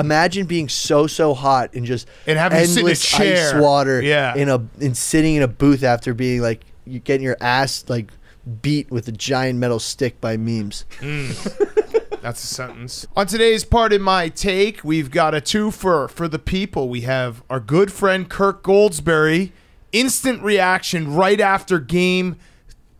imagine being so so hot and just And having to sit in a endless chair. ice water Yeah. in a and sitting in a booth after being like you getting your ass like beat with a giant metal stick by memes. That's a sentence. On today's Pardon My Take, we've got a two for for the people. We have our good friend Kirk Goldsberry. Instant reaction right after game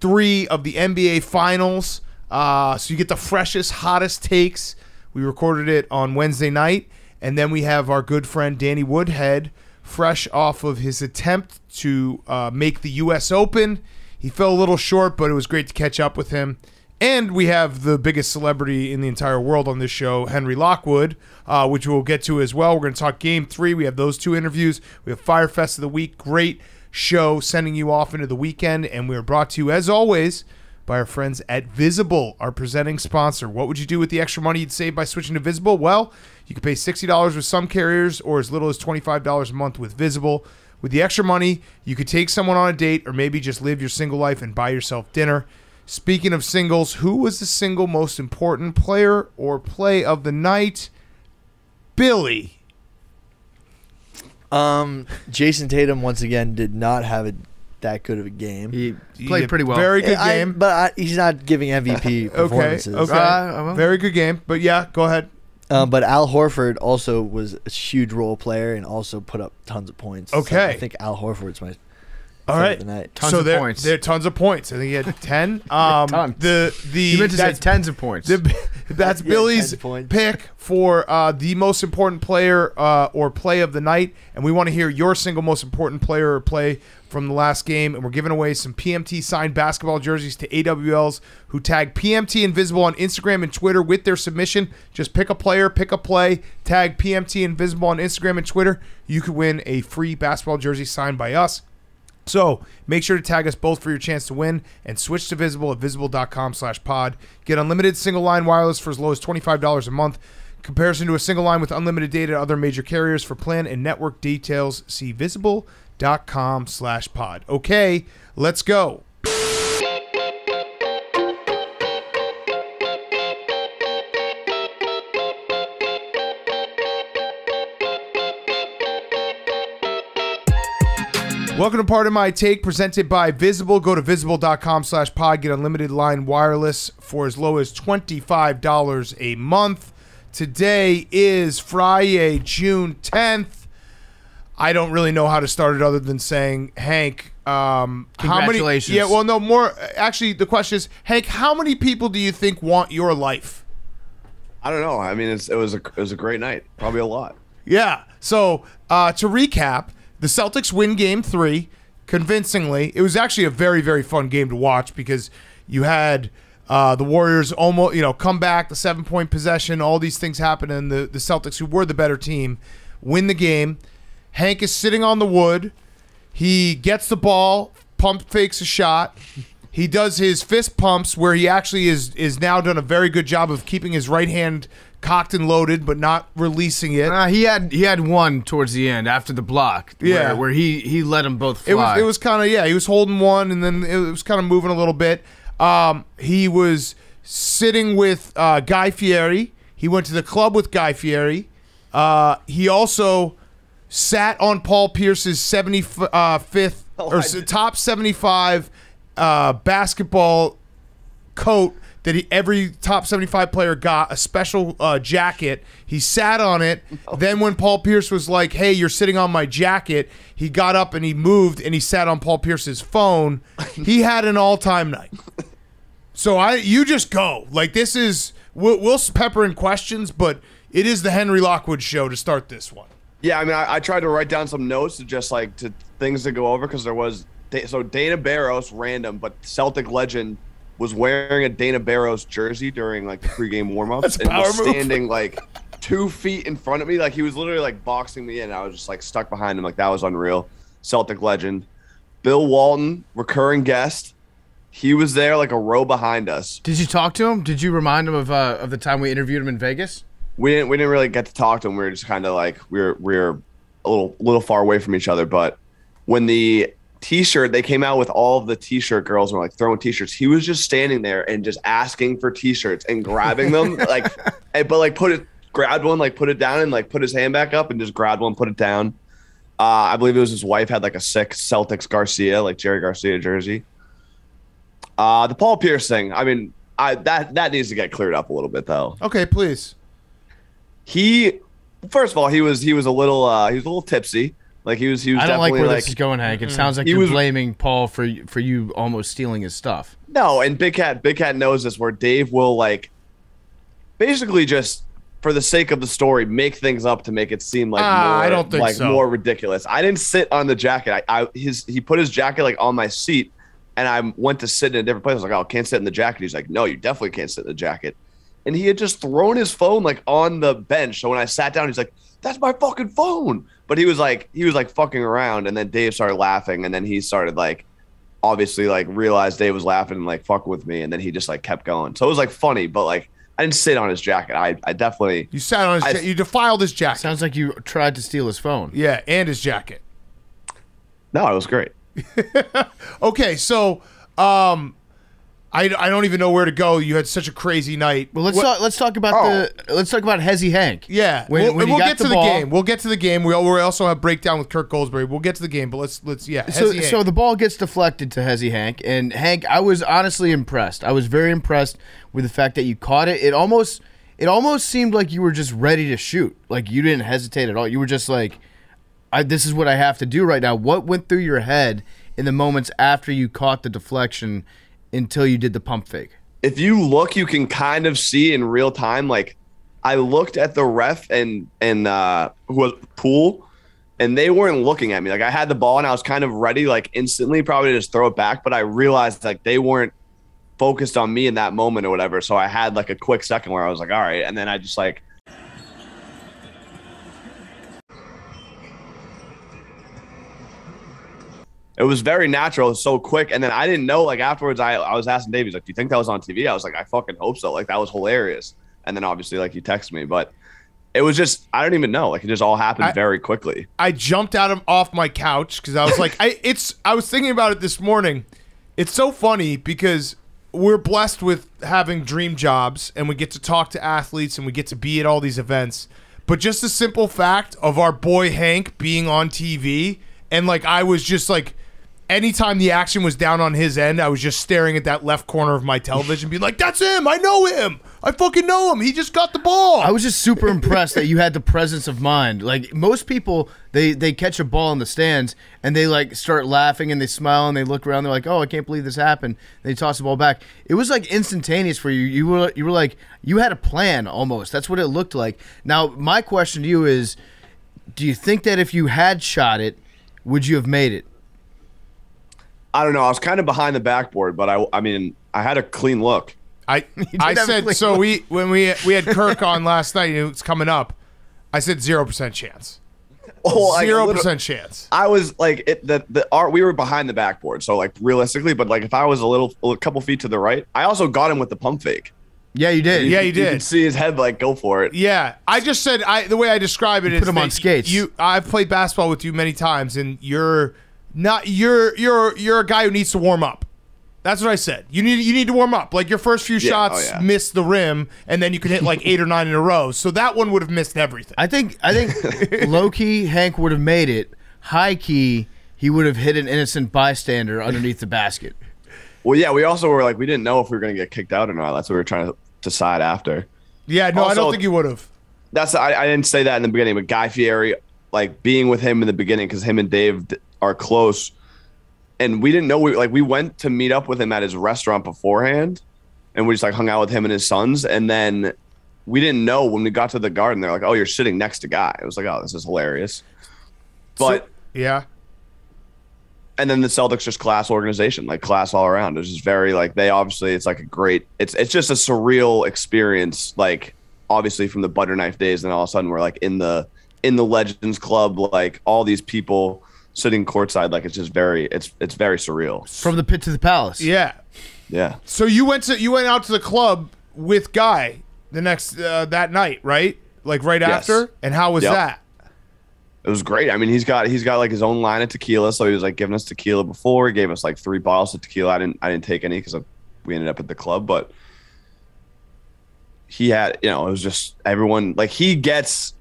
three of the NBA Finals. Uh, so you get the freshest, hottest takes. We recorded it on Wednesday night, and then we have our good friend Danny Woodhead, fresh off of his attempt to uh, make the U.S. Open. He fell a little short, but it was great to catch up with him. And we have the biggest celebrity in the entire world on this show, Henry Lockwood, uh, which we'll get to as well. We're going to talk game three. We have those two interviews. We have Fyre Fest of the Week. Great show sending you off into the weekend. And we are brought to you, as always, by our friends at Visible, our presenting sponsor. What would you do with the extra money you'd save by switching to Visible? Well, you could pay $60 with some carriers or as little as $25 a month with Visible. With the extra money, you could take someone on a date or maybe just live your single life and buy yourself dinner. Speaking of singles, who was the single most important player or play of the night? Billy. Um, Jayson Tatum once again did not have a, that good of a game. He He played pretty well. Very good I- game. but I, he's not giving MVP okay. performances. Okay. Uh, well. Very good game. But yeah, go ahead. Um, but Al Horford also was a huge role player and also put up tons of points. So Okay. I think Al Horford's my All player right. of the night. Tons so of there, points. There are tons of points. I think he had ten. Um, Tons. The the you meant to say that's- tens of points. The, that's Yeah, Billy's 10 points. pick for uh, the most important player uh, or play of the night, and we want to hear your single most important player or play from the last game. And we're giving away some PMT signed basketball jerseys to AWLs who tag PMT Invisible on Instagram and Twitter with their submission. Just pick a player, pick a play, tag PMT Invisible on Instagram and Twitter. You could win a free basketball jersey signed by us. So make sure to tag us both for your chance to win and switch to Visible at visible.com slash pod. Get unlimited single line wireless for as low as $25 a month. Comparison to a single line with unlimited data at other major carriers for plan and network details. See visible.com slash pod. Okay, let's go. Welcome to Pardon My Take, presented by Visible. Go to visible.com slash pod. Get unlimited line wireless for as low as $25 a month. Today is Friday, June 10th. I don't really know how to start it other than saying, Hank, um, how many? Congratulations. Yeah, well, no, more. Actually, the question is, Hank, how many people do you think want your life? I don't know. I mean, it's, it was a it was a great night. Probably a lot. Yeah. So uh, to recap, the Celtics win Game Three convincingly. It was actually a very very fun game to watch because you had uh, the Warriors almost you know come back, the seven point possession, all these things happen, and the the Celtics, who were the better team, win the game. Hank is sitting on the wood. He gets the ball, pump fakes a shot. He does his fist pumps where he actually is is now done a very good job of keeping his right hand cocked and loaded, but not releasing it. Uh, he had he had one towards the end after the block. Yeah. where, where he he let them both fly. It was it was kind of yeah. He was holding one, and then it was kind of moving a little bit. Um, he was sitting with uh, Guy Fieri. He went to the club with Guy Fieri. Uh, he also sat on Paul Pierce's seventy uh, or I s- did. top seventy five uh, basketball coat that he, every top 75 player got a special uh, jacket. He sat on it. Then when paul pierce was like hey you're sitting on my jacket he got up and he moved and he sat on paul pierce's phone. He had an all-time night. So i you just go. Like this is we'll, we'll pepper in questions but it is the henry lockwood show to start this one Yeah, I mean, I, I tried to write down some notes to just like to things to go over because there was so Dana Barros, random, but Celtic legend was wearing a Dana Barros jersey during like the pregame warmups and was move. standing like two feet in front of me, like he was literally like boxing me in. I was just like stuck behind him, like that was unreal. Celtic legend, Bill Walton, recurring guest. He was there like a row behind us. Did you talk to him? Did you remind him of uh, of the time we interviewed him in Vegas? We didn't we didn't really get to talk to him. We were just kind of like we were we were a little little far away from each other. But when the t-shirt they came out with all of the t-shirt girls and were like throwing t-shirts, he was just standing there and just asking for t-shirts and grabbing them like, and- but like put it grabbed one, like put it down, and like put his hand back up, and just grabbed one, put it down. Uh, I believe it was his wife had like a sick Celtics Garcia, like Jerry Garcia jersey. Uh, the Paul Pierce thing. I mean, I that that needs to get cleared up a little bit though. Okay, please. He, first of all, he was he was a little uh, he was a little tipsy. Like he was he was I don't like definitely where like, this is going, Hank. It sounds like He you're was- blaming Paul for for you almost stealing his stuff. No, and Big Cat Big Cat knows this where Dave will like basically just for the sake of the story make things up to make it seem like Ah, more I don't think like so. more ridiculous. I didn't sit on the jacket. I, I his he put his jacket like on my seat and I went to sit in a different place. I was like, "Oh, I can't sit in the jacket." He's like, "No, you definitely can't sit in the jacket." And he had just thrown his phone like on the bench. So when I sat down, he's like, "That's my fucking phone." But he was like he was like fucking around and then Dave started laughing and then he started like obviously like realized Dave was laughing and like fuck with me, and then he just like kept going. So it was like funny, but like I didn't sit on his jacket. I I definitely You sat on his. I- ja- you defiled his jacket. Sounds like you tried to steal his phone. yeah, and his jacket. no, it was great. Okay, so um, I, I don't even know where to go. You had such a crazy night. Well, let's What- talk. Let's talk about oh. the. Let's talk about Hezzy Hank. Yeah, When, we'll, when we'll get to the game. We'll get to the game. We we also have breakdown with Kirk Goldsberry. We'll get to the game, but let's let's yeah. So, Hezzy so Hank. the ball gets deflected to Hezzy Hank, and Hank, I was honestly impressed. I was very impressed with the fact that you caught it. It almost, it almost seemed like you were just ready to shoot. Like you didn't hesitate at all. You were just like, I, "This is what I have to do right now." What went through your head in the moments after you caught the deflection until you did the pump fake? If you look, you can kind of see in real time. Like I looked at the ref and and uh, who was pool, and they weren't looking at me. Like I had the ball and I was kind of ready, like instantly, probably just throw it back. But I realized like they weren't focused on me in that moment or whatever. So I had like a quick second where I was like, all right, and then I just like it was very natural, so quick. And then I didn't know, like afterwards, I, I was asking Dave, he's like, Do you think that was on TV? I was like, I fucking hope so. Like that was hilarious. And then obviously, like he texted me, but it was just I don't even know. Like it just all happened I- very quickly. I jumped out of off my couch because I was like, I it's I was thinking about it this morning. It's so funny because we're blessed with having dream jobs and we get to talk to athletes and we get to be at all these events. But just the simple fact of our boy Hank being on TV and like I was just like anytime the action was down on his end, I was just staring at that left corner of my television, being like, "That's him! I know him! I fucking know him! He just got the ball!" I was just super impressed that you had the presence of mind. Like most people, they they catch a ball in the stands and they like start laughing and they smile and they look around. They're like, "Oh, I can't believe this happened." They toss the ball back. It was like instantaneous for you. You were you were like you had a plan almost. That's what it looked like. Now, my question to you is, do you think that if you had shot it, would you have made it? I don't know. I was kind of behind the backboard, but I I mean I had a clean look. I I said so. look. We when we we had Kirk on last night. It was coming up. I said zero percent chance. Oh, like, Zero little- percent chance. I was like it, the the art we were behind the backboard, so like realistically, but like if I was a little a couple feet to the right, I also got him with the pump fake. Yeah, you did. Yeah, you You can did. see his head like go for it. Yeah, I just said I. The way I describe it is put him on that skates. You, I've played basketball with you many times, and you're not. You're you're you're a guy who needs to warm up. That's what I said. You need you need to warm up. Like your first few Yeah, oh, shots oh, yeah. missed the rim, and then you could hit like eight or nine in a row. So that one would have missed everything. I think I think low key Hank would have made it. High key, he would have hit an innocent bystander underneath the basket. Well, yeah, we also were like we didn't know if we were gonna get kicked out or not. That's what we were trying to decide after. yeah, no, I don't think you would have. That's I, I didn't say that in the beginning, but Guy Fieri, like being with him in the beginning because him and Dave d- are close, and we didn't know we like we went to meet up with him at his restaurant beforehand, and we just like hung out with him and his sons, and then we didn't know when we got to the garden. They're like, "Oh, you're sitting next to Guy." It was like, "Oh, this is hilarious," but. Yeah. and then the Celtics just class organization, like class all around. It's just very like they obviously it's like a great it's it's just a surreal experience, like obviously from the butter knife days, and all of a sudden we're like in the in the Legends Club, like all these people sitting courtside, like it's just very it's it's very surreal. From the pit to the palace. Yeah. Yeah. So you went to you went out to the club with Guy the next uh, that night, right? Like right Yes. after. And how was Yep. that? It was great. I mean, he's got he's got like his own line of tequila, so he was like giving us tequila before. He gave us like three bottles of tequila. I didn't I didn't take any because we ended up at the club, but he had, you know, it was just everyone like he gets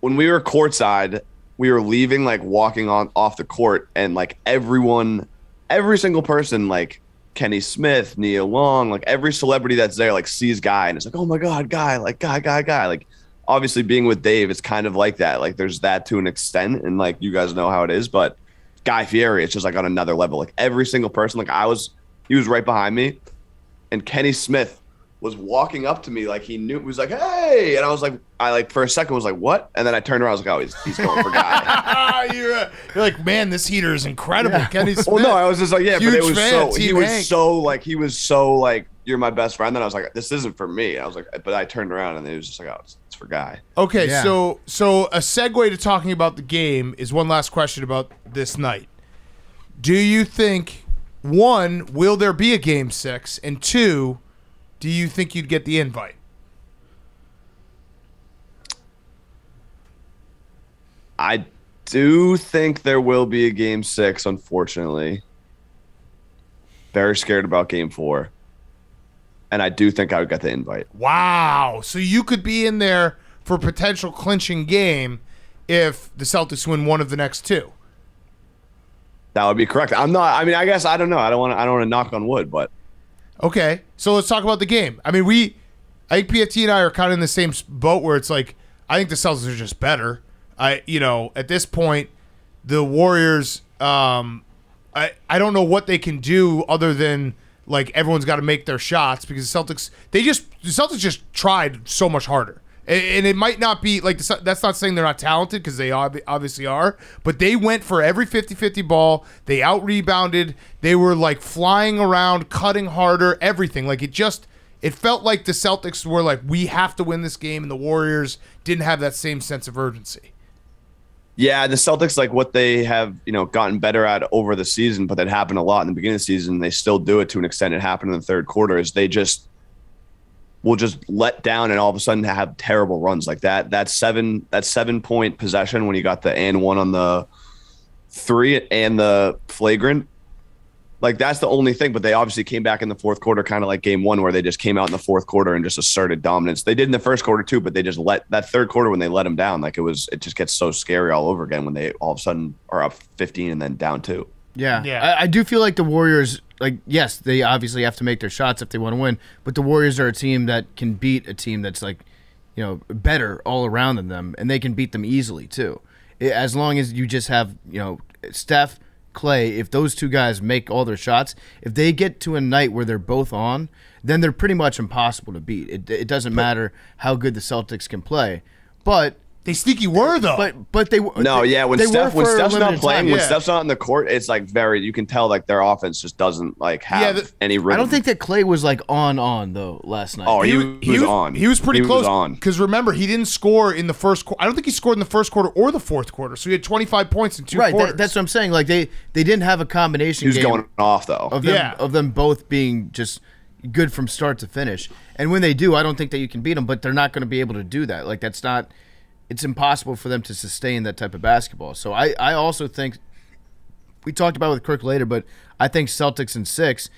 when we were courtside, we were leaving, like walking on off the court, and like everyone, every single person, like Kenny Smith, Nia Long, like every celebrity that's there, like sees Guy and it's like, oh my god, Guy, like Guy, Guy, Guy, like. Obviously, being with Dave, it's kind of like that. Like, there's that to an extent, and like you guys know how it is. But Guy Fieri, it's just like on another level. Like every single person, like I was, he was right behind me, and Kenny Smith was walking up to me like he knew. He was like, "Hey," and I was like, I like for a second was like, "What?" And then I turned around, I was like, "Oh, he's, he's going for Guy." you're, uh, you're like, man, this heater is incredible. Kenny Smith. well, no, I was just like, "Yeah," but it was fan, so he was Hank. so like he was so like you're my best friend. Then I was like, "This isn't for me." I was like, but I turned around and it was just like, "Oh, it's, it's for Guy." Okay, Yeah. so so a segue to talking about the game is one last question about this night. Do you think one, will there be a game six? And two, do you think you'd get the invite? I do think there will be a game six, unfortunately. Very scared about game four. And I do think I would get the invite. Wow. So you could be in there for potential clinching game if the Celtics win one of the next two. That would be correct. I'm not I mean, I guess I don't know. I don't want to I don't want to knock on wood, but Okay, so let's talk about the game. I mean, we, I think PFT and I are kind of in the same boat where it's like I think the Celtics are just better. I, you know, at this point, the Warriors, um, I, I don't know what they can do other than like everyone's got to make their shots because the Celtics, they just the Celtics just tried so much harder. And it might not be like that's not saying they're not talented because they ob- obviously are, but they went for every 50 50 ball. They out rebounded. They were like flying around, cutting harder, everything. Like it just, it felt like the Celtics were like, we have to win this game, and the Warriors didn't have that same sense of urgency. Yeah, the Celtics like what they have, you know, gotten better at over the season, but that happened a lot in the beginning of the season. They still do it to an extent. It happened in the third quarter. Is they just will just let down and all of a sudden have terrible runs like that. That seven that seven point possession when you got the and one on the three and the flagrant. Like that's the only thing, but they obviously came back in the fourth quarter, kind of like game one, where they just came out in the fourth quarter and just asserted dominance. They did in the first quarter too, but they just let that third quarter when they let them down, like it was, it just gets so scary all over again when they all of a sudden are up 15 and then down two. Yeah, Yeah. I, I do feel like the Warriors, like yes, they obviously have to make their shots if they want to win, but the Warriors are a team that can beat a team that's like, you know, better all around than them, and they can beat them easily too, as long as you just have you know Steph, Klay. If those two guys make all their shots, if they get to a night where they're both on, then they're pretty much impossible to beat. It, it doesn't matter how good the Celtics can play, but. They sneaky were though. But but they were No, they- yeah, when they Steph when for Steph's not playing, time. when Yeah. Steph's not in the court, it's like very you can tell like their offense just doesn't like have Yeah, the- any rhythm. I don't think that Klay was like on on though last night. Oh, he, he, was, was on. He was pretty He close Was on. because remember he didn't score in the first. Qu- I don't think he scored in the first quarter or the fourth quarter. So he had 25 points in two right, quarters. that, that's what I'm saying. Like they they didn't have a combination He was game going off though. of them Yeah. of them both being just good from start to finish. And when they do, I don't think that you can beat them. But they're not going to be able to do that. Like that's not. It's impossible for them to sustain that type of basketball. So I I also think we talked about it with Kirk later, but I think Celtics in six.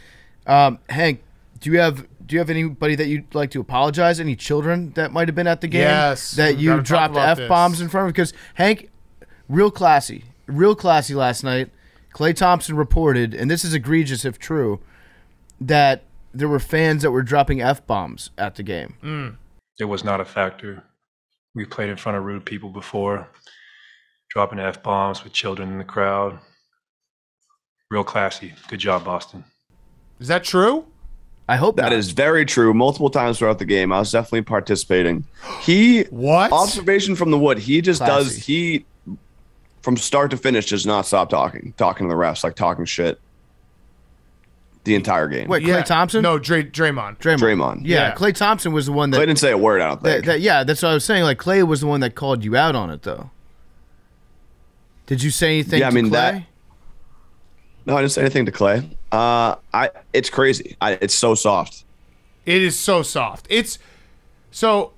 Um, Hank, do you have do you have anybody that you'd like to apologize? Any children that might have been at the game Yes, that you dropped f bombs in front of? Because Hank, real classy, real classy last night. Klay Thompson reported, and this is egregious if true, that there were fans that were dropping f bombs at the game. it was not a factor. We've played in front of rude people before, dropping f bombs with children in the crowd. Real classy. Good job, Boston. Is that true? I hope That not. is very true. Multiple times throughout the game, I was definitely participating. He What? observation from the wood. He just does he from start to finish does not stop talking, talking to the refs, like talking shit the entire game. Wait, Klay Thompson? No, Dray- Draymond. Draymond. Draymond. Yeah, Yeah. Klay Thompson was the one that Klay didn't say a word. I don't That, think. that- yeah, that's what I was saying. Like Klay was the one that called you out on it, though. Did you say anything? Yeah, I mean, Klay? that- no, I didn't say anything to Klay. Uh, I it's crazy. I, it's so soft. It is so soft. It's so, a-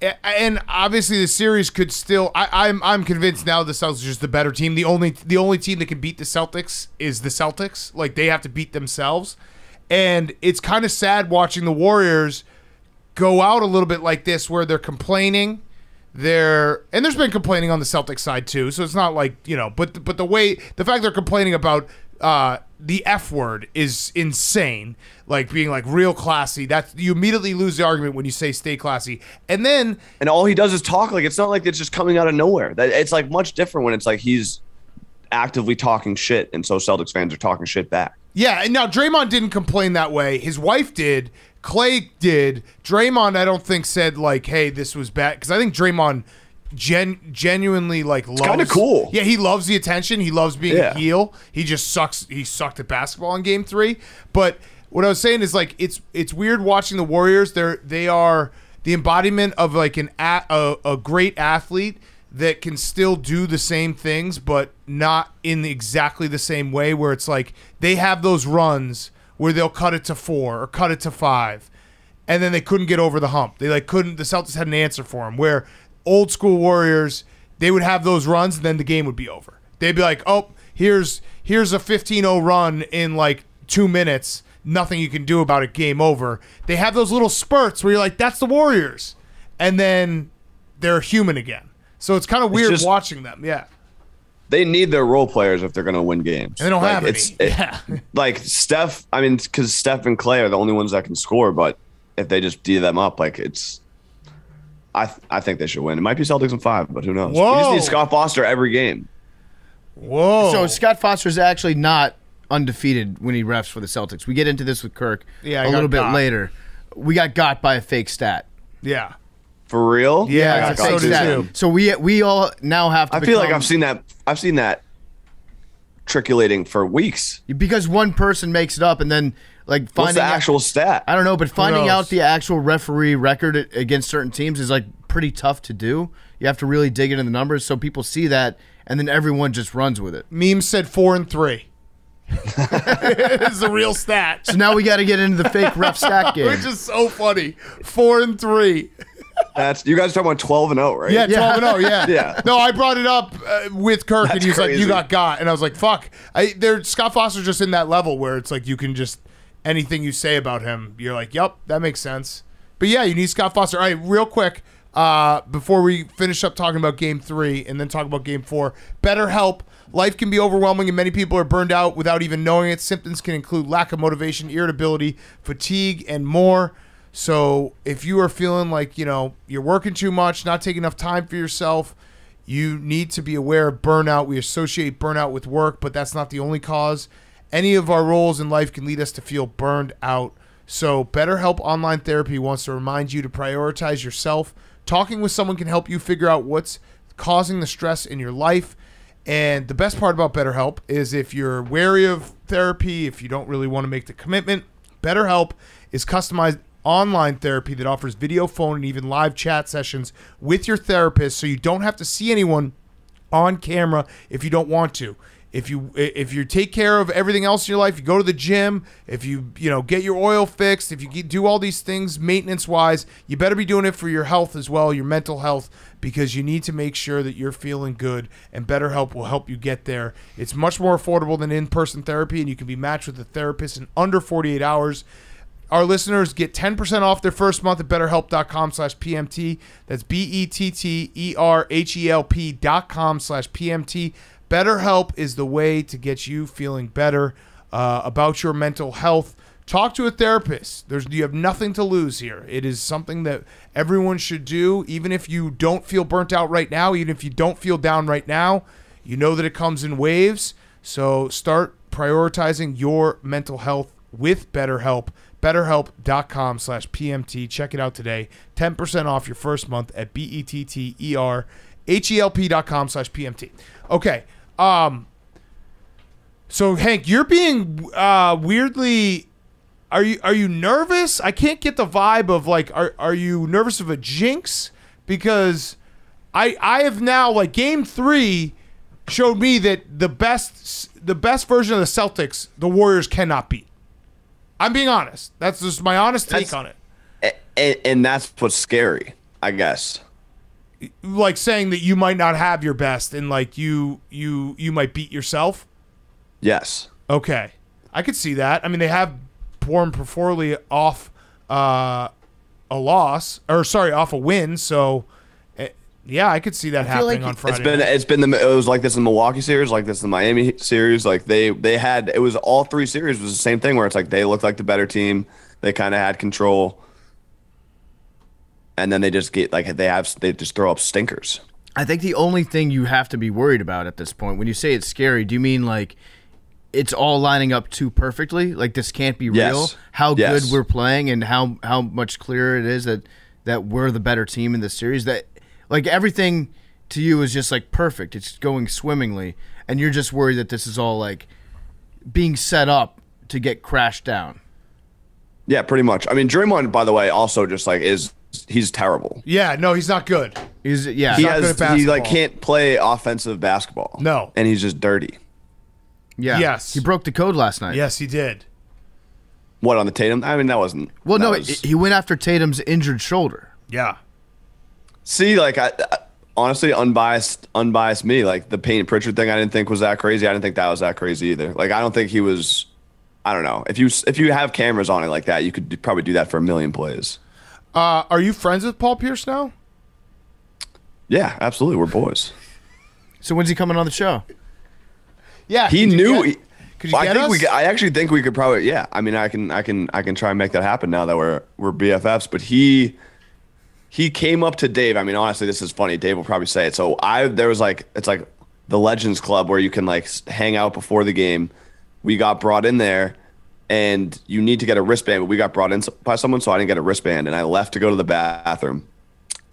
and obviously the series could still. I, I'm I'm convinced now the Celtics are just the better team. The only the only team that can beat the Celtics is the Celtics. Like they have to beat themselves, and it's kind of sad watching the Warriors go out a little bit like this where they're complaining they're and there's been complaining on the Celtics side too so it's not like you know but but the way the fact they're complaining about uh the F word is insane like being like real classy that's you immediately lose the argument when you say stay classy and then And all he does is talk. Like it's not like it's just coming out of nowhere. That it's like much different when it's like he's actively talking shit, and so Celtics fans are talking shit back. Yeah, and now Draymond didn't complain that way. His wife did. Klay did. Draymond, I don't think said like, "Hey, this was bad," because I think Draymond gen- genuinely like loves. kinda cool. Yeah, he loves the attention. He loves being Yeah. a heel. He just sucks. He sucked at basketball in Game Three. But what I was saying is like, it's it's weird watching the Warriors. They're they are the embodiment of like an a, a, a great athlete that can still do the same things, but not in exactly the same way. Where it's like they have those runs where they'll cut it to four or cut it to five, and then they couldn't get over the hump. They like couldn't. The Celtics had an answer for them. Where old school Warriors, they would have those runs, and then the game would be over. They'd be like, "Oh, here's here's a 15-0 run in like two minutes. Nothing you can do about it. Game over." They have those little spurts where you're like, "That's the Warriors," and then they're human again. So it's kind of weird just- watching them. Yeah. They need their role players if they're going to win games. And they don't Like, have any. it's- it- yeah. like Steph, I mean, because Steph and Klay are the only ones that can score. But if they just d them up, like it's, I th- I think they should win. It might be Celtics in five, but who knows? We just need Scott Foster every game. Whoa. So Scott Foster is actually not undefeated when he refs for the Celtics. We get into this with Kirk Yeah, I a got little bit got. later. We got got by a fake stat. yeah. For real? Yeah, I It's a so fake stat. So we we all now have to. I feel like I've seen that. I've seen that triculating for weeks. because one person makes it up and then like What's finding the out- actual stat? I don't know, but finding out the actual referee record against certain teams is like pretty tough to do. You have to really dig into the numbers so people see that, and then everyone just runs with it. Meme said four and three. it's a real stat. So now we got to get into the fake ref stat game. Which is so funny. Four and three. That's you guys are talking about twelve and zero, right? Yeah, 12 and 0, yeah. Yeah. No, I brought it up uh, with Kirk, and That's he was like, You got got. And I was like, Fuck. I, there, Scott Foster's just in that level where it's like you can just, anything you say about him, you're like, Yep, that makes sense. But yeah, you need Scott Foster. All right, real quick, uh, before we finish up talking about game three and then talk about game four, better help. Life can be overwhelming and many people are burned out without even knowing it. Symptoms can include lack of motivation, irritability, fatigue, and more. So if you are feeling like, you know, you're working too much, not taking enough time for yourself, you need to be aware of burnout. We associate burnout with work, but that's not the only cause. Any of our roles in life can lead us to feel burned out. So, BetterHelp Online Therapy wants to remind you to prioritize yourself. Talking with someone can help you figure out what's causing the stress in your life. And the best part about BetterHelp is if you're wary of therapy, if you don't really want to make the commitment, BetterHelp is customized online therapy that offers video, phone, and even live chat sessions with your therapist so you don't have to see anyone on camera if you don't want to. If you if you take care of everything else in your life, you go to the gym, if you you know get your oil fixed, if you do all these things maintenance wise, you better be doing it for your health as well, your mental health, because you need to make sure that you're feeling good. And BetterHelp will help you get there. It's much more affordable than in-person therapy, and you can be matched with a therapist in under 48 hours. Our listeners get 10% off their first month at betterhelp.com slash PMT. That's E B-E-T-T-E-R-H-E-L-P dot com slash PMT. BetterHelp is the way to get you feeling better uh, about your mental health. Talk to a therapist. There's you have nothing to lose here. It is something that everyone should do, even if you don't feel burnt out right now, even if you don't feel down right now. You know that it comes in waves. So start prioritizing your mental health with BetterHelp. BetterHelp.com slash PMT. Check it out today. 10% off your first month at E B-E-T-T-E-R-H-E-L-P.com slash PMT. Okay. Um, so Hank, you're being uh, weirdly are you are you nervous? I can't get the vibe of like are are you nervous of a jinx? Because I I have now like game three showed me that the best the best version of the Celtics the Warriors cannot beat. I'm being honest. That's just my honest take That's- on it. and, and that's what's scary, I guess. Like saying that you might not have your best and like you you you might beat yourself. Yes. Okay, I could see that. I mean, they have Born Perforley off uh, a loss or sorry, off a win. So, eh, yeah, I could see that feel happening like on Friday. It's been night. it's been the it was like this in the Milwaukee series, like this in the Miami series. Like they they had it was all three series was the same thing where it's like they looked like the better team. They kind of had control, and then they just get like they have they just throw up stinkers. I think the only thing you have to be worried about at this point, when you say it's scary, do you mean like it's all lining up too perfectly? Like this can't be Yes. real? How Yes. good we're playing and how how much clearer it is that that we're the better team in this series? That like everything to you is just like perfect. It's going swimmingly, and you're just worried that this is all like being set up to get crashed down. Yeah, pretty much. I mean, Draymond, by the way, also just like is he's terrible. yeah, no, he's not good. He's it? Yeah, He not good has at he like can't play offensive basketball. No. and he's just dirty. yeah. Yes. He broke the code last night. Yes, he did. What on the Tatum? I mean, that wasn't. Well, that no, was- he went after Tatum's injured shoulder. Yeah. See, like I, I honestly unbiased, unbiased me. Like the Payton Pritchard thing, I didn't think was that crazy. I didn't think that was that crazy either. Like I don't think he was. I don't know. If you if you have cameras on it like that, you could probably do that for a million plays. Uh, are you friends with Paul Pierce now? Yeah, absolutely. We're boys. So when's he coming on the show? Yeah. He knew. get- he- could you I get think us? we. could- I actually think we could probably. Yeah. I mean, I can. I can. I can try and make that happen now that we're we're BFFs. But he. He came up to Dave. I mean, honestly, this is funny. Dave will probably say it. So I there was like it's like the Legends Club where you can like hang out before the game. We got brought in there, and you need to get a wristband. But we got brought in by someone, so I didn't get a wristband, and I left to go to the bathroom.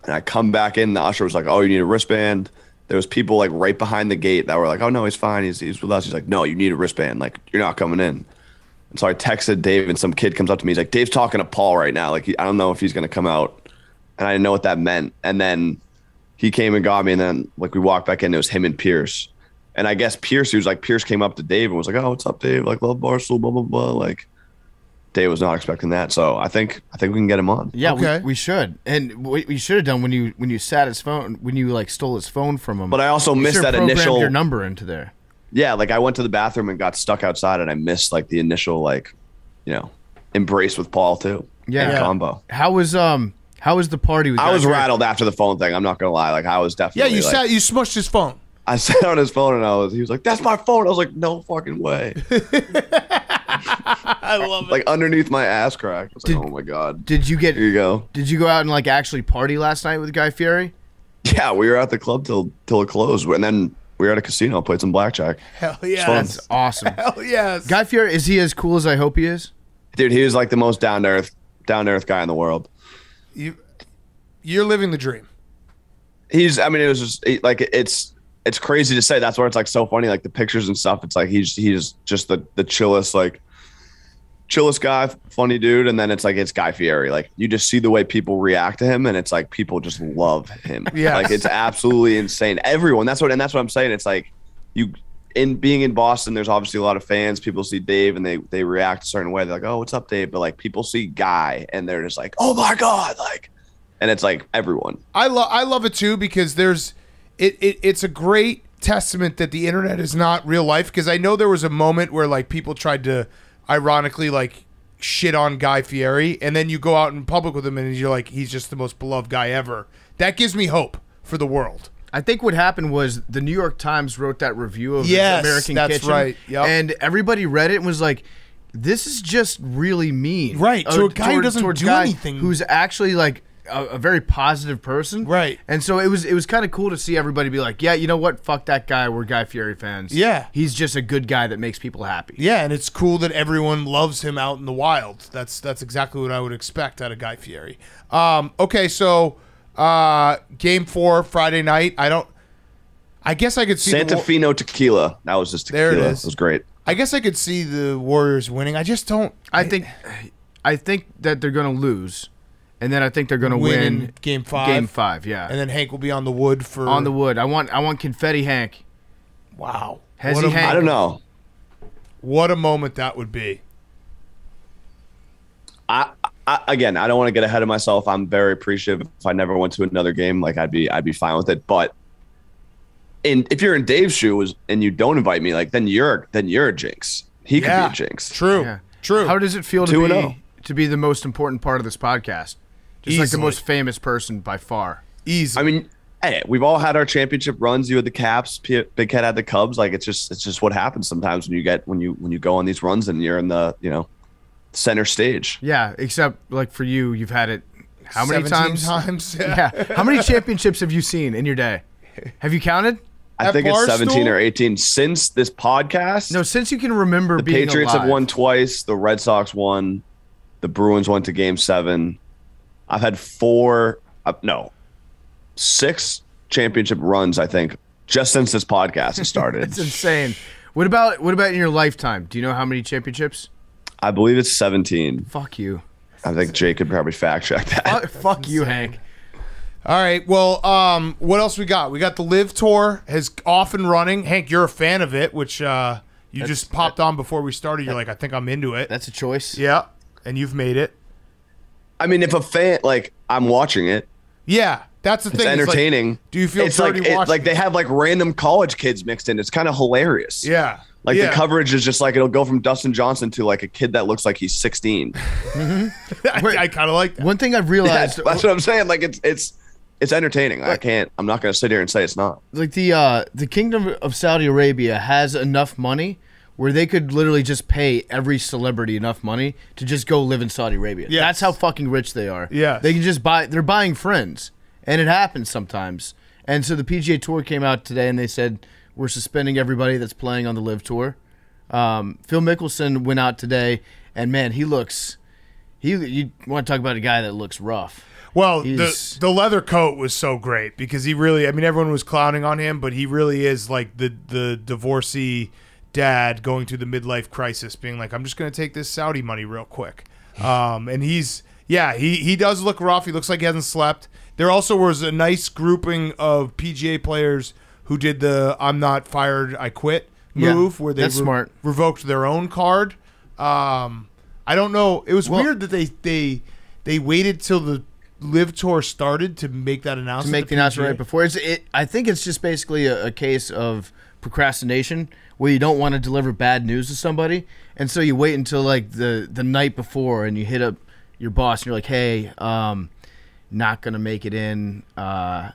And I come back in. The usher was like, "Oh, you need a wristband." There was people like right behind the gate that were like, "Oh no, he's fine. He's he's with us." He's like, "No, you need a wristband. Like you're not coming in." And so I texted Dave, and some kid comes up to me. He's like, "Dave's talking to Paul right now. Like he, I don't know if he's gonna come out." And I didn't know what that meant. And then he came and got me, and then like we walked back in. It was him and Pierce. And I guess Pierce, he was like, Pierce came up to Dave and was like, "Oh, what's up, Dave? Like love Barstool, blah blah blah." Like Dave was not expecting that, so I think I think we can get him on. Yeah, Okay. we, we should, and what we should have done when you when you sat his phone when you like stole his phone from him. But I also you missed that initial. your number into there. Yeah, like I went to the bathroom and got stuck outside, and I missed like the initial like, you know, embrace with Paul too. Yeah. Yeah. combo. How was um how was the party? With I was rattled after the phone thing. I'm not gonna lie. Like I was definitely. yeah, you like, sat. You smushed his phone. I sat on his phone and I was. He was like, "That's my phone." I was like, "No fucking way!" I love it. like underneath my ass crack. I was Did- like, "Oh my god." Did you get Here you go. Did you go out and like actually party last night with Guy Fieri? Yeah, we were at the club till till it closed, and then we were at a casino, played some blackjack. Hell yeah. That's awesome. Hell yes. Guy Fieri is he as cool as I hope he is? Dude, he was like the most down to earth, down to earth guy in the world. you, you're living the dream. he's i mean it was just like it's it's crazy to say. That's where it's like so funny like the pictures and stuff. It's like he's he's just the the chillest like chillest guy funny dude. And then it's like it's guy fieri. Like you just see the way people react to him and it's like people just love him. Yes. like it's absolutely insane. Everyone that's what and that's what i'm saying. It's like you in being in boston there's obviously a lot of fans. People see dave and they they react a certain way. They're like oh what's up dave? But like people see guy and they're just like oh my god like and it's like everyone. I love I love it too because there's it, it it's a great testament that the internet is not real life because I know there was a moment where like people tried to ironically like shit on Guy Fieri and then you go out in public with him and you're like he's just the most beloved guy ever. That gives me hope for the world. I think what happened was the New York Times wrote that review of Yes, American that's Kitchen, right. Yep. and everybody read it and was like, "This is just really mean." Right, to uh, a guy who doesn't do anything. Who's actually like a, a very positive person, Right. And so it was it was kind of cool to see everybody be like, "Yeah, you know what? Fuck that guy. We're Guy Fieri fans. Yeah. he's just a good guy that makes people happy." Yeah, and it's cool that everyone loves him out in the wild. That's that's exactly what I would expect out of Guy Fieri. Um, okay, so uh, game four Friday night. I don't. I guess I could see the Santa Wa- Fino tequila. That was just There tequila. it it, is. was great. I guess I could see the Warriors winning. I just don't. I think, I think that they're gonna lose, and then I think they're gonna Win win, game five. Game five, yeah. And then Hank will be on the wood for on the wood. I want I want confetti Hank. Wow, Has what he a, Hank? I don't know. what a moment that would be. I, I again, I don't want to get ahead of myself. I'm very appreciative. If I never went to another game, like I'd be, I'd be fine with it. But in if you're in Dave's shoes and you don't invite me, like then you're then you're a jinx. He could Yeah, be a jinx. True, Yeah. true. How does it feel to Two and be oh. to be the most important part of this podcast? Just like the most famous person by far. Easy. I mean, hey, we've all had our championship runs. You had the Caps, P- Big Cat had the Cubs. Like it's just it's just what happens sometimes when you get when you when you go on these runs and you're in the you know center stage. Yeah, except like for you, you've had it how many times? times? Yeah. How many championships have you seen in your day? Have you counted? I At think it's 17 Barstool? or 18 since this podcast. No, since you can remember the being Patriots alive. have won twice. The Red Sox won. The Bruins went to Game Seven. I've had four, uh, no, six championship runs. I think just since this podcast has started. It's insane. What about what about in your lifetime? Do you know how many championships? I believe it's 17. Fuck you. I think Jake could probably fact check that. Fuck, fuck you, Hank. All right. Well, um, what else we got? We got the LIV Tour has off and running. Hank, you're a fan of it, which uh, you just popped on before we started. You're like, I think I'm into it. That's a choice. Yeah, and you've made it. I mean, if a fan like I'm watching it, Yeah, that's the it's thing. It's like, entertaining. do you feel it's like it- like they have like random college kids mixed in. It's kind of hilarious. yeah, Like yeah. the coverage is just like it'll go from Dustin Johnson to like a kid that looks like he's 16. I, I kind of like that. One thing I've Yeah, realized, that's what I'm saying. Like it's it's it's entertaining. I can't. I'm not going to sit here and say it's not. like the uh, the kingdom of Saudi Arabia has enough money where they could literally just pay every celebrity enough money to just go live in Saudi Arabia. Yes. That's how fucking rich they are. Yeah. They can just buy they're buying friends. And it happens sometimes. And so the PGA Tour came out today and they said we're suspending everybody that's playing on the LIV Tour. Um, Phil Mickelson went out today and man, he looks he you want to talk about a guy that looks rough. Well, the the leather coat was so great because he really. I mean, everyone was clowning on him, but he really is like the the divorcee dad going through the midlife crisis, being like, "I'm just going to take this Saudi money real quick." Um, and he's yeah, he he does look rough. He looks like he hasn't slept. There also was a nice grouping of PGA players who did the "I'm not fired, I quit" Yeah, move, where they that's smart. revoked their own card. Um, I don't know. It was Well- weird that they they they waited till the LIV Tour started to make that announcement. to make the announcement right before. It's, it, I think it's just basically a, a case of procrastination where you don't want to deliver bad news to somebody, and so you wait until like the the night before and you hit up your boss and you're like, "Hey, um, not gonna make it in. Uh,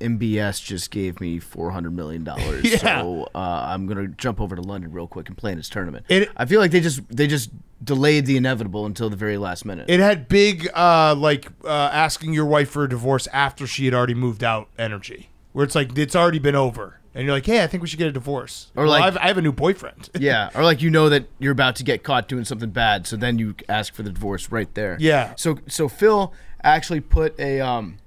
MBS just gave me four hundred million dollars, Yeah. so uh, I'm gonna jump over to London real quick and play in this tournament." It- I feel like they just they just delayed the inevitable until the very last minute. It had big uh, like uh, asking your wife for a divorce after she had already moved out energy, where it's like it's already been over, and you're like, "Hey, I think we should get a divorce." Or Well, like- I've, I have a new boyfriend. Yeah, or like you know that you're about to get caught doing something bad, so then you ask for the divorce right there. Yeah. So so Phil actually put a um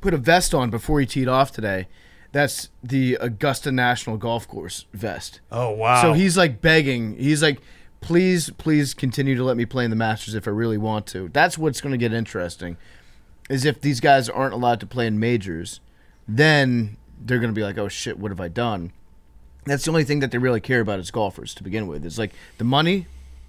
put a vest on before he teed off today. That's the Augusta National Golf Course vest. oh wow! So he's like begging. He's like, please, please continue to let me play in the Masters if I really want to. That's what's going to get interesting. Is if these guys aren't allowed to play in majors, then they're going to be like, oh shit, what have I done? That's the only thing that they really care about as golfers to begin with. It's like the money,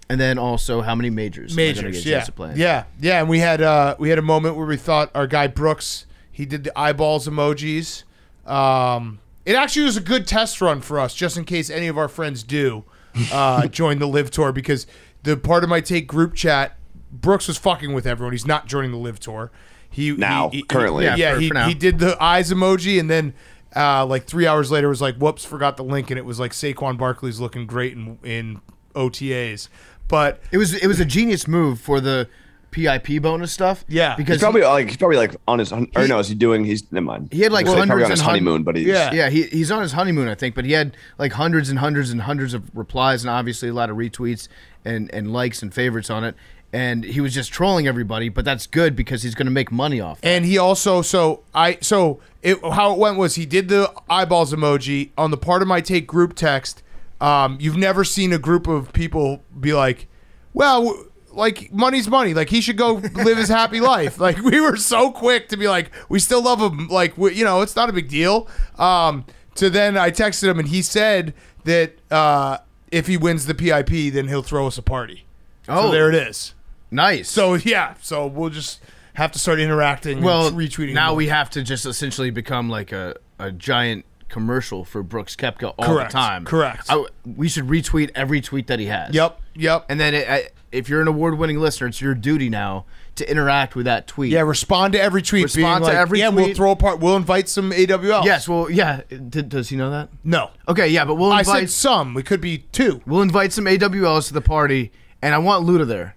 and then also how many majors majors. get Yeah, chance to play. in. yeah, yeah. And we had uh, we had a moment where we thought our guy Brooks he did the eyeballs emojis. Um, it actually was a good test run for us, just in case any of our friends do uh, join the LIV Tour, because the Pardon My Take group chat, Brooks was fucking with everyone. He's not joining the LIV Tour. He Now, he- he- currently. yeah, Yeah, for- he, for now. he did the eyes emoji, and then uh, like three hours later was like, "Whoops, forgot the link," and it was like Saquon Barkley's looking great in in OTAs, but It was it was a genius move for the PIP bonus stuff. Yeah. because He's probably like he's probably like on his or He- no, is he doing? He's never mind. He had, like, I was gonna say, probably on hundreds his and hun- honeymoon, but he's Yeah. Yeah, he, he's on his honeymoon, I think, but he had like hundreds and hundreds and hundreds of replies and obviously a lot of retweets and, and likes and favorites on it. And he was just trolling everybody, but that's good because he's going to make money off. it. And he also so I so it how it went was he did the eyeballs emoji on the Pardon My Take group text. Um, you've never seen a group of people be like, well. Like money's money. Like he should go live his happy life. Like we were so quick to be like, we still love him. Like we, you know, it's not a big deal. Um, to then I texted him and he said that uh, if he wins the PIP, then he'll throw us a party. so Oh. there it is. Nice. So yeah, so we'll just have to start interacting. well, and retweeting. now more. we have to just essentially become like a, a giant commercial for Brooks Koepka all Correct. the time. Correct. I, we should retweet every tweet that he has. Yep. Yep. And then it, I, if you're an award-winning listener, it's your duty now to interact with that tweet. yeah. Respond to every tweet. Respond to like, every Yeah. We'll throw apart. We'll invite some AWL. Yes. Well, yeah. Did, does he know that? No. Okay. Yeah, but we'll I invite said some. We could be two. we'll invite some AWLs to the party, and I want Luda there.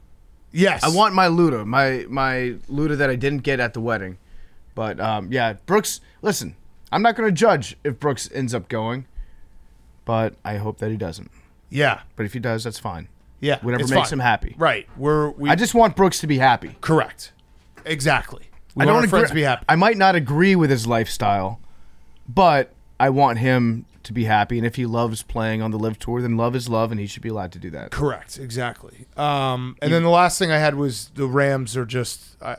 Yes. I want my Luda, my my Luda that I didn't get at the wedding. But um, yeah, Brooks. Listen, I'm not going to judge if Brooks ends up going, but I hope that he doesn't. Yeah. But if he does, that's fine. Yeah. Whatever makes fine. him happy. Right. We're. We, I just want Brooks to be happy. correct. Exactly. We I want don't our friends to be happy. I might not agree with his lifestyle, but I want him to be happy. And if he loves playing on the LIV Tour, then love is love, and he should be allowed to do that. Correct, exactly. Um, and then the last thing I had was the Rams are just. I,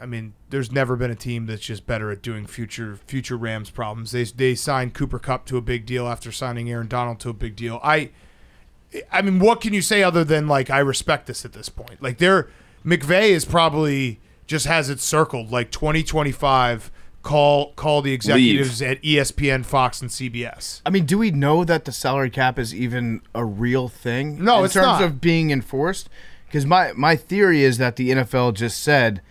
I mean, there's never been a team that's just better at doing future future Rams problems. They they signed Cooper Kupp to a big deal after signing Aaron Donald to a big deal. I, I mean, what can you say other than like I respect this at this point? Like they're McVay is probably just has it circled like 2025. Call call the executives at E ESPN, Fox, and CBS. I mean, do we know that the salary cap is even a real thing? No, in it's terms not. of being enforced. Because my my theory is that the NFL just said,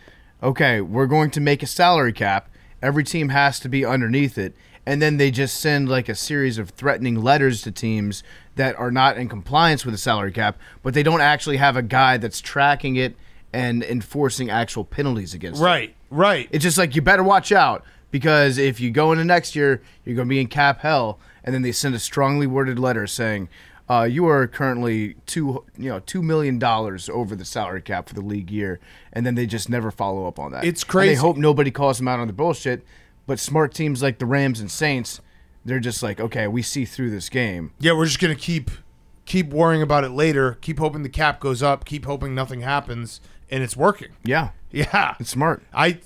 okay, we're going to make a salary cap. Every team has to be underneath it, and then they just send like a series of threatening letters to teams that are not in compliance with the salary cap, but they don't actually have a guy that's tracking it and enforcing actual penalties against it. Right, right. It's just like you better watch out because if you go into next year, you're going to be in cap hell. And then they send a strongly worded letter saying, uh, "You are currently two, you know, two million dollars over the salary cap for the league year," and then they just never follow up on that. It's And crazy. they hope nobody calls them out on the bullshit. But smart teams like the Rams and Saints, they're just like, okay, we see through this game. Yeah, we're just gonna keep keep worrying about it later. Keep hoping the cap goes up. Keep hoping nothing happens, and it's working. Yeah, Yeah, it's smart. I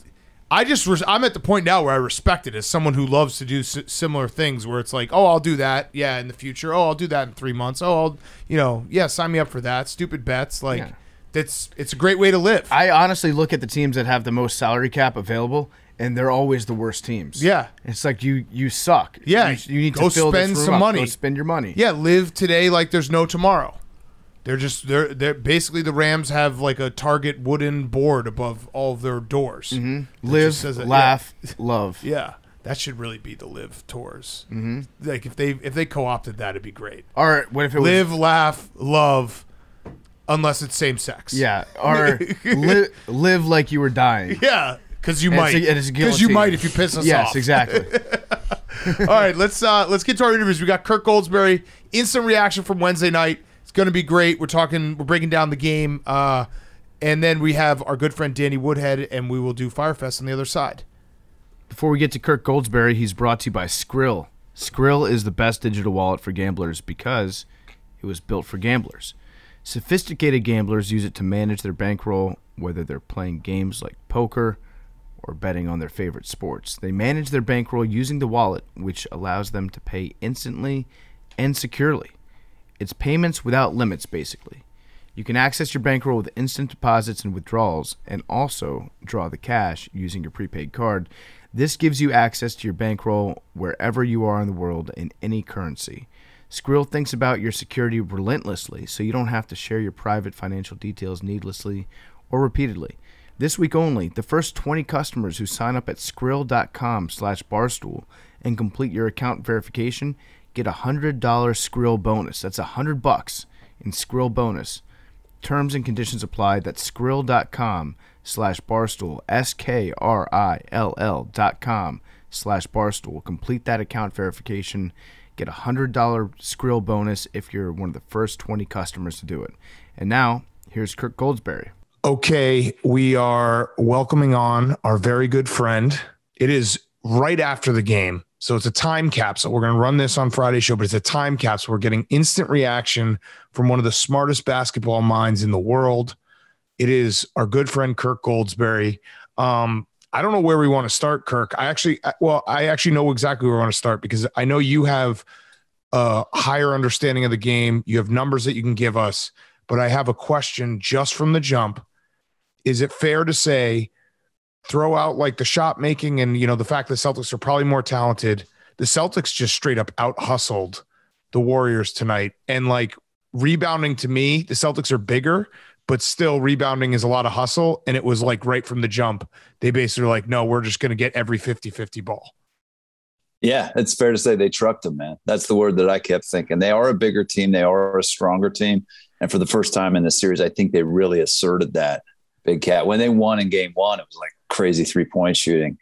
I just res- I'm at the point now where I respect it as someone who loves to do s- similar things. Where it's like, oh, I'll do that. Yeah, in the future. Oh, I'll do that in three months. Oh, I'll you know, yeah, sign me up for that. Stupid bets. Like Yeah. that's it's a great way to live. I honestly look at the teams that have the most salary cap available, and they're always the worst teams. Yeah. it's like you you suck. Yeah, you, you need go to fill this spend room some up. money. Go spend your money. yeah, live today like there's no tomorrow. They're just they're they're basically the Rams have like a Target wooden board above all of their doors. Mm-hmm. live, says it, laugh, love. Yeah, that should really be the LIV Tour's. Mm-hmm. Like if they if they co-opted that, it'd be great. All right, what if it was Live, laugh, love, unless it's same sex. Yeah, or li- live like you were dying. yeah, because you And might. it's a- and it's a Because you might if you piss us yes, off. exactly. All right, let's uh let's get to our interviews. We got Kirk Goldsberry, instant reaction from Wednesday night. Going to be great. We're talking, we're breaking down the game, uh, and then we have our good friend Danny Woodhead, and we will do Fyre Fest on the other side. Before we get to Kirk Goldsberry, he's brought to you by Skrill. Skrill is the best digital wallet for gamblers because it was built for gamblers. Sophisticated gamblers use it to manage their bankroll, whether they're playing games like poker or betting on their favorite sports. They manage their bankroll using the wallet, which allows them to pay instantly and securely. It's payments without limits, basically. You can access your bankroll with instant deposits and withdrawals, and also draw the cash using your prepaid card. This gives you access to your bankroll wherever you are in the world in any currency. Skrill thinks about your security relentlessly, so you don't have to share your private financial details needlessly or repeatedly. This week only, the first 20 customers who sign up at skrill.com slash barstool and complete your account verification get a $100 Skrill bonus. That's a 100 bucks in Skrill bonus. Terms and conditions apply. That's skrill.com slash barstool. S-K-R-I-L-L dot com slash barstool. Complete that account verification. Get a $100 Skrill bonus if you're one of the first 20 customers to do it. And now, here's Kirk Goldsberry. Okay, we are welcoming on our very good friend. It is right after the game. So it's a time capsule. We're going to run this on Friday show, but it's a time capsule. We're getting instant reaction from one of the smartest basketball minds in the world. It is our good friend Kirk Goldsberry. Um, I don't know where we want to start, Kirk. I actually, well, I actually know exactly where we want to start because I know you have a higher understanding of the game. You have numbers that you can give us, but I have a question just from the jump. Is it fair to say, throw out like the shot making and you know the fact that the Celtics are probably more talented? the Celtics just straight up out hustled the Warriors tonight. And like rebounding to me, the Celtics are bigger, but still rebounding is a lot of hustle. And it was like right from the jump, they basically were like, no, we're just going to get every 50 50 ball. Yeah, it's fair to say they trucked them, man. That's the word that I kept thinking. They are a bigger team, they are a stronger team. And for the first time in the series, I think they really asserted that. Big Cat. When they won in game one, it was like crazy three point shooting.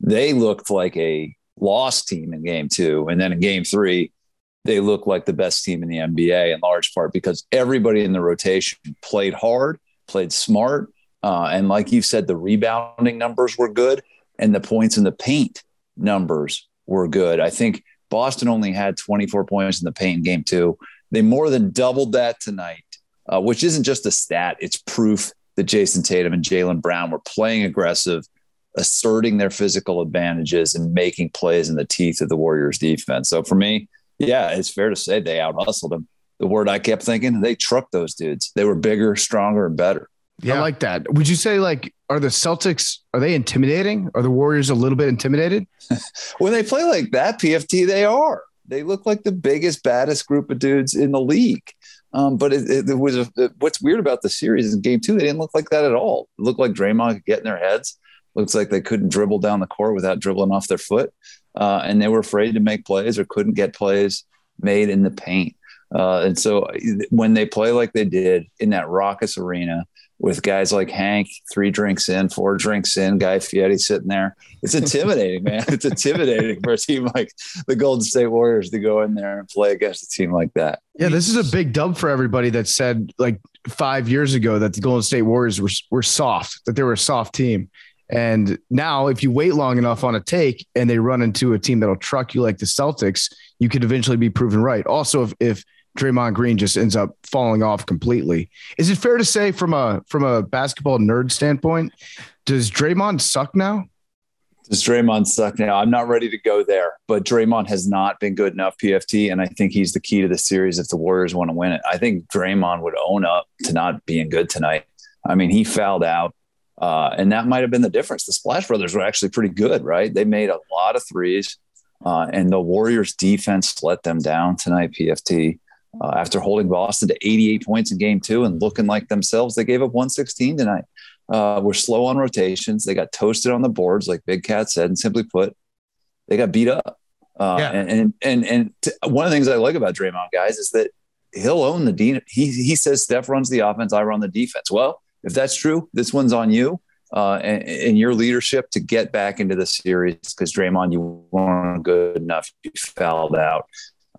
They looked like a lost team in game two. And then in game three, they looked like the best team in the NBA in large part because everybody in the rotation played hard, played smart. Uh, and like you said, the rebounding numbers were good and the points in the paint numbers were good. I think Boston only had 24 points in the paint in game two. They more than doubled that tonight, uh, which isn't just a stat, it's proof that Jayson Tatum and Jaylen Brown were playing aggressive, asserting their physical advantages and making plays in the teeth of the Warriors defense. So for me, yeah, it's fair to say they out hustled them. The word I kept thinking, they trucked those dudes. They were bigger, stronger, and better. Yeah. I like that. Would you say like are the Celtics are they intimidating? Are the Warriors a little bit intimidated? when they play like that, PFT, they are. They look like the biggest, baddest group of dudes in the league. Um, but it, it, was a, it, what's weird about the series in game two, they didn't look like that at all. It looked like Draymond could get in their heads. Looks like they couldn't dribble down the court without dribbling off their foot. Uh, and they were afraid to make plays or couldn't get plays made in the paint. Uh, and so when they play like they did in that raucous arena, with guys like Hank, three drinks in, four drinks in, Guy Fieri sitting there. It's intimidating, man. It's intimidating for a team like the Golden State Warriors to go in there and play against a team like that. Yeah, this is a big dub for everybody that said like five years ago that the Golden State Warriors were, were soft, that they were a soft team. And now, if you wait long enough on a take and they run into a team that'll truck you like the Celtics, you could eventually be proven right. Also, if, if Draymond Green just ends up falling off completely. Is it fair to say from a from a basketball nerd standpoint, does Draymond suck now? Does Draymond suck now? I'm not ready to go there, but Draymond has not been good enough PFT, and I think he's the key to the series if the Warriors want to win it. I think Draymond would own up to not being good tonight. I mean, he fouled out, uh, and that might have been the difference. The Splash Brothers were actually pretty good, right? They made a lot of threes, uh, and the Warriors' defense let them down tonight. PFT uh, after holding Boston to 88 points in game two and looking like themselves. They gave up 116 tonight. Uh, we're slow on rotations. They got toasted on the boards, like Big Cat said, and simply put, they got beat up. Uh, yeah. And and and, and t- one of the things I like about Draymond, guys, is that he'll own the dean. He he says Steph runs the offense, I run the defense. Well, if that's true, this one's on you uh, and, and, your leadership to get back into the series because Draymond, you weren't good enough. You fouled out.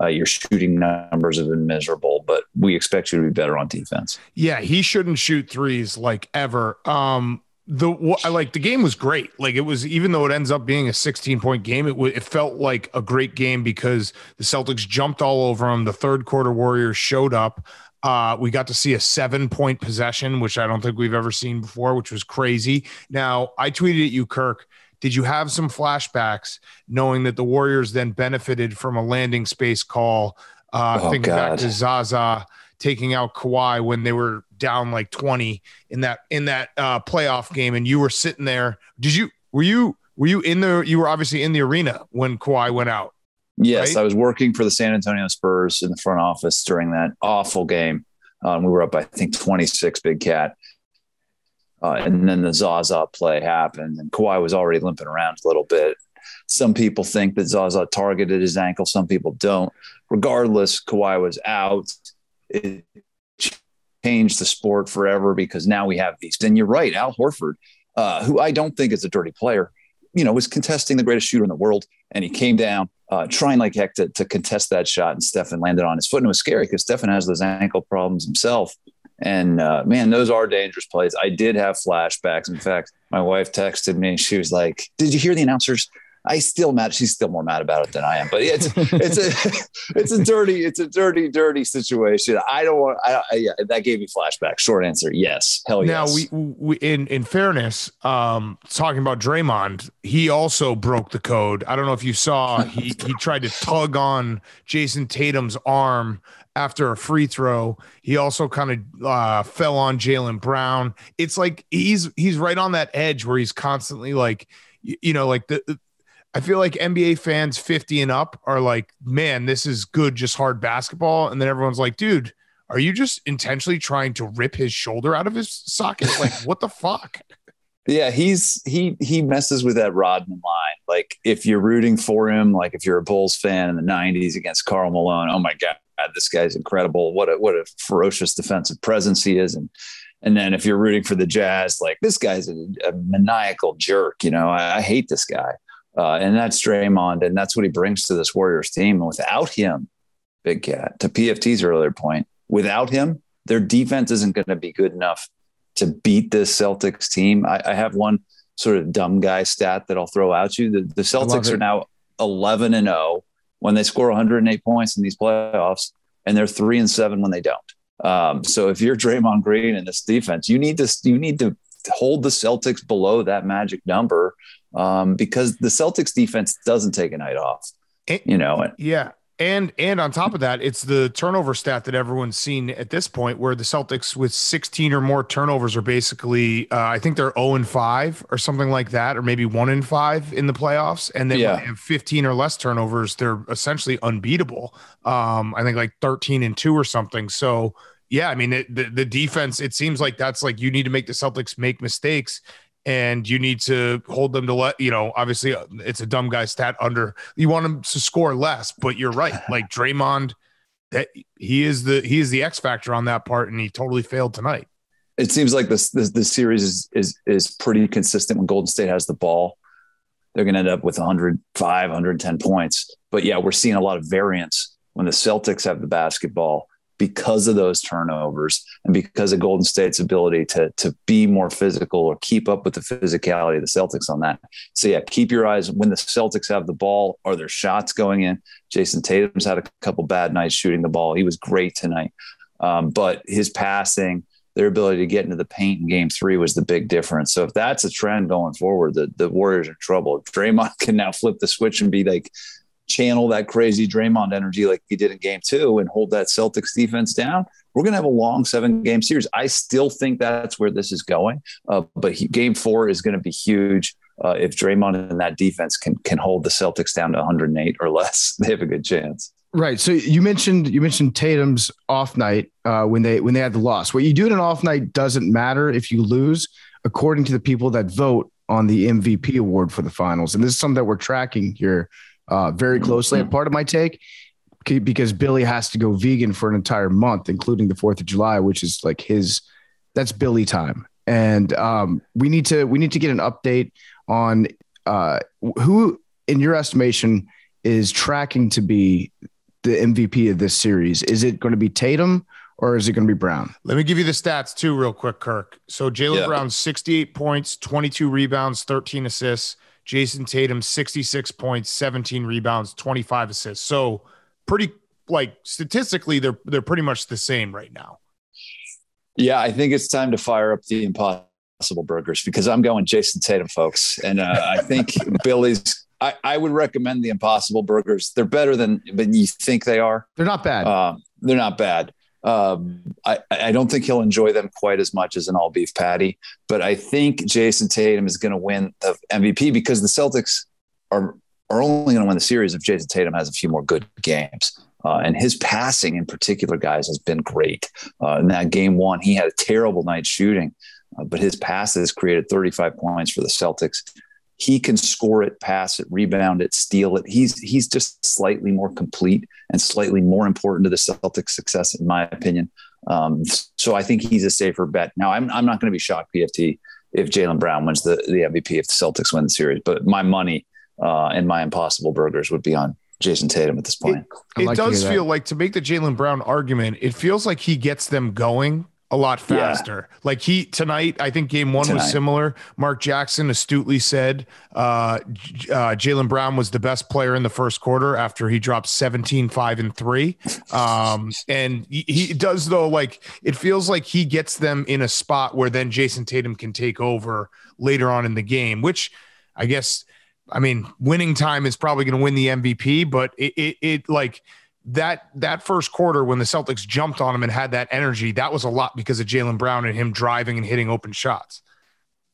Uh, your shooting numbers have been miserable, but we expect you to be better on defense. Yeah, he shouldn't shoot threes like ever. Um, the like the game was great. Like it was, even though it ends up being a 16 point game, it w- it felt like a great game because the Celtics jumped all over them. The third quarter Warriors showed up. Uh, we got to see a seven point possession, which I don't think we've ever seen before, which was crazy. Now I tweeted at you, Kirk did you have some flashbacks knowing that the Warriors then benefited from a landing space call? Uh, oh, thinking God. back to Zaza taking out Kawhi when they were down like 20 in that in that uh, playoff game, and you were sitting there. Did you were you were you in the you were obviously in the arena when Kawhi went out? Yes, right? I was working for the San Antonio Spurs in the front office during that awful game. Um, we were up, I think, 26 big cat. Uh, and then the Zaza play happened, and Kawhi was already limping around a little bit. Some people think that Zaza targeted his ankle. Some people don't. Regardless, Kawhi was out. It changed the sport forever because now we have these. And you're right, Al Horford, uh, who I don't think is a dirty player, you know, was contesting the greatest shooter in the world, and he came down uh, trying like heck to, to contest that shot, and Stephen landed on his foot, and it was scary because Stephen has those ankle problems himself. And uh, man, those are dangerous plays. I did have flashbacks. In fact, my wife texted me. She was like, "Did you hear the announcers?" I still mad. She's still more mad about it than I am. But it's it's a it's a dirty it's a dirty dirty situation. I don't want. I, I yeah, that gave me flashbacks. Short answer: yes. Hell now, yes. Now we, we in in fairness, um, talking about Draymond, he also broke the code. I don't know if you saw. He he tried to tug on Jayson Tatum's arm after a free throw. He also kind of uh, fell on Jaylen Brown. It's like he's he's right on that edge where he's constantly like, you, you know, like the I feel like NBA fans 50 and up are like, man, this is good, just hard basketball. And then everyone's like, dude, are you just intentionally trying to rip his shoulder out of his socket? Like, what the fuck? Yeah, he's he he messes with that Rodman line. Like if you're rooting for him, like if you're a Bulls fan in the '90s against Karl Malone, oh my god, this guy's incredible. What a what a ferocious defensive presence he is, and and then if you're rooting for the Jazz, like this guy's a, a maniacal jerk. You know, I, I hate this guy, uh, and that's Draymond, and that's what he brings to this Warriors team. And without him, Big Cat, to PFT's earlier point, without him, their defense isn't going to be good enough to beat this Celtics team. I, I, have one sort of dumb guy stat that I'll throw out you. The, the Celtics are now 11 and 0 when they score 108 points in these playoffs, and they're three and seven when they don't. Um, so if you're Draymond Green in this defense, you need to you need to hold the Celtics below that magic number um, because the Celtics defense doesn't take a night off. You know, yeah, and and on top of that, it's the turnover stat that everyone's seen at this point, where the Celtics with 16 or more turnovers are basically, uh, I think they're 0 and 5 or something like that, or maybe 1 and 5 in the playoffs. And then yeah. when they have 15 or less turnovers, they're essentially unbeatable. Um, I think like 13 and 2 or something. So yeah, I mean it, the the defense. It seems like that's like you need to make the Celtics make mistakes, and you need to hold them to let you know. Obviously, uh, it's a dumb guy stat under. You want them to score less, but you're right. Like Draymond, that he is the he is the X factor on that part, and he totally failed tonight. It seems like this this, this series is is is pretty consistent when Golden State has the ball. They're going to end up with 105, 110 points. But yeah, we're seeing a lot of variance when the Celtics have the basketball because of those turnovers and because of Golden State's ability to to be more physical or keep up with the physicality of the Celtics on that. So yeah, keep your eyes when the Celtics have the ball. Are there shots going in? Jayson Tatum's had a couple bad nights shooting the ball. He was great tonight, um, but his passing. Their ability to get into the paint in game three was the big difference. So if that's a trend going forward, the, the Warriors are in trouble. Draymond can now flip the switch and be like channel that crazy Draymond energy like he did in game two and hold that Celtics defense down, we're going to have a long seven game series. I still think that's where this is going. Uh, but he, game four is going to be huge. Uh, if Draymond and that defense can can hold the Celtics down to 108 or less, they have a good chance. Right. So you mentioned you mentioned Tatum's off night uh, when they when they had the loss. What you do in an off night doesn't matter if you lose, according to the people that vote on the MVP award for the finals. And this is something that we're tracking here uh, very closely. And part of my take, because Billy has to go vegan for an entire month, including the Fourth of July, which is like his. That's Billy time, and um, we need to we need to get an update on uh, who, in your estimation, is tracking to be the MVP of this series. Is it going to be Tatum? or is it going to be Brown? Let me give you the stats too, real quick, Kirk. So Jaylen yeah. Brown, 68 points, 22 rebounds, 13 assists. Jayson Tatum, 66 points, 17 rebounds, 25 assists. So pretty like statistically, they're they're pretty much the same right now. Yeah, I think it's time to fire up the impossible burgers because I'm going Jayson Tatum, folks. And uh, I think Billy's I, I would recommend the impossible burgers. They're better than than you think they are. They're not bad. Uh, they're not bad. Um, I, I don't think he'll enjoy them quite as much as an all beef patty, but I think Jayson Tatum is going to win the MVP because the Celtics are are only going to win the series if Jayson Tatum has a few more good games. Uh, and his passing in particular, guys, has been great. Uh, in that game one, he had a terrible night shooting, uh, but his passes created 35 points for the Celtics he can score it, pass it, rebound it, steal it. He's he's just slightly more complete and slightly more important to the Celtics' success, in my opinion. Um, so I think he's a safer bet. Now I'm I'm not going to be shocked, PFT, if Jaylen Brown wins the the MVP if the Celtics win the series. But my money uh, and my impossible burgers would be on Jayson Tatum at this point. It, it like does feel like to make the Jaylen Brown argument, it feels like he gets them going a lot faster. Yeah. Like he tonight, I think game one tonight. was similar. Mark Jackson astutely said uh, uh, Jaylen Brown was the best player in the first quarter after he dropped 17, 5, and 3. Um, and he, he, does, though, like it feels like he gets them in a spot where then Jayson Tatum can take over later on in the game, which I guess. I mean, winning time is probably going to win the MVP, but it, it, it like that that first quarter when the Celtics jumped on him and had that energy, that was a lot because of Jaylen Brown and him driving and hitting open shots.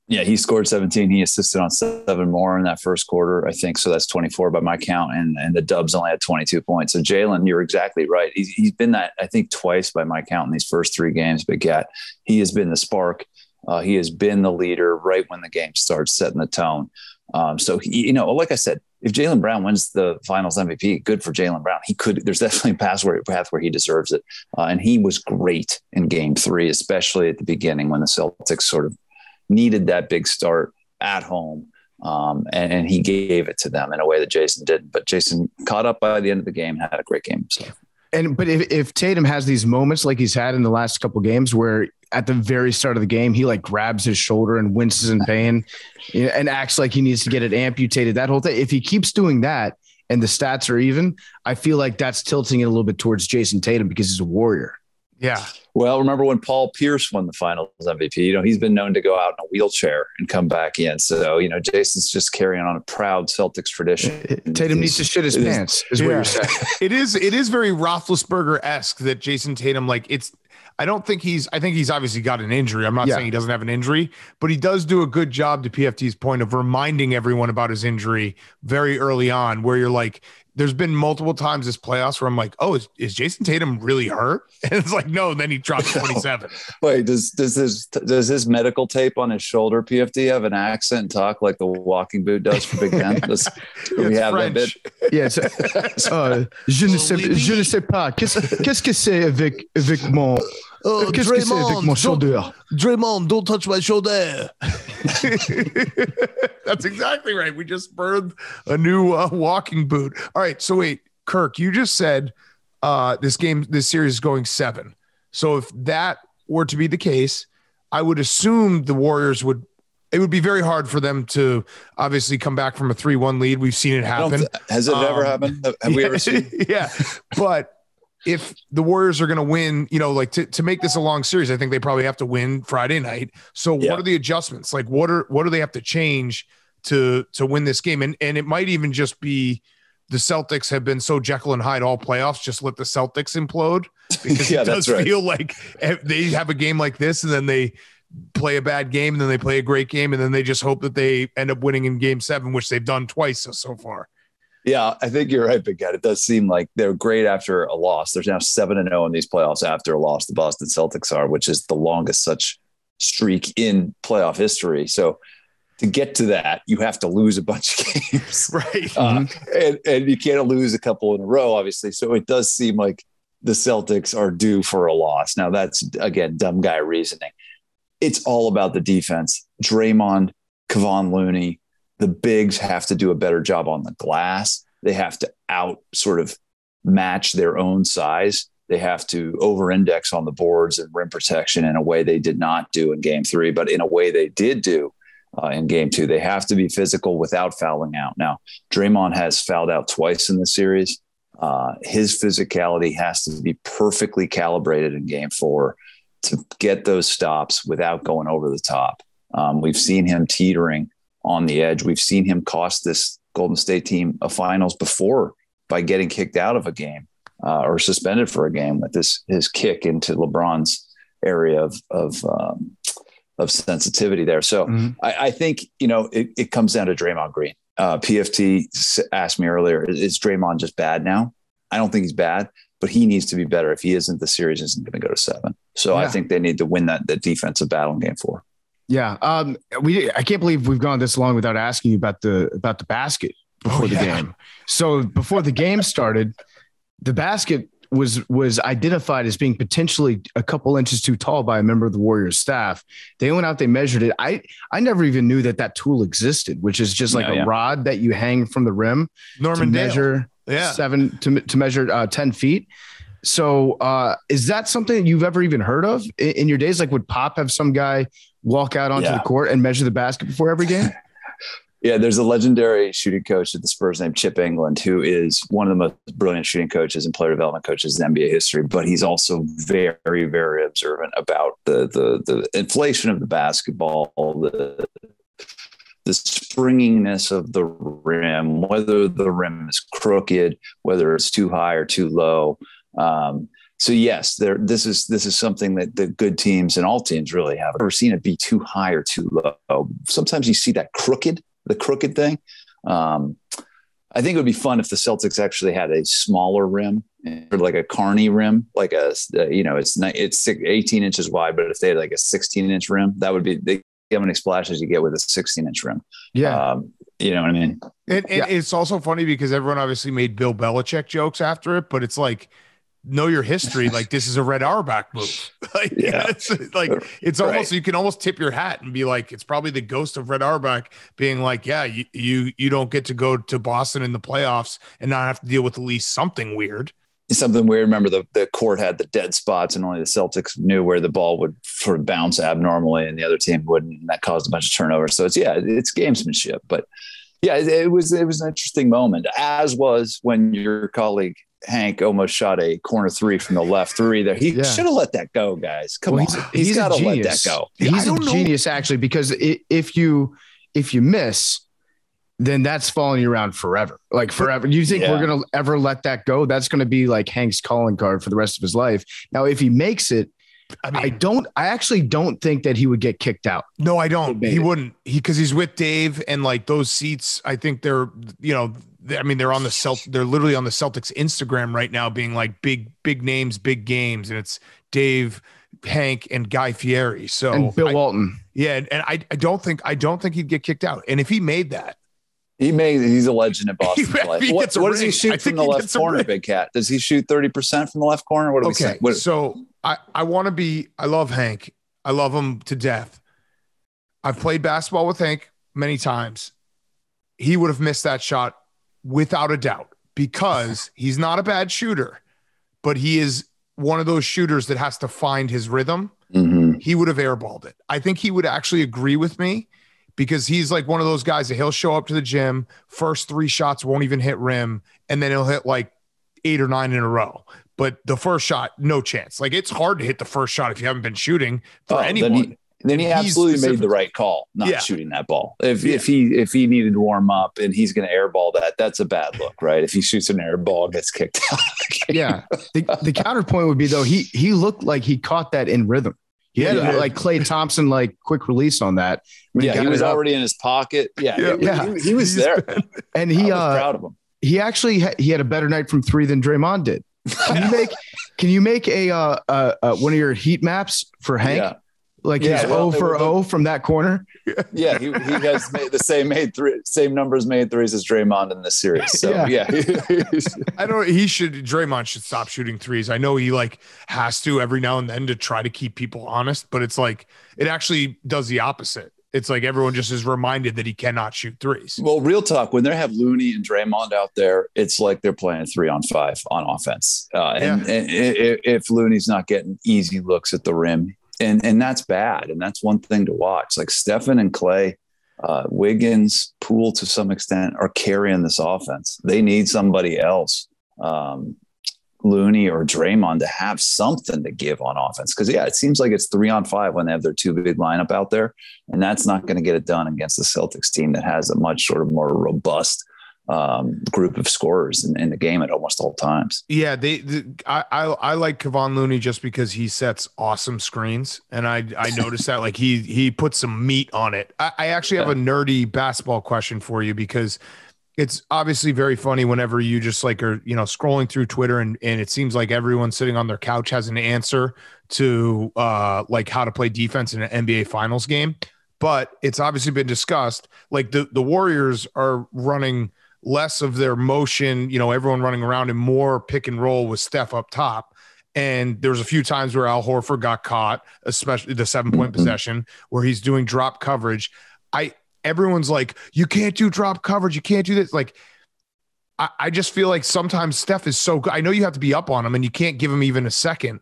Yeah, he scored 17. He assisted on seven more in that first quarter, I think. So that's 24 by my count. And and the Dubs only had 22 points. So Jaylen, you're exactly right. He's, he's been that, I think, twice by my count in these first three games. But Gat, he has been the spark. Uh, he has been the leader right when the game starts, setting the tone. Um, so he, you know, like I said, if Jaylen Brown wins the Finals MVP, good for Jaylen Brown. He could. There's definitely a path where, path where he deserves it, uh, and he was great in Game Three, especially at the beginning when the Celtics sort of needed that big start at home. Um, and, and, he gave it to them in a way that Jayson didn't. But Jayson caught up by the end of the game, had a great game. So. And but if, if Tatum has these moments like he's had in the last couple games where at the very start of the game he like grabs his shoulder and winces in pain and acts like he needs to get it amputated, that whole thing. If he keeps doing that and the stats are even, I feel like that's tilting it a little bit towards Jayson Tatum because he's a warrior. Yeah. Well, remember when Paul Pierce won the Finals MVP? You know, he's been known to go out in a wheelchair and come back in. So, you know, Jayson's just carrying on a proud Celtics tradition. Tatum needs to shit his pants, is, is yeah. what you're saying. it is. It is very Roethlisberger esque that Jayson Tatum, like, it's. I don't think he's. I think he's obviously got an injury. I'm not yeah. saying he doesn't have an injury, but he does do a good job. To PFT's point of reminding everyone about his injury very early on, where you're like, there's been multiple times this playoffs where I'm like, oh, is, is Jayson Tatum really hurt? And it's like, no. And then he drops 27. Wait, does does his does his medical tape on his shoulder PFT have an accent and talk like the walking boot does for Big Ben? Does, do we have French. that bit? Yes. Uh, je ne sais, je ne sais pas. Qu'est-ce qu'est-ce que c'est avec avec mon Oh, Qu'est-ce que c'est avec mon shoulder? Draymond, don't touch my shoulder. That's exactly right. We just burned a new uh, walking boot. All right. So wait, Kirk, you just said uh, this game, this series is going seven. So if that were to be the case, I would assume the Warriors would. It would be very hard for them to obviously come back from a three-one lead. We've seen it happen. Th- has it um, ever happened? Have, have yeah, we ever seen? yeah, but if the Warriors are going to win, you know, like to, to make this a long series, I think they probably have to win Friday night. So yeah. what are the adjustments? Like what are what do they have to change to to win this game? And and it might even just be the Celtics have been so Jekyll and Hyde all playoffs. Just let the Celtics implode because yeah, it does right. feel like they have a game like this and then they play a bad game and then they play a great game and then they just hope that they end up winning in game seven, which they've done twice so, so far. Yeah, I think you're right, Big Cat. It does seem like they're great after a loss. There's now seven and zero oh in these playoffs after a loss. The Boston Celtics are, which is the longest such streak in playoff history. So to get to that, you have to lose a bunch of games, right? Uh, mm-hmm. and and you can't lose a couple in a row, obviously. So it does seem like the Celtics are due for a loss. Now that's again dumb guy reasoning. It's all about the defense. Draymond, Kevon Looney, the bigs have to do a better job on the glass. They have to out sort of match their own size. They have to over index on the boards and rim protection in a way they did not do in game three, but in a way they did do uh, in game two. They have to be physical without fouling out. Now, Draymond has fouled out twice in the series. Uh, his physicality has to be perfectly calibrated in game four to get those stops without going over the top. Um, we've seen him teetering on the edge. We've seen him cost this Golden State team a finals before by getting kicked out of a game uh, or suspended for a game with this his kick into LeBron's area of of um, of sensitivity there. So mm-hmm. I, I, think you know it, it, comes down to Draymond Green. Uh, PFT asked me earlier: Is Draymond just bad now? I don't think he's bad, but he needs to be better. If he isn't, the series isn't going to go to seven. So yeah. I think they need to win that the defensive battle in game four. Yeah, um, we. I can't believe we've gone this long without asking you about the about the basket before oh, yeah. the game. So before the game started, the basket was was identified as being potentially a couple inches too tall by a member of the Warriors staff. They went out, they measured it. I I never even knew that that tool existed, which is just like a yeah. rod that you hang from the rim Norman to measure yeah. seven to to measure uh, ten feet. So, uh, is that something that you've ever even heard of in, in your days? Like, would Pop have some guy walk out onto yeah. the court and measure the basket before every game? yeah, there's a legendary shooting coach at the Spurs named Chip Engelland, who is one of the most brilliant shooting coaches and player development coaches in NBA history. But he's also very, very observant about the the the inflation of the basketball, the the springiness of the rim, whether the rim is crooked, whether it's too high or too low. Um, So yes, there. This is this is something that the good teams and all teams really have. I've never seen it be too high or too low. Sometimes you see that crooked, the crooked thing. Um, I think it would be fun if the Celtics actually had a smaller rim, or like a Carney rim, like a you know it's it's 18 inches wide, but if they had like a 16 inch rim, that would be they, how many splashes you get with a 16 inch rim. Yeah. Um, you know what I mean? And, and Yeah. it's also funny because everyone obviously made Bill Belichick jokes after it, but it's like know your history. like this is a Red Auerbach move. like Yeah. it's like it's Right. almost you can almost tip your hat and be like, it's probably the ghost of Red Auerbach being like, yeah, you you you don't get to go to Boston in the playoffs and not have to deal with at least something weird. something weird. Remember the, the court had the dead spots and only the Celtics knew where the ball would sort of bounce abnormally and the other team wouldn't. And that caused a bunch of turnovers. So it's, yeah, it's gamesmanship, but yeah, it was, it was an interesting moment as was when your colleague Hank almost shot a corner three from the left three there. He Yeah. should have let that go guys. Come Well, on. he's a got to let that go. He's a don't know. genius actually because if you if you miss, then that's following you around forever. Like forever. You think Yeah. we're gonna ever let that go? That's gonna be like Hank's calling card for the rest of his life. Now, if he makes it, I mean, I don't. I actually don't think that he would get kicked out. No, I don't. made He wouldn't. He because he's with Dave and like those seats. I think they're you know. They- I mean, they're on the Celt. They're literally on the Celtics Instagram right now, being like big, big names, big games, and it's Dave, Hank, and Guy Fieri. So and Bill I- Walton. yeah, and, and I, I don't think, I don't think he'd get kicked out. And if he made that, He made, he's a legend at Boston. He- he What, what does he ring. I shoot from the left corner. Big Cat? Does he shoot 30% from the left corner? What do we okay. say? What, so I, I want to be. I love Hank. I love him to death. I've played basketball with Hank many times. He would have missed that shot without a doubt because he's not a bad shooter, but he is one of those shooters that has to find his rhythm. Mhm. He would have airballed it. I think he would actually agree with me because he's like one of those guys that he'll show up to the gym, first three shots won't even hit rim, and then he'll hit like eight or nine in a row. But the first shot, no chance. Like it's hard to hit the first shot if you haven't been shooting for Oh, anyone. Then he, then he absolutely made the right call, not Yeah. shooting that ball. If Yeah. if he if he needed to warm up and he's going to airball that, that's a bad look, right? If he shoots an air ball, gets kicked out. Yeah. The, the counterpoint would be though he he looked like he caught that in rhythm. He had Yeah. like Klay Thompson like quick release on that. when yeah, he got was already in his pocket. Yeah, Yeah. Yeah. He, he was He's there. and He he I was uh proud of him. he actually ha- he had a better night from three than Draymond did. Can you make can you make a uh, uh, uh one of your heat maps for Hank? Yeah, Like Yeah, he's well, O for it would O from that corner. yeah. He, he has made the same made three same numbers made threes as Draymond in this series. So Yeah. yeah, I don't. He should. Draymond should stop shooting threes. I know he like has to every now and then to try to keep people honest, but it's like it actually does the opposite. It's like everyone just is reminded that he cannot shoot threes. Well, real talk. When they have Looney and Draymond out there, it's like they're playing three on five on offense. Uh, and, and i- if Looney's not getting easy looks at the rim, and and that's bad, and that's one thing to watch. Like Stefan and Klay, uh, Wiggins, Poole to some extent are carrying this offense. They need somebody else. Um, Looney or Draymond to have something to give on offense. Because yeah, it seems like it's three on five when they have their two big lineup out there, and that's not going to get it done against the Celtics team that has a much sort of more robust um, group of scorers in, in the game at almost all times. Yeah, they. The, I, I I like Kevon Looney just because he sets awesome screens, and I I noticed that like he he puts some meat on it. I, I actually have a nerdy basketball question for you because it's obviously very funny whenever you just like are you know scrolling through Twitter and and it seems like everyone sitting on their couch has an answer to uh like how to play defense in an NBA Finals game, but it's obviously been discussed. Like the the Warriors are running less of their motion, you know, everyone running around and more pick and roll with Steph up top. And there was a few times where Al Horford got caught, especially the seven point Mhm. possession where he's doing drop coverage. I everyone's like, you can't do drop coverage, you can't do this. Like, I, I just feel like sometimes Steph is so good. I know you have to be up on him and you can't give him even a second,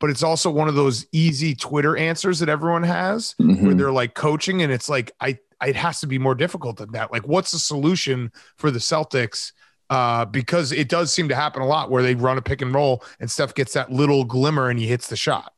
but it's also one of those easy Twitter answers that everyone has where Mhm. they're like coaching and it's like I it has to be more difficult than that. Like what's the solution for the Celtics? Uh, because it does seem to happen a lot where they run a pick and roll and Steph gets that little glimmer and he hits the shot.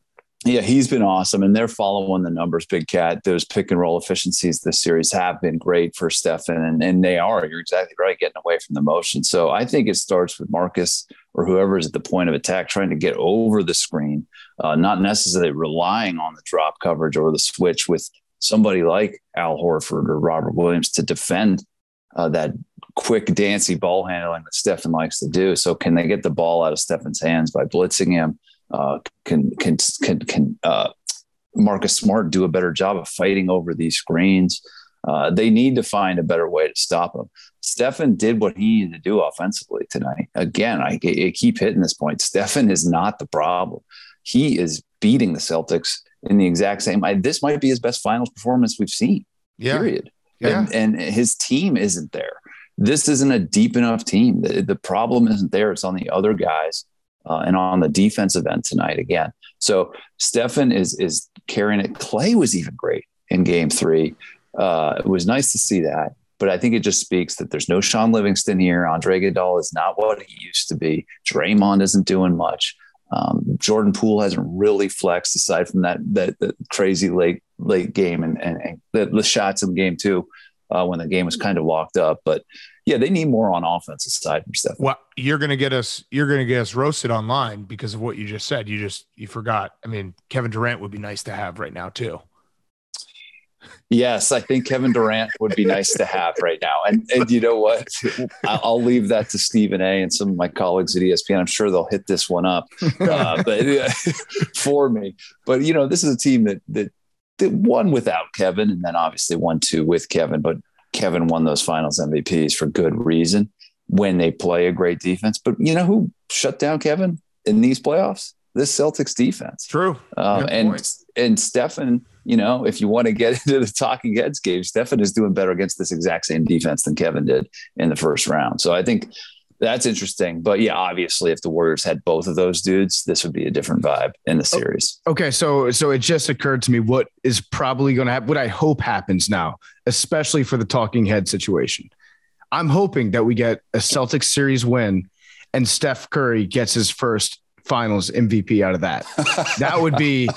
Yeah, he's been awesome, and they're following the numbers. Big Cat, those pick and roll efficiencies this series have been great for Stefan, and, and they are. You're exactly right, getting away from the motion. So I think it starts with Marcus or whoever is at the point of attack trying to get over the screen, uh, not necessarily relying on the drop coverage or the switch with somebody like Al Horford or Robert Williams to defend uh, that quick, dancy ball handling that Stephen likes to do. So, can they get the ball out of Stephen's hands by blitzing him? Uh, can can can can uh, Marcus Smart do a better job of fighting over these screens? Uh, they need to find a better way to stop him. Stephen did what he needed to do offensively tonight. Again, I, I keep hitting this point. Stephen is not the problem. He is beating the Celtics in the exact same. I, this might be his best finals performance we've seen. Yeah. Period. Yeah. And, and his team isn't there. This isn't a deep enough team. The, the problem isn't there. It's on the other guys uh, and on the defensive end tonight again. So Stefan is is carrying it. Klay was even great in Game Three. Uh, it was nice to see that, but I think it just speaks that there's no Shaun Livingston here. Andre Iguodala is not what he used to be. Draymond isn't doing much. Um, Jordan Poole hasn't really flexed aside from that that, that crazy late late game and, and, and the, the, shots in game two uh, when the game was kind of locked up. But yeah, they need more on offense aside from stuff. Well, you're gonna get us you're gonna get us roasted online because of what you just said. You just you forgot. I mean, Kevin Durant would be nice to have right now too. Yes, I think Kevin Durant would be nice to have right now. And and you know what? I'll leave that to Stephen A. and some of my colleagues at ESPN. I'm sure they'll hit this one up, uh, but uh, for me. But you know, this is a team that that that won without Kevin, and then obviously won two with Kevin. But Kevin won those Finals MVPs for good reason when they play a great defense. But you know who shut down Kevin in these playoffs? This Celtics defense. True. Um, and point. and Stefan you know, if you want to get into the talking heads game, Stefan is doing better against this exact same defense than Kevin did in the first round. So I think that's interesting. But yeah, obviously, if the Warriors had both of those dudes, this would be a different vibe in the series. Okay, so so it just occurred to me what is probably going to happen. What I hope happens now, especially for the talking head situation. I'm hoping that we get a Celtics series win, and Steph Curry gets his first Finals MVP out of that. that would be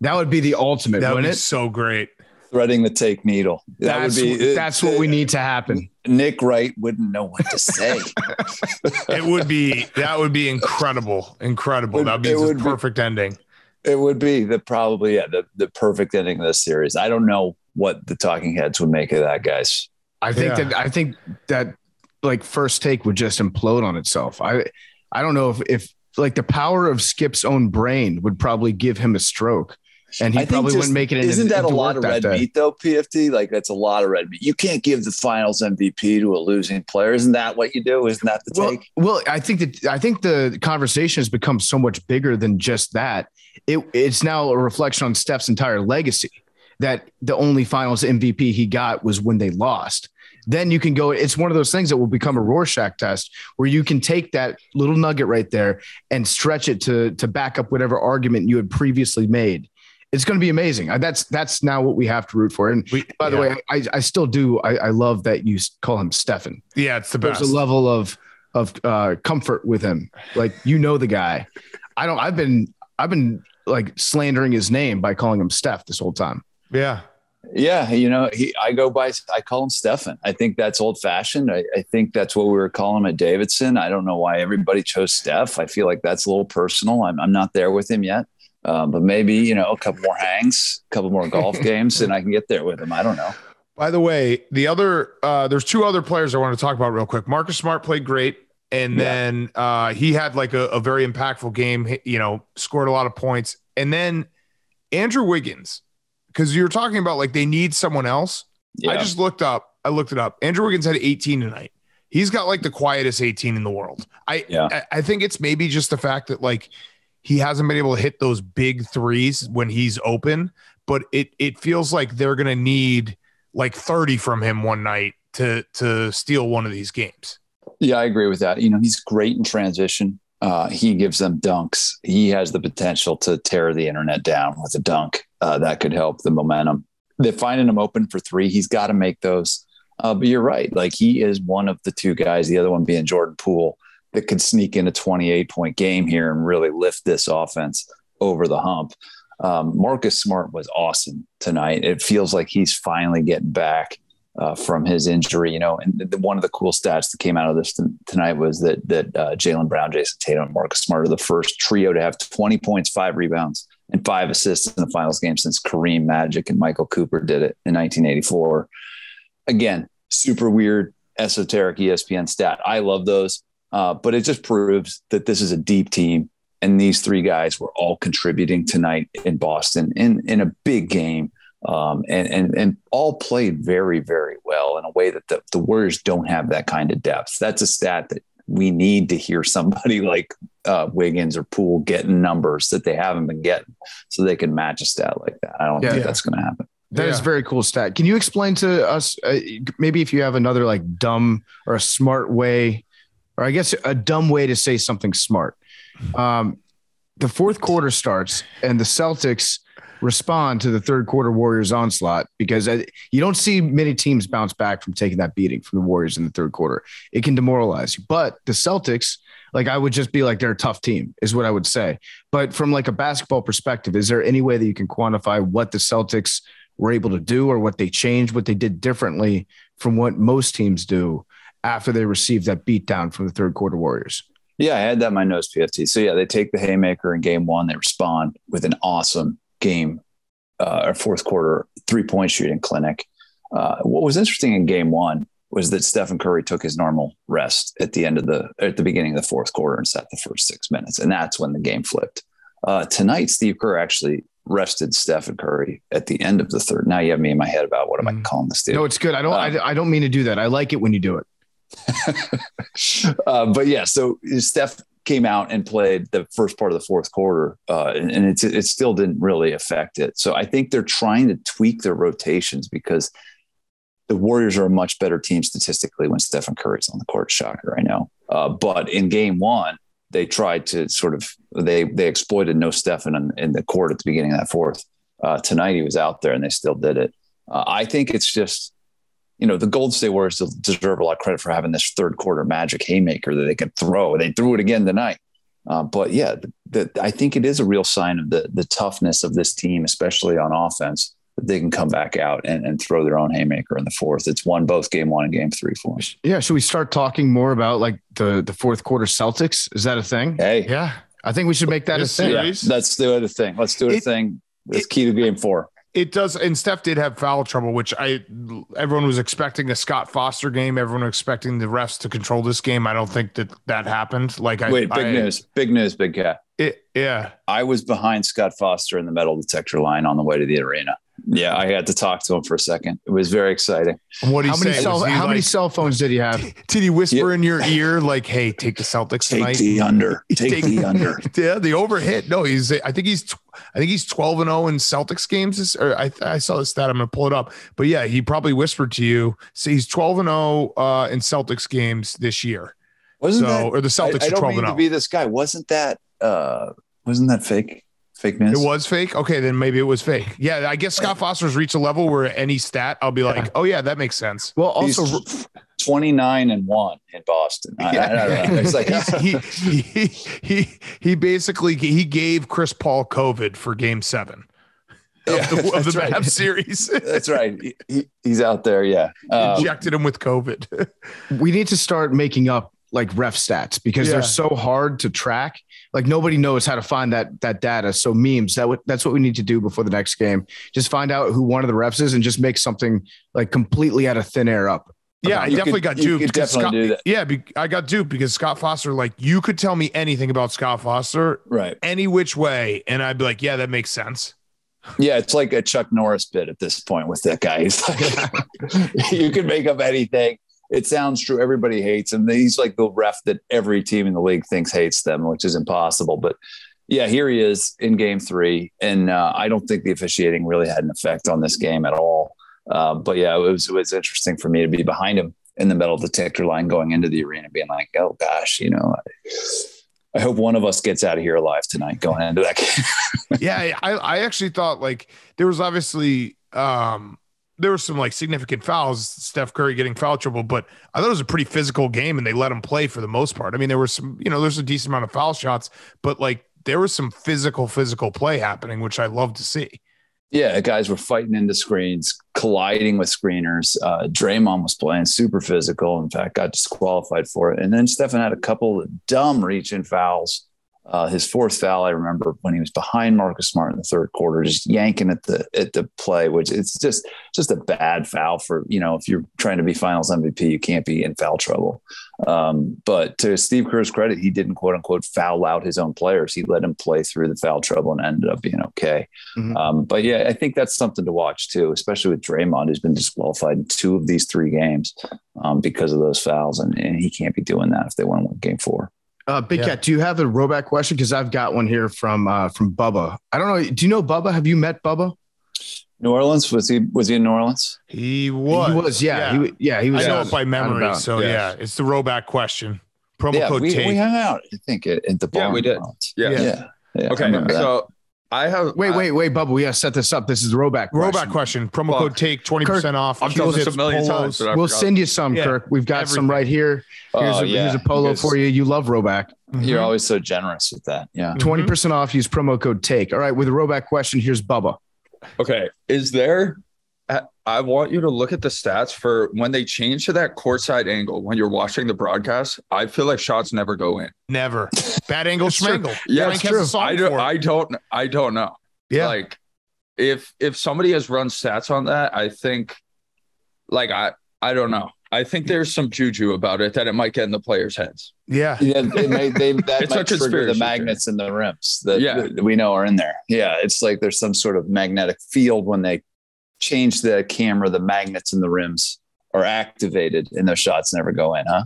that would be the ultimate, that would be it? So great. Threading the take needle. That that's, would be uh, that's what we uh, need to happen. Nick Wright wouldn't know what to say. it would be that would be incredible, incredible. That would be the perfect be, ending. It would be the probably yeah the the perfect ending of this series. I don't know what the talking heads would make of that, guys. I think yeah. that I think that like first take would just implode on itself. I I don't know if if like the power of Skip's own brain would probably give him a stroke. And he probably just, wouldn't make it. In isn't that a lot of red meat though, PFT? Like that's a lot of red meat. You can't give the Finals MVP to a losing player. Isn't that what you do? Isn't that the well, take? Well, I think that I think the conversation has become so much bigger than just that. It, it's now a reflection on Steph's entire legacy. That the only Finals MVP he got was when they lost then you can go. It's one of those things that will become a Rorschach test where you can take that little nugget right there and stretch it to to back up whatever argument you had previously made. It's going to be amazing. That's that's now what we have to root for. And we, by yeah. the way, I, I still do. I, I love that you call him Stefan. Yeah, it's the best. There's a level of of uh, comfort with him. Like you know the guy. I don't. I've been I've been like slandering his name by calling him Steph this whole time. Yeah, yeah, you know, he, I go by, I call him Stefan. I think that's old fashioned. I, I, think that's what we were calling him at Davidson. I don't know why everybody chose Steph. I feel like that's a little personal. I'm, I'm not there with him yet, um, but maybe, you know, a couple more hangs, a couple more golf games, and I can get there with him. I don't know. By the way, the other, uh, there's two other players I want to talk about real quick. Marcus Smart played great. And yeah. then uh, he had like a, a very impactful game, you know, scored a lot of points. And then Andrew Wiggins because you're talking about like they need someone else. Yeah. I just looked up. I looked it up. Andrew Wiggins had 18 tonight. He's got like the quietest 18 in the world. I yeah. I, I think it's maybe just the fact that like he hasn't been able to hit those big threes when he's open, but it it feels like they're gonna need like 30 from him one night to to steal one of these games. Yeah, I agree with that. You know, he's great in transition. Uh, he gives them dunks. He has the potential to tear the internet down with a dunk. Uh, that could help the momentum. They're finding him open for three. He's got to make those. Uh, but you're right. Like he is one of the two guys, the other one being Jordan Poole, that could sneak in a 28 point game here and really lift this offense over the hump. Um, Marcus Smart was awesome tonight. It feels like he's finally getting back uh, from his injury. You know, and the, one of the cool stats that came out of this t- tonight was that that uh, Jaylen Brown, Jayson Tatum, and Marcus Smart are the first trio to have 20 points, five rebounds, and five assists in the finals game since Kareem Magic and Michael Cooper did it in 1984. Again, super weird, esoteric ESPN stat. I love those, uh, but it just proves that this is a deep team. And these three guys were all contributing tonight in Boston in, in a big game um, and, and, and all played very, very well in a way that the, the Warriors don't have that kind of depth. That's a stat that we need to hear somebody like uh, Wiggins or Poole getting numbers that they haven't been getting so they can match a stat like that. I don't Yeah. think Yeah. that's going to happen. That is Yeah. a very cool stat. Can you explain to us, uh, maybe if you have another like dumb or a smart way, or I guess a dumb way to say something smart? Um, the fourth quarter starts and the Celtics respond to the third quarter Warriors onslaught because uh, you don't see many teams bounce back from taking that beating from the Warriors in the third quarter. It can demoralize you. But the Celtics, like I would just be like they're a tough team, is what I would say. But from like a basketball perspective, is there any way that you can quantify what the Celtics were able to do or what they changed, what they did differently from what most teams do after they received that beatdown from the third quarter Warriors? Yeah, I had that in my nose, PFT. So yeah, they take the haymaker in game one. They respond with an awesome game, uh, or fourth quarter three point shooting clinic. Uh, what was interesting in game one was that Stephen Curry took his normal rest at the end of the at the beginning of the fourth quarter and sat the first six minutes, and that's when the game flipped. Uh, tonight, Steve Kerr actually rested Stephen Curry at the end of the third. Now you have me in my head about what am I Mm. calling this dude? No, it's good. I don't. I, I don't mean to do that. I like it when you do it. uh, but yeah, so Steph came out and played the first part of the fourth quarter, uh, and, and it still didn't really affect it. So I think they're trying to tweak their rotations because the Warriors are a much better team statistically when Stephen Curry's on the court. Shocker, I know. Uh, but in game one, they tried to sort of they they exploited no Stephen in, in the court at the beginning of that fourth. Uh, tonight he was out there and they still did it. Uh, I think it's just you know, the Golden State Warriors deserve a lot of credit for having this third quarter magic haymaker that they could throw. They threw it again tonight. Uh, but yeah, the, the, I think it is a real sign of the the toughness of this team, especially on offense, that they can come back out and, and throw their own haymaker in the fourth. It's won both game one and game three for them. Yeah. Should we start talking more about like the the fourth quarter Celtics? Is that a thing? Hey, Yeah. I think we should make that This a thing. yeah, series? let's do it a thing. Let's do it a thing. It's key to game four. It does, and Steph did have foul trouble, which I everyone was expecting a Scott Foster game. Everyone was expecting the refs to control this game. I don't think that that happened. Like I Wait, big I- news, big news, big cat. It, yeah, I was behind Scott Foster in the metal detector line on the way to the arena. Yeah, I had to talk to him for a second. It was very exciting. What How many say? cell Was he How many cell phones did he have? Did he whisper Yeah. in your ear like, "Hey, take the Celtics Take tonight"? the under. Take, Take- the under. yeah, the overhit. No, he's. I think he's. I think he's twelve and zero in Celtics games. This, or I, I saw the stat. I'm gonna pull it up. But yeah, he probably whispered to you. So he's twelve and zero uh, in Celtics games this year. Wasn't So that? or the Celtics I, I are don't twelve mean and to zero. be this guy. Wasn't that? uh Wasn't that fake? Fake news. It was fake. Okay, then maybe it was fake. Yeah, I guess Scott Foster's reached a level where any stat, I'll be like, oh yeah, that makes sense. Well, He's also, 29 and one in Boston. I, I don't know. It's like he, he he he basically he gave Chris Paul COVID for Game Seven of the, of the right. Series. that's right. He, he- he's out there. Yeah. Um, Injected him with COVID. we need to start making up like ref stats because Yeah. they're so hard to track. Like nobody knows how to find that that data. So memes that would that's what we need to do before the next game. Just find out who one of the refs is and just make something like completely out of thin air up. yeah, I You definitely could- got you duped. could definitely Scott, do that. Yeah, be, I got duped because Scott Foster, like, you could tell me anything about Scott Foster right. any which way, and I'd be like, yeah, that makes sense. Yeah. It's like a Chuck Norris bit at this point with that guy. He's like, you can make up anything. It sounds true. Everybody hates him. He's like the ref that every team in the league thinks hates them, which is impossible. But yeah, here he is in game three. And uh, I don't think the officiating really had an effect on this game at all. Uh, but yeah, it was, it was interesting for me to be behind him in the metal detector line going into the arena, being like, oh gosh, you know, I, I hope one of us gets out of here alive tonight going into that game. yeah, I, I actually thought like there was obviously um there was some like significant fouls, Steph Curry getting foul trouble, but I thought it was a pretty physical game and they let him play for the most part. I mean, there was some, you know, there's a decent amount of foul shots, but like there was some physical, physical play happening, which I love to see. Yeah, guys were fighting into screens, colliding with screeners. Uh, Draymond was playing super physical. In fact, got disqualified for it. And then Stefan had a couple dumb reach-in fouls. Uh, his fourth foul, I remember when he was behind Marcus Smart in the third quarter, just yanking at the at the play, which it's just just a bad foul for you know if you're trying to be Finals MVP, you can't be in foul trouble. Um, but to Steve Kerr's credit, he didn't quote unquote foul out his own players. He let him play through the foul trouble and ended up being okay. Mhm. Um, but yeah, I think that's something to watch too, especially with Draymond, who's been disqualified in two of these three games um, because of those fouls, and, and he can't be doing that if they want to win Game Four. Uh, Big Yeah. Cat, do you have a rollback question? Because I've got one here from uh, from Bubba. I don't know. Do you know Bubba? Have you met Bubba? New Orleans was he? Was he in New Orleans? He was. He was. Yeah. He, wa- yeah. He was. I know it by memory. about. So Yes. yeah, it's the rollback question. Promo yeah, code we, take. we hung out. I think at, at the bar. Yeah, we did. Yeah. Yeah. Yeah. yeah. Okay. So I have. Wait, I- wait, wait, Bubba. We gotta set this up. This is the rollback. rollback question. question. Promo Fuck. code take twenty percent off. I've done this a Q-tips, million polos. times. We'll send you some, Yeah, Kirk. We've got some right here. Here's, Oh, a, yeah. here's a polo You for you. You love rollback. You're Mhm. always so generous with that. Yeah. Twenty percent off. Use promo code take. All right. With a rollback question, here's Bubba. Okay. Is there? I- I want you to look at the stats for when they change to that courtside angle when you're watching the broadcast. I feel like shots never go in. Never. Bad angle It's schmangle. Yeah, Frank it's true. I don't. for. I don't. I don't know. yeah. Like, if if somebody has run stats on that, I think, like I I don't know. I think there's some juju about it that it might get in the players' heads. yeah. Yeah, they may, they, that It's a might trigger the magnets in the rims that, Yeah. that we know are in there. Yeah, it's like there's some sort of magnetic field when they change the camera, the magnets in the rims are activated and those shots never go in, huh?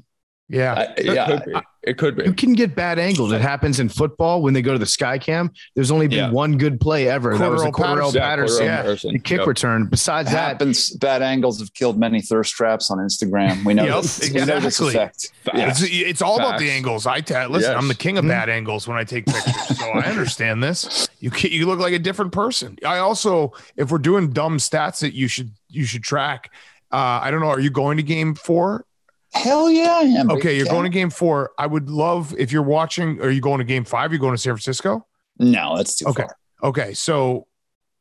Yeah. I, It yeah, could be. It could You can get bad angles. It happens in football when they go to the sky cam. There's only been Yeah. one good play ever. that was the Cordero Cordell Patterson. Patterson, Yeah, Patterson. the kick Yep. return. Besides it that, happens. Bad angles have killed many thirst traps on Instagram. We know Yep, this. We know this effect. Yeah. It's, it's all about the angles. I tell listen, Yes. I'm the king of Mhm. bad angles when I take pictures, so I understand this. You ca- you look like a different person. I also, if we're doing dumb stats that you should you should track. Uh, I don't know. Are you going to game four? Hell yeah, I am. Okay, you're going to game four. I would love if you're watching. Are you going to game five? You're going to San Francisco. No, that's too Okay. far. Okay, so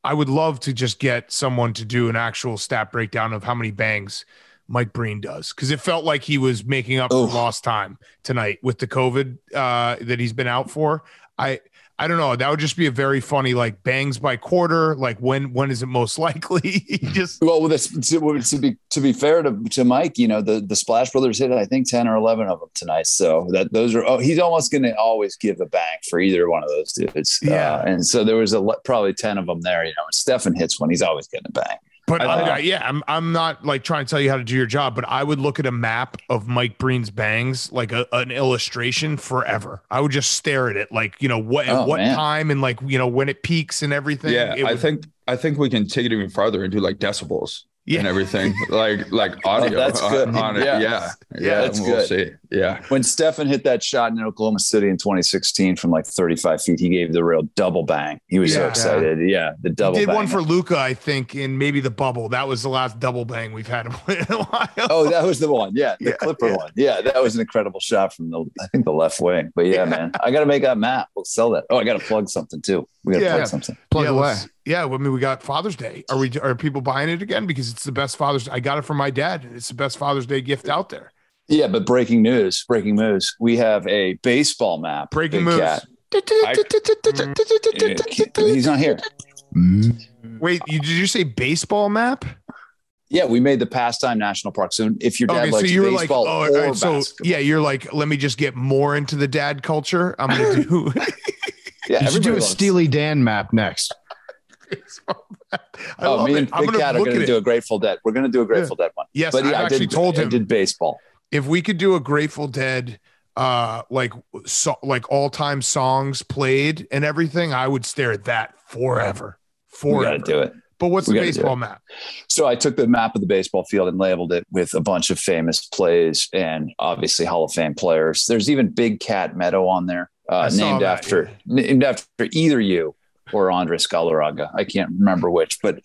I would love to just get someone to do an actual stat breakdown of how many bangs Mike Breen does because it felt like he was making up for lost time tonight with the COVID uh, that he's been out for. I I don't know. That would just be a very funny like bangs by quarter. Like when when is it most likely? Just Well, with this, to, to be to be fair to, to Mike, you know the the Splash Brothers hit I think ten or eleven of them tonight. So that those are oh he's almost going to always give a bang for either one of those dudes. Yeah. Uh, and so there was a probably ten of them there. You know, when Stefan hits one, he's always getting a bang. But I I, yeah, I'm I'm not like trying to tell you how to do your job, but I would look at a map of Mike Breen's bangs like a, an illustration forever. I would just stare at it, like you know what at Oh, what man. time and like you know when it peaks and everything. Yeah, It I think I think we can take it even farther and do like decibels Yeah. and everything, like like oh, audio. that's uh, good. On, it. Yeah. Yeah, yeah, Yeah, that's we'll good. see. Yeah, When Stefan hit that shot in Oklahoma City in 2016 from like 35 feet, he gave the real double bang. He was so excited. Yeah, the double He double. did one for Luka, I think, in maybe the bubble. That was the last double bang we've had in a while. Oh, that was the one. Yeah, the Yeah, Clipper yeah. one. Yeah, that was an incredible shot from the I think the left wing. But yeah, Yeah. man, I got to make that map. We'll sell that. Oh, I got to plug something too. We got to Yeah. plug something. plug yeah, away. let's- Yeah, I mean, we got Father's Day. Are we? Are people buying it again? Because it's the best Father's. I got it from my dad. It's the best Father's Day gift out there. Yeah, but breaking news! Breaking news! We have a baseball map. Breaking Big moves. Cat. Mm. He's not here. Wait, you, did you say baseball map? Yeah, we made the pastime national park. So if your dad Okay, so likes you were like, baseball oh, or right, so basketball, yeah, you're like, let me just get more into the dad culture. I'm gonna do yeah, You should do a Steely Dan map next. Baseball. I Oh, me it. and Big gonna Cat are going to do a Grateful Dead. We're going to do a Grateful Dead one. Yes, But yeah, I actually did, told I him did baseball. if we could do a Grateful Dead, uh, like so, like all time songs played and everything, I would stare at that forever, forever. to do it. But what's We the baseball map? So I took the map of the baseball field and labeled it with a bunch of famous plays and obviously Hall of Fame players. There's even Big Cat Meadow on there, uh, named that, after named after either you or Andres Galarraga. I can't remember which, but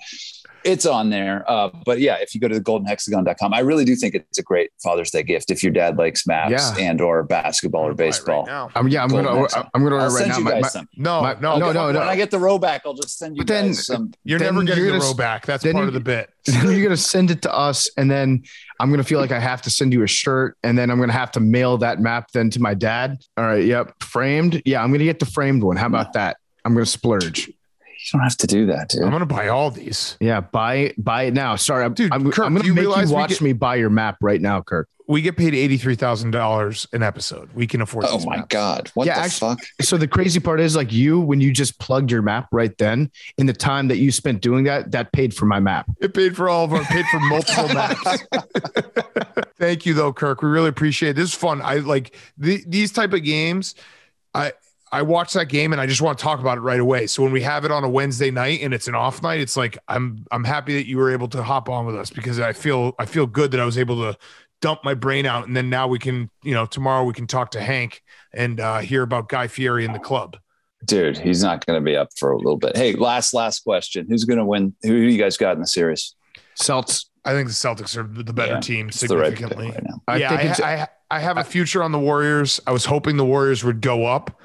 It's on there. Uh, but yeah, if you go to the goldenhexagon.com, I really do think it's a great Father's Day gift if your dad likes maps Yeah. and or basketball or Buy it right baseball. now. Um, yeah, I'm Golden gonna Hexagon. I'm gonna order I'll right send now. you My- guys my- some. No, My- no, no, Okay, no, when no. I get the row back, I'll just send you But then- guys some. You're Then never getting you're the gonna row back. That's part you- of the bit. you're gonna send it to us, and then I'm gonna feel like I have to send you a shirt, and then I'm gonna have to mail that map then to my dad. All right, yep, framed. Yeah, I'm gonna get the framed one. How about that? I'm gonna splurge. You don't have to do that, dude. I'm gonna buy all these. Yeah, buy buy it now. Sorry, I'm, Dude, I'm, Kirk, I'm gonna you make you watch get- me buy your map right now, Kirk. We get paid eighty three thousand dollars an episode. We can afford. oh these my maps. god, what Yeah, the actually- fuck? So the crazy part is like you, when you just plugged your map right then, in the time that you spent doing that, that paid for my map. It paid for all of our paid for multiple maps. Thank you though, Kirk. We really appreciate it. This is fun. I like the, these type of games. I I watch that game and I just want to talk about it right away. So when we have it on a Wednesday night and it's an off night, it's like I'm I'm happy that you were able to hop on with us because I feel I feel good that I was able to dump my brain out and then now we can you know tomorrow we can talk to Hank and uh, hear about Guy Fieri in the club. Dude, he's not going to be up for a little bit. Hey, last last question. Who's going to win? Who do you guys got in the series? Celts. I think the Celtics are the better Yeah, team It's the right significantly. right now. I yeah, think I, I, I have a future on the Warriors. I was hoping the Warriors would go up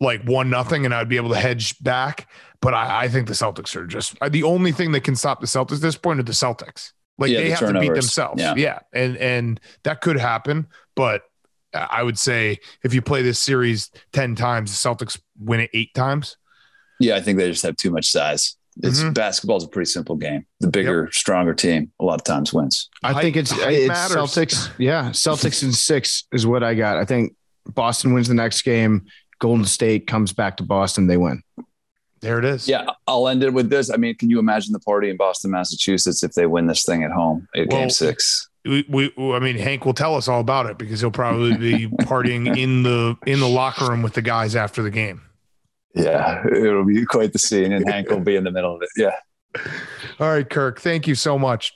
like one nothing, and I'd be able to hedge back. But I, I think the Celtics are just the only thing that can stop the Celtics at this point are the Celtics. Like Yeah, they the have to beat themselves. Yeah. Yeah. and and that could happen. But I would say if you play this series ten times, the Celtics win it eight times. Yeah, I think they just have too much size. It's Mhm. basketball's a pretty simple game. The bigger, stronger team a lot of times wins. I Height- think it's height it's matters. Celtics. Yeah, Celtics in six is what I got. I think Boston wins the next game. Golden State comes back to Boston. They win. There it is. Yeah, I'll end it with this. I mean, can you imagine the party in Boston, Massachusetts, if they win this thing at home at Well, Game Six? we, we I mean Hank will tell us all about it because he'll probably be partying in the in the locker room with the guys after the game. Yeah, it'll be quite the scene, and Hank will be in the middle of it. Yeah. All right, Kirk, thank you so much.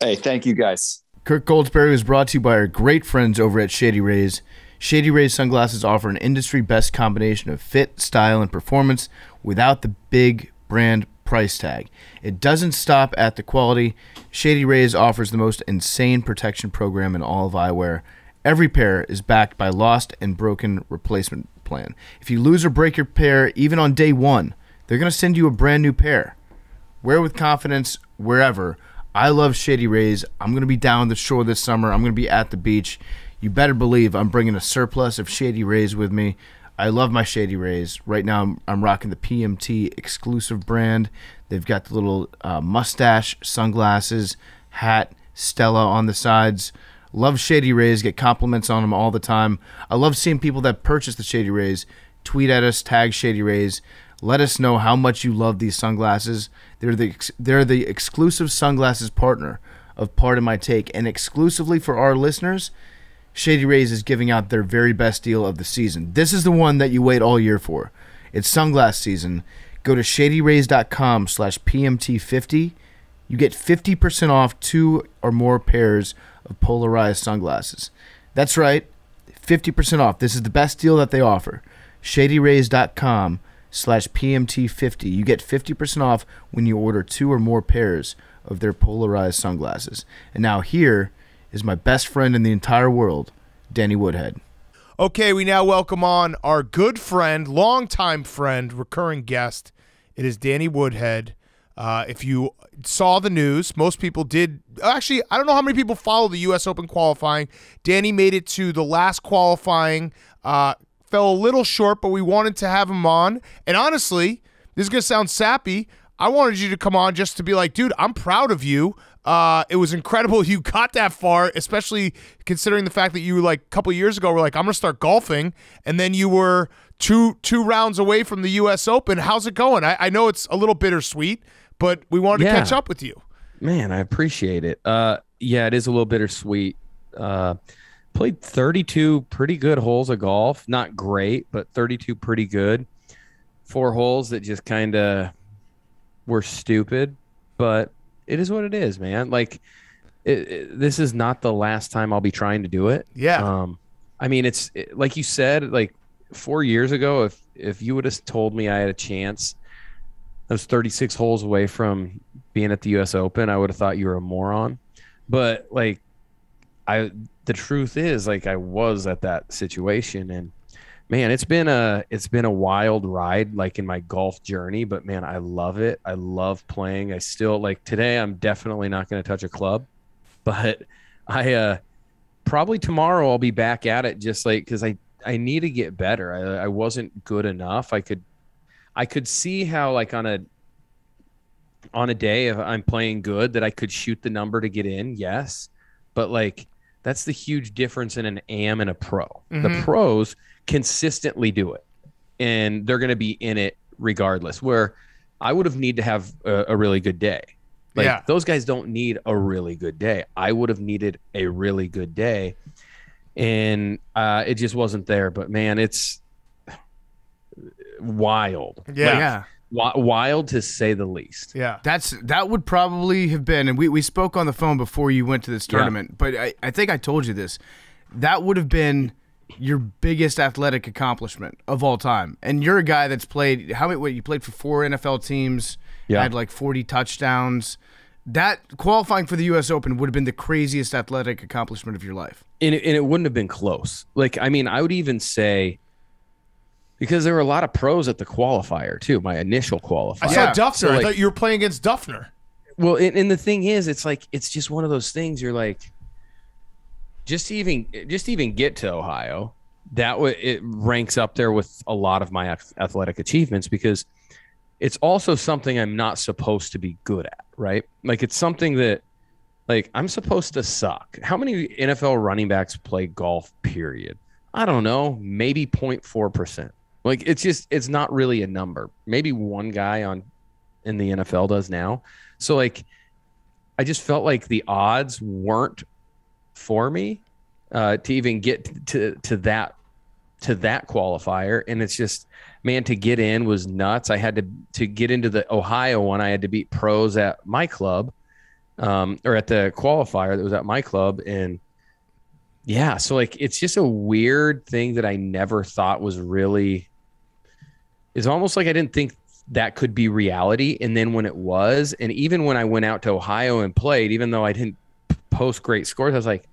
Hey, thank you guys. Kirk Goldsberry was brought to you by our great friends over at Shady Rays. Shady Rays sunglasses offer an industry best combination of fit, style, and performance without the big brand price tag. It doesn't stop at the quality. Shady Rays offers the most insane protection program in all of eyewear. Every pair is backed by lost and broken replacement plan. If you lose or break your pair, even on day one, they're going to send you a brand new pair. Wear with confidence wherever. I love Shady Rays. I'm going to be down the shore this summer. I'm going to be at the beach. You better believe I'm bringing a surplus of Shady Rays with me. I love my Shady Rays. Right now, I'm, I'm rocking the PMT exclusive brand. They've got the little uh, mustache, sunglasses, hat, Stella on the sides. Love Shady Rays. Get compliments on them all the time. I love seeing people that purchase the Shady Rays tweet at us, tag Shady Rays. Let us know how much you love these sunglasses. They're the they're the exclusive sunglasses partner of Pardon My Take, and exclusively for our listeners, Shady Rays is giving out their very best deal of the season. This is the one that you wait all year for. It's sunglass season. Go to shadyrays.com slash PMT50. You get 50% off two or more pairs of polarized sunglasses. That's right, 50% off. This is the best deal that they offer. shadyrays.com slash PMT50. You get 50% off when you order two or more pairs of their polarized sunglasses. And now here is my best friend in the entire world, Danny Woodhead. Okay, we now welcome on our good friend, longtime friend, recurring guest. It is Danny Woodhead. Uh, if you saw the news, most people did. Actually, I don't know how many people follow the U.S. Open qualifying. Danny made it to the last qualifying. Uh, fell a little short, but we wanted to have him on. And honestly, this is gonna sound sappy. I wanted you to come on just to be like, dude, I'm proud of you. Uh, it was incredible you got that far, especially considering the fact that you like a couple years ago were like, I'm gonna start golfing, and then you were two two rounds away from the U.S. Open. How's it going? I, I know it's a little bittersweet, but we wanted to catch up with you. Man, I appreciate it. Uh, yeah, it is a little bittersweet. Uh, played 32 pretty good holes of golf. Not great, but 32 pretty good. Four holes that just kind of were stupid, but it is what it is, man. Like, it, it- this is not the last time I'll be trying to do it. Yeah. Um, I mean, it's it- like you said, like four years ago, if if you would have told me I had a chance, I was 36 holes away from being at the U.S. Open, I would have thought you were a moron. But like, I the truth is, like, I was at that situation, and man, it's been a it's been a wild ride, like in my golf journey. But man, I love it. I love playing. I still like today. I'm definitely not going to touch a club, but I uh probably tomorrow I'll be back at it, just like because I I need to get better. I, I wasn't good enough. I could I could see how like on a on a day if I'm playing good that I could shoot the number to get in, yes. But like that's the huge difference in an am and a pro. The Mhm. pros consistently do it. And they're gonna be in it regardless. Where I would have need to have a, a really good day. Like Yeah. those guys don't need a really good day. I would have needed a really good day. And uh, it just wasn't there. But man, it's wild. Yeah. Like, yeah. wild to say the least. Yeah. That's that would probably have been, and we, we spoke on the phone before you went to this tournament. Yeah. tournament, but I, I think I told you this. That would have been your biggest athletic accomplishment of all time. And you're a guy that's played how many what you played for four NFL teams, Yeah. had like forty touchdowns. That qualifying for the US Open would have been the craziest athletic accomplishment of your life. and it, and it wouldn't have been close. Like, I mean, I would even say because there were a lot of pros at the qualifier too. My initial qualifier. I Yeah. saw Dufner. So, I thought you were playing against Dufner. Well, and, and the thing is, it's like it's just one of those things. You're like, just to even just even get to Ohio, that would it ranks up there with a lot of my ath- athletic achievements because it's also something I'm not supposed to be good at, right? Like it's something that like I'm supposed to suck. How many NFL running backs play golf? Period. I don't know, maybe 0.4 percent. Like it's just it's not really a number. Maybe one guy on in the NFL does now. So like I just felt like the odds weren't for me uh, to even get to to that to that qualifier and it's just man to get in was nuts. I had to to get into the Ohio one I had to beat pros at my club um or at the qualifier that was at my club and yeah, so like it's just a weird thing that I never thought was really it's almost like I didn't think that could be reality. And then when it was, and even when I went out to Ohio and played, even though I didn't post great scores, I was like,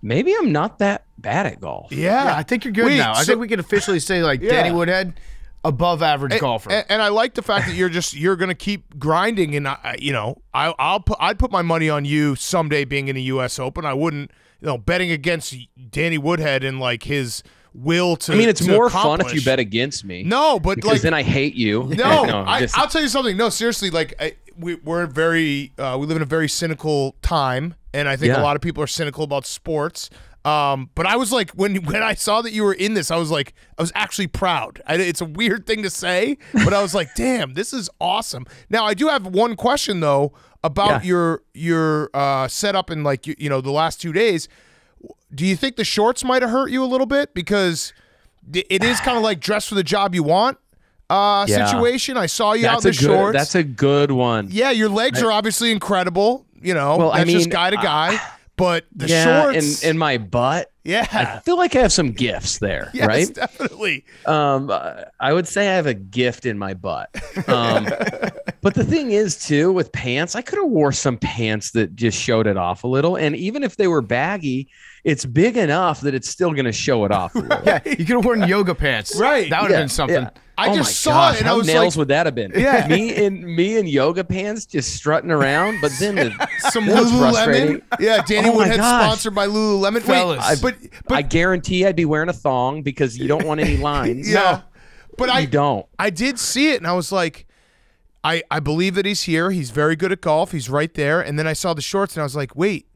maybe I'm not that bad at golf. Yeah. Yeah, I think you're good Wait, now. I think we can officially say like Yeah. Danny Woodhead, above average And, golfer. and- and I like the fact that you're just you're gonna keep grinding, and I, you know, I, I'll put I'd put my money on you someday being in the U.S. Open. I wouldn't, you know, betting against Danny Woodhead and like his will to. I mean, it's more fun if you bet against me. No, but because like then I hate you. No, I, I'll tell you something. No, seriously, like I, we, we're very, uh, we live in a very cynical time, and I think a lot of people are cynical about sports. Um, but I was like, when when I saw that you were in this, I was like, I was actually proud. I, it's a weird thing to say, but I was like, damn, this is awesome. Now I do have one question though about Yeah. your your uh, setup in like you, you know the last two days. Do you think the shorts might have hurt you a little bit because it is kind of like dress for the job you want uh, Yeah. situation? I saw you out in the good. shorts. That's a good one. yeah, your legs are obviously incredible. You know, Well, I that's just mean, guy to guy. but the yeah, shorts, and and my butt. yeah, I feel like I have some gifts there, yes, right? definitely. Um, I would say I have a gift in my butt. Um, but the thing is, too, with pants, I could have wore some pants that just showed it off a little, and even if they were baggy, it's big enough that it's still going to show it off a little. yeah, you could have worn yoga pants. Right. That would have been something. yeah. I Oh just my saw gosh, it and how I was nails like, would that have been? Yeah. me in me in yoga pants just strutting around, but then the, some was Lululemon. Yeah, Danny Oh my Woodhead sponsored by Lululemon. Fellas. Wait, but but I guarantee I'd be wearing a thong because you don't want any lines. yeah, but I don't. I did see it and I was like, I I believe that he's here. He's very good at golf. He's right there. And then I saw the shorts and I was like, wait.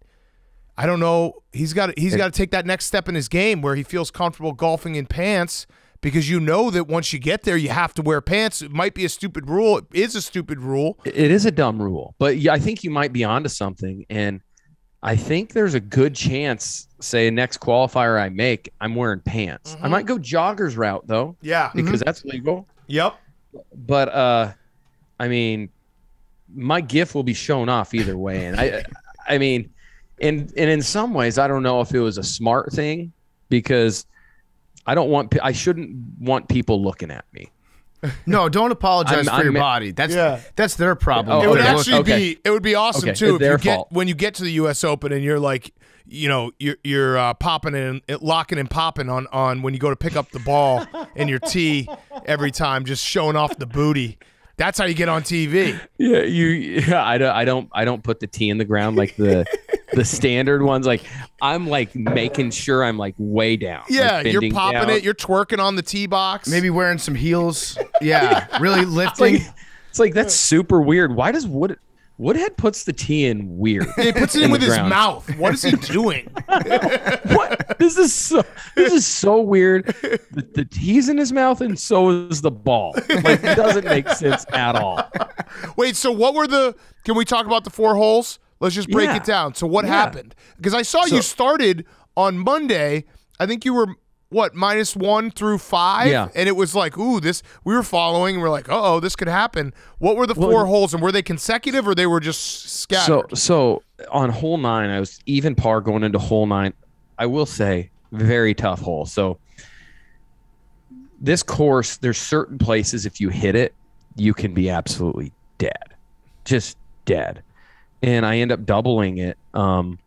I don't know. He's got he's got to take that next step in his game where he feels comfortable golfing in pants because you know that once you get there you have to wear pants. It might be a stupid rule. It is a stupid rule. It is a dumb rule, but yeah, I think you might be onto something. And I think there's a good chance, say, next qualifier I make, I'm wearing pants. I might go joggers route though, Yeah. because that's legal. Yep. But uh, I mean, my gift will be shown off either way, and I, I mean, and and in some ways, I don't know if it was a smart thing because I don't want, I shouldn't want people looking at me. No, don't apologize I'm- for your I'm- body. That's Yeah. that's their problem. Oh, It would okay. actually Okay. be it would be awesome Okay, too it's if their you get when you get to the U.S. Open and you're like, you know, you're you're uh, popping and locking and popping on on when you go to pick up the ball in your tee every time, just showing off the booty. That's how you get on TV. Yeah, you. Yeah, I don't. I don't. I don't put the tee in the ground like the the standard ones. Like I'm like making sure I'm like way down. Yeah, like, you're popping down. it. You're twerking on the tee box. Maybe wearing some heels. Yeah, really lifting. It's like, it's like that's super weird. Why does Wood Woodhead puts the tee in weird? he puts it in in with his ground. mouth. What is he doing? what? This is so. This is so weird. The, the in his mouth, and so is the ball. Like it doesn't make sense at all. Wait, so what were the? Can we talk about the four holes? Let's just break Yeah. it down. So what Yeah. happened? Because I saw So- you started on Monday. I think you were what minus one through five, Yeah. and it was like, ooh, this. We were following, and we're like, oh, this could happen. What were the Well, four holes, and were they consecutive or they were just scattered? So so on hole nine, I was even par going into hole nine. I will say very tough hole. So this course, there's certain places if you hit it, you can be absolutely dead, just dead. And I end up doubling it, um,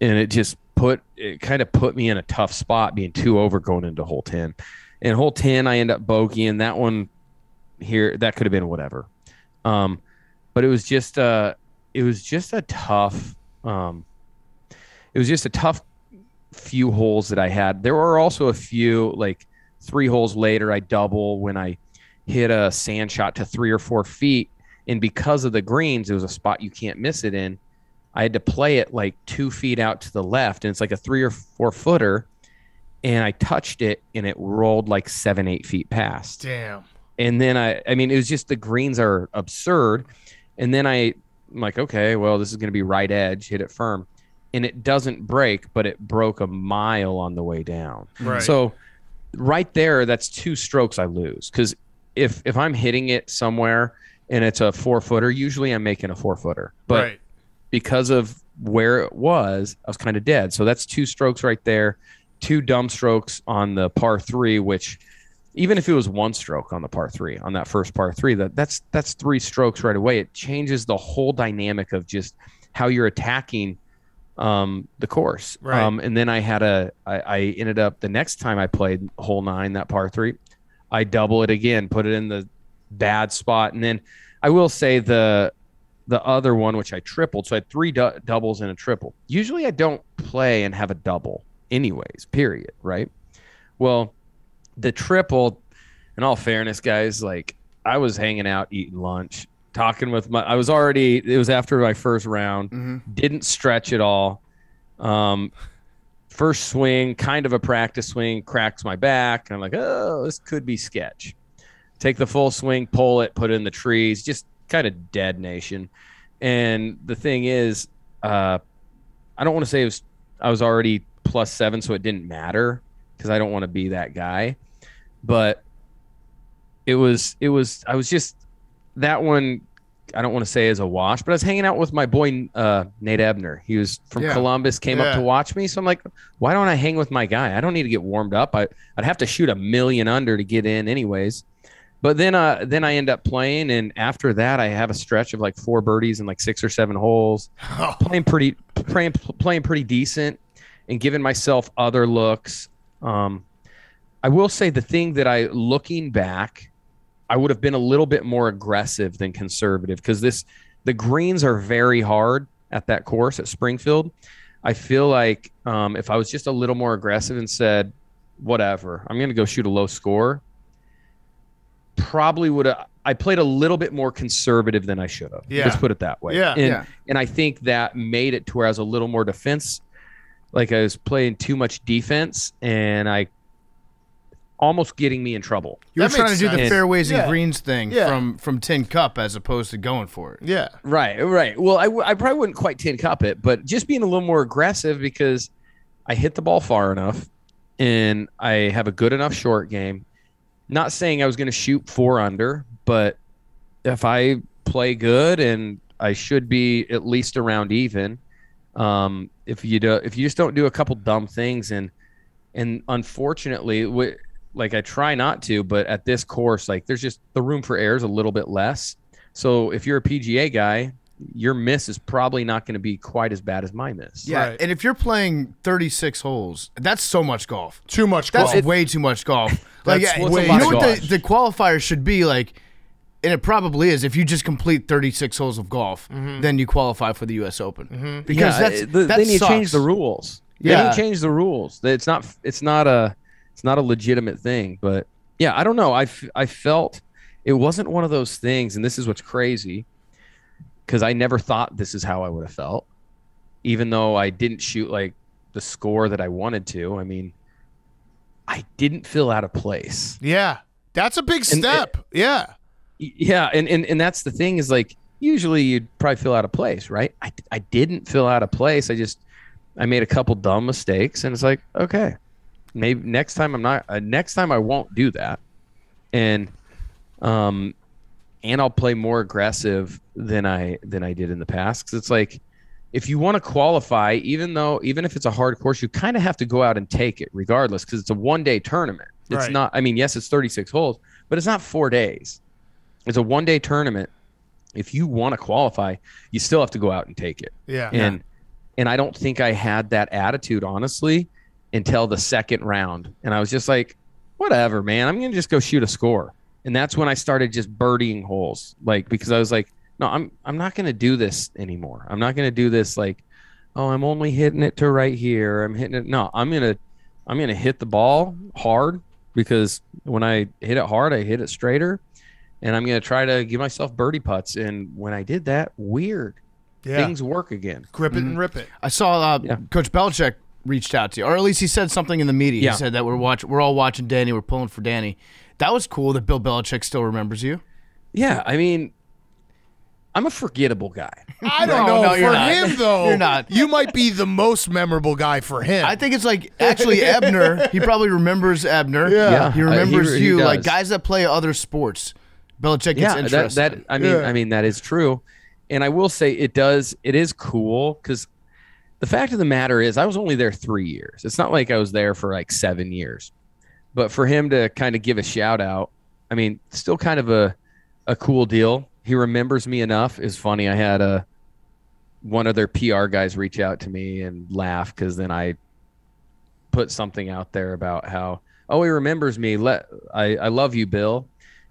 and it just put it kind of put me in a tough spot, being two over going into hole ten. And hole ten, I end up bogeying that one. Here, that could have been whatever. Um, but it was just uh it was just a tough um it was just a tough few holes that I had. There were also a few like three holes later I double when I hit a sand shot to three or four feet. And because of the greens, it was a spot you can't miss it in. I had to play it like two feet out to the left, and it's like a three or four footer. And I touched it and it rolled like seven, eight feet past Damn. and then I, I mean, it was just the greens are absurd. And then I, I'm like, okay, well, this is going to be right edge, hit it firm, and it doesn't break, but it broke a mile on the way down. Right. So, right there, that's two strokes I lose because if if I'm hitting it somewhere and it's a four footer, usually I'm making a four footer, but right. Because of where it was, I was kind of dead. So that's two strokes right there, two dumb strokes on the par three, which even if it was one stroke on the par three, on that first par three, that that's that's three strokes right away. It changes the whole dynamic of just how you're attacking um, the course. Right. Um, and then I had a I, I ended up the next time I played hole nine, that par three, I double it again, put it in the bad spot, and then I will say the the other one, which I tripled. So I had three du- doubles and a triple. Usually I don't play and have a double, anyways, period. Right. Well, the triple, in all fairness, guys, like I was hanging out, eating lunch, talking with my, I was already, it was after my first round, Mhm. didn't stretch at all. Um, first swing, kind of a practice swing, cracks my back. And I'm like, oh, this could be sketch. Take the full swing, pull it, put it in the trees, just kind of dead nation. And the thing is, uh, I don't want to say it was, I was already plus seven, so it didn't matter because I don't want to be that guy. But it was, it was, I was just that one. I don't want to say as a wash, but I was hanging out with my boy uh, Nate Ebner. He was from Yeah. Columbus, came up to watch me. So I'm like, why don't I hang with my guy? I don't need to get warmed up. I, I'd have to shoot a million under to get in, anyways. But then, uh, then I end up playing, and after that, I have a stretch of like four birdies and like six or seven holes, playing pretty, playing, playing pretty decent, and giving myself other looks. Um, I will say the thing that I, looking back, I would have been a little bit more aggressive than conservative because this, the greens are very hard at that course at Springfield. I feel like um, if I was just a little more aggressive and said, whatever, I'm going to go shoot a low score, probably would have. I played a little bit more conservative than I should have. Yeah. Let's put it that way. Yeah. And, Yeah. and I think that made it to where I was a little more defense. Like I was playing too much defense and I almost getting me in trouble. You were trying to makes do the sense. fairways Yeah. and greens thing Yeah. from from Tin Cup as opposed to going for it. Yeah. Right, right. Well, I, I probably wouldn't quite tin cup it, but just being a little more aggressive because I hit the ball far enough and I have a good enough short game. Not saying I was going to shoot four under, but if I play good and I should be at least around even, um, if you do, if you just don't do a couple dumb things and and unfortunately, like I try not to, but at this course, like there's just the room for error is a little bit less. So if you're a PGA guy, your miss is probably not going to be quite as bad as my miss. Yeah, Right. and if you're playing 36 holes, that's so much golf. Too much That's golf. way too much golf. like, That's yeah, what's you know what the, the qualifier should be like, and it probably is. If you just complete 36 holes of golf, mm-hmm. then you qualify for the U.S. Open. Mm-hmm. Because Yeah, that's the- that they need to change the rules. They Yeah. need to change the rules. It's not it's not a it's not a legitimate thing. But yeah, I don't know. I, f- I felt it wasn't one of those things, and this is what's crazy, because I never thought this is how I would have felt, even though I didn't shoot like the score that I wanted to. I mean, I didn't feel out of place. yeah, that's a big And it- step. yeah, Yeah, and, and and that's the thing is like usually you'd probably feel out of place, right? I I didn't feel out of place. I just I made a couple dumb mistakes, and it's like okay, maybe next time I'm not. Uh, next time I won't do that, and um, and I'll play more aggressive than I than I did in the past. Because it's like if you want to qualify, even though even if it's a hard course, you kind of have to go out and take it regardless, because it's a one day tournament. It's Right. not. I mean, yes, it's 36 holes, but it's not four days. It's a one day tournament. If you want to qualify, you still have to go out and take it. yeah. And and I don't think I had that attitude honestly until the second round. And I was just like, whatever, man. I'm gonna just go shoot a score. And that's when I started just birdieing holes. Like because I was like, no, I'm I'm not gonna do this anymore. I'm not gonna do this like, oh, I'm only hitting it to right here. I'm hitting it. No, I'm gonna I'm gonna hit the ball hard because when I hit it hard, I hit it straighter. And I'm gonna try to give myself birdie putts. And when I did that, weird. yeah. Things work again. Grip it and rip it. I saw uh, Yeah. Coach Belichick reached out to you, or at least he said something in the media. Yeah. He said that we're watch we're all watching Danny. We're pulling for Danny. That was cool that Bill Belichick still remembers you. Yeah, I mean, I'm a forgettable guy. I don't No, know. no, for you're not. him, though, You're not. You might be the most memorable guy for him. I think it's like actually Ebner. He probably remembers Ebner. Yeah. Yeah, he uh, remembers he- he you. Like guys that play other sports, Belichick gets yeah, that, that I mean, Yeah. I mean that is true, and I will say it does. It is cool because the fact of the matter is, I was only there three years. It's not like I was there for like seven years, but for him to kind of give a shout out, I mean, still kind of a a cool deal. He remembers me enough. Is funny. I had a one of their PR guys reach out to me and laugh because then I put something out there about how oh he remembers me. Let I I love you, Bill,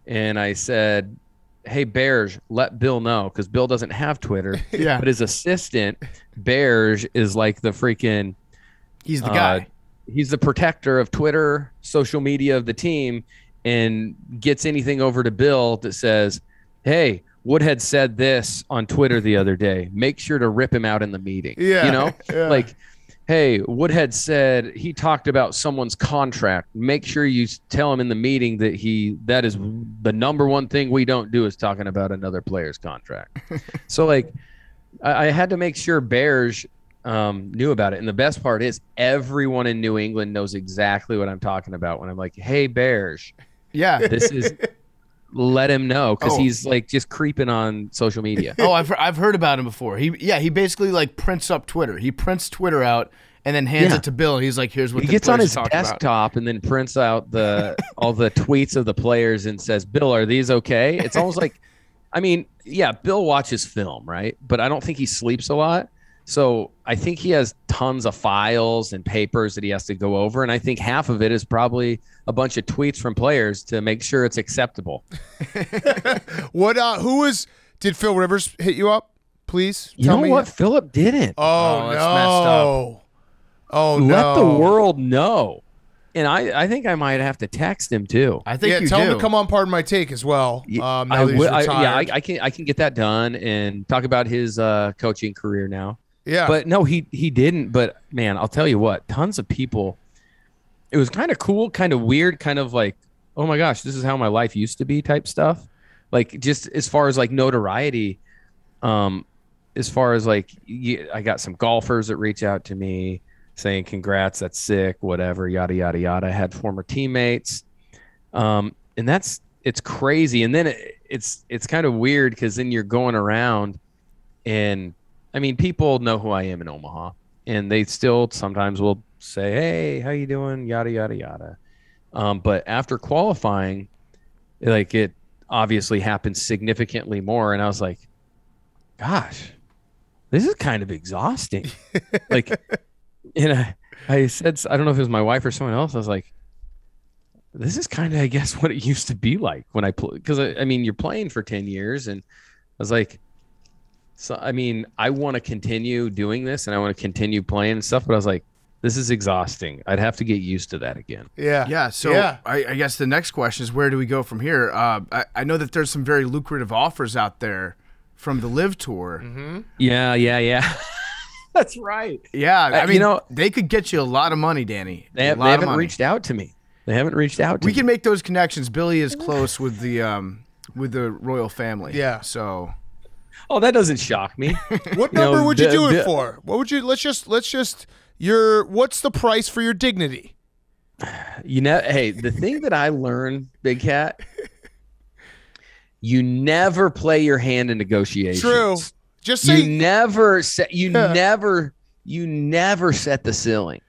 and I said, hey Berj, let Bill know because Bill doesn't have Twitter, yeah, but his assistant Berj is like the freaking he's the uh, guy. He's the protector of Twitter, social media of the team, and gets anything over to Bill that says, "Hey, Woodhead said this on Twitter the other day. Make sure to rip him out in the meeting." Yeah, you know, yeah. like, "Hey, Woodhead said he talked about someone's contract. Make sure you tell him in the meeting that he that is the number one thing we don't do is talking about another player's contract." so like, I, I had to make sure Berj um, knew about it. And the best part is everyone in New England knows exactly what I'm talking about when I'm like, hey, Berj, Yeah. this is, let him know because Oh. he's like just creeping on social media. oh, I've I've heard about him before. He yeah, he basically like prints up Twitter. He prints Twitter out and then hands Yeah. it to Bill. He's like, "Here's what he gets on his talking about." desktop and then prints out the all the tweets of the players and says, "Bill, are these okay?" It's almost like, I mean, yeah, Bill watches film, right? But I don't think he sleeps a lot. So I think he has tons of files and papers that he has to go over, and I think half of it is probably a bunch of tweets from players to make sure it's acceptable. what? Uh, who was? Did Phil Rivers hit you up? Please You tell know me. what? Philip didn't. Oh, Oh, no! messed up. Oh Let no! the world know. And I, I think I might have to text him too. I think Yeah, you tell do. him to come on. Pardon my take as well. Yeah, Um, now I he's I- yeah, I. I can I can get that done and talk about his uh, coaching career now. Yeah. But no, he he didn't. But man, I'll tell you what, tons of people. It was kind of cool, kind of weird, kind of like, oh my gosh, this is how my life used to be type stuff. Like just as far as like notoriety, um, as far as like I got some golfers that reach out to me saying congrats, that's sick, whatever, yada yada yada. I had former teammates, um, and that's it's crazy. And then it, it's it's kind of weird because then you're going around, and I mean people know who I am in Omaha, and they still sometimes will say, "Hey, how you doing?" Yada yada yada. Um, but after qualifying, like it obviously happened significantly more, and I was like, "Gosh, this is kind of exhausting." like, and I, I said, I don't know if it was my wife or someone else. I was like, "This is kind of, I guess, what it used to be like when I play." Because I, I mean, you're playing for ten years, and I was like, so I mean, I want to continue doing this, and I want to continue playing and stuff. But I was like, this is exhausting. I'd have to get used to that again. Yeah. Yeah. So Yeah. I, I guess the next question is where do we go from here? Uh, I, I know that there's some very lucrative offers out there from the LIV Tour. Mm-hmm. Yeah, yeah, yeah. That's right. Yeah, I Uh, mean, you know- they could get you a lot of money, Danny. They, have, they haven't money. reached out to me. They haven't reached out to We me. We can make those connections. Billy is close with the um with the royal family. Yeah. So Oh, that doesn't shock me. What You know, number would you the- do it the- for? What would you? Let's just let's just your. What's the price for your dignity? You know, hey, the thing that I learned, Big Cat, you never play your hand in negotiations. True. Just You never set. You Yeah. never. You never set the ceiling.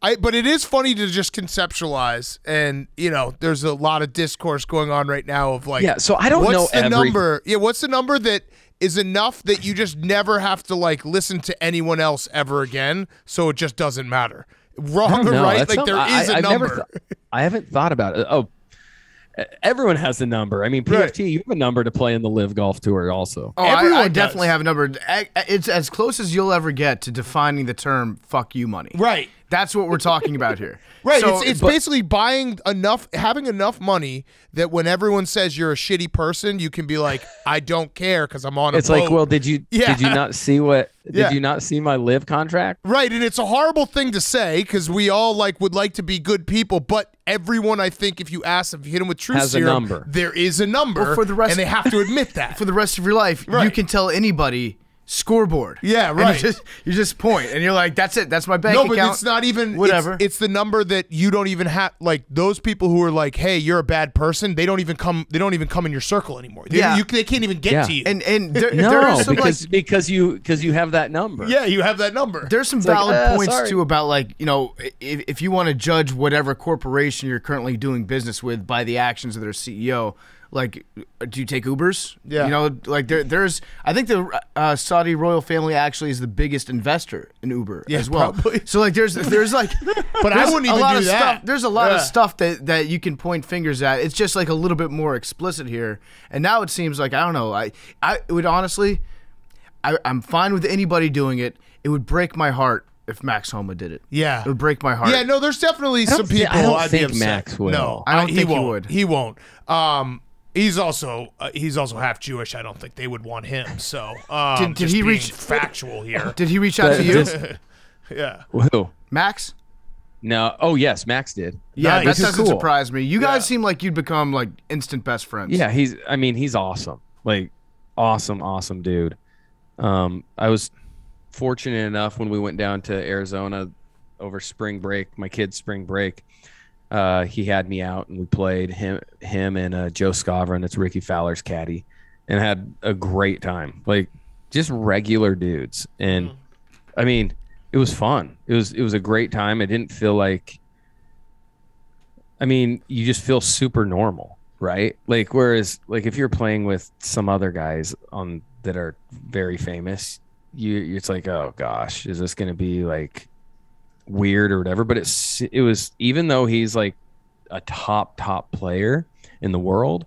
I. But it is funny to just conceptualize, and you know, there's a lot of discourse going on right now of like, Yeah, so I don't what's know the every- number? Yeah, what's the number that is enough that you just never have to like listen to anyone else ever again, so it just doesn't matter. Wrong or right? that's Like there is I- a I've number. I haven't thought about it. Oh, everyone has a number. I mean, Right. PFT, you have a number to play in the LIV Golf Tour, also. Oh, I, Everyone I does. definitely have a number. I- I- It's as close as you'll ever get to defining the term "fuck you" money. right. That's what we're talking about here. Right. So- it's it's but- basically buying enough, having enough money that when everyone says you're a shitty person, you can be like, I don't care because I'm on a It's like, well, did you Yeah. did you not see what did Yeah. you not see my Live contract? Right, and it's a horrible thing to say because we all like would like to be good people, but everyone, I think, if you ask them, if you hit them with truth Has a serum, number. there is a number, Well, for the rest- and they have to admit that. for the rest of your life, you can tell anybody scoreboard. Yeah, right. You just, you just point, and you're like, "That's it. That's my bank no, but it's not even it's- Whatever. It's, the number that you don't even have. Like those people who are like, "Hey, you're a bad person." They don't even come. They don't even come in your circle anymore. They, Yeah. you, they can't even get Yeah. to you. and and there, there No, are some because like, because you because you have that number. yeah, you have that number. there's some like, valid uh, points sorry. too about like you know if, if you want to judge whatever corporation you're currently doing business with by the actions of their CEO. Like, do you take Ubers? Yeah. You know, like there, there's. I think the uh, Saudi royal family actually is the biggest investor in Uber Yeah, as well. probably. So like, there's there's like, But I wouldn't a even lot do of that. Stuff, there's a lot of stuff that that you can point fingers at. It's just like a little bit more explicit here. And now it seems like I don't know. I I would honestly, I, I'm fine with anybody doing it. It would break my heart if Max Homa did it. yeah, It would break my heart. Yeah, no, there's definitely some people. I don't I'd be think upset. Max will. No, I don't he think he won't. would. He won't. Um, he's also uh, he's also half Jewish. I don't think they would want him. So um, Did- did just he being reach- factual here? Did he reach out to you, this- yeah. Who? Max? No. Oh yes, Max did. Yeah, Nice. that doesn't Cool. surprise me. You guys Yeah. seem like you'd become like instant best friends. Yeah, he's. I mean, he's awesome. Like, awesome, awesome dude. Um, I was fortunate enough when we went down to Arizona over spring break, my kid's spring break. Uh, he had me out and we played him, him and uh, Joe Skovron. That's Rickie Fowler's caddy, and had a great time. Like, just regular dudes, and I mean, it was fun. It was it was a great time. It didn't feel like. I mean, you just feel super normal, right? Like whereas like if you're playing with some other guys on that are very famous, you it's like, oh gosh, is this going to be like weird or whatever? But it's it was even though he's like a top top player in the world,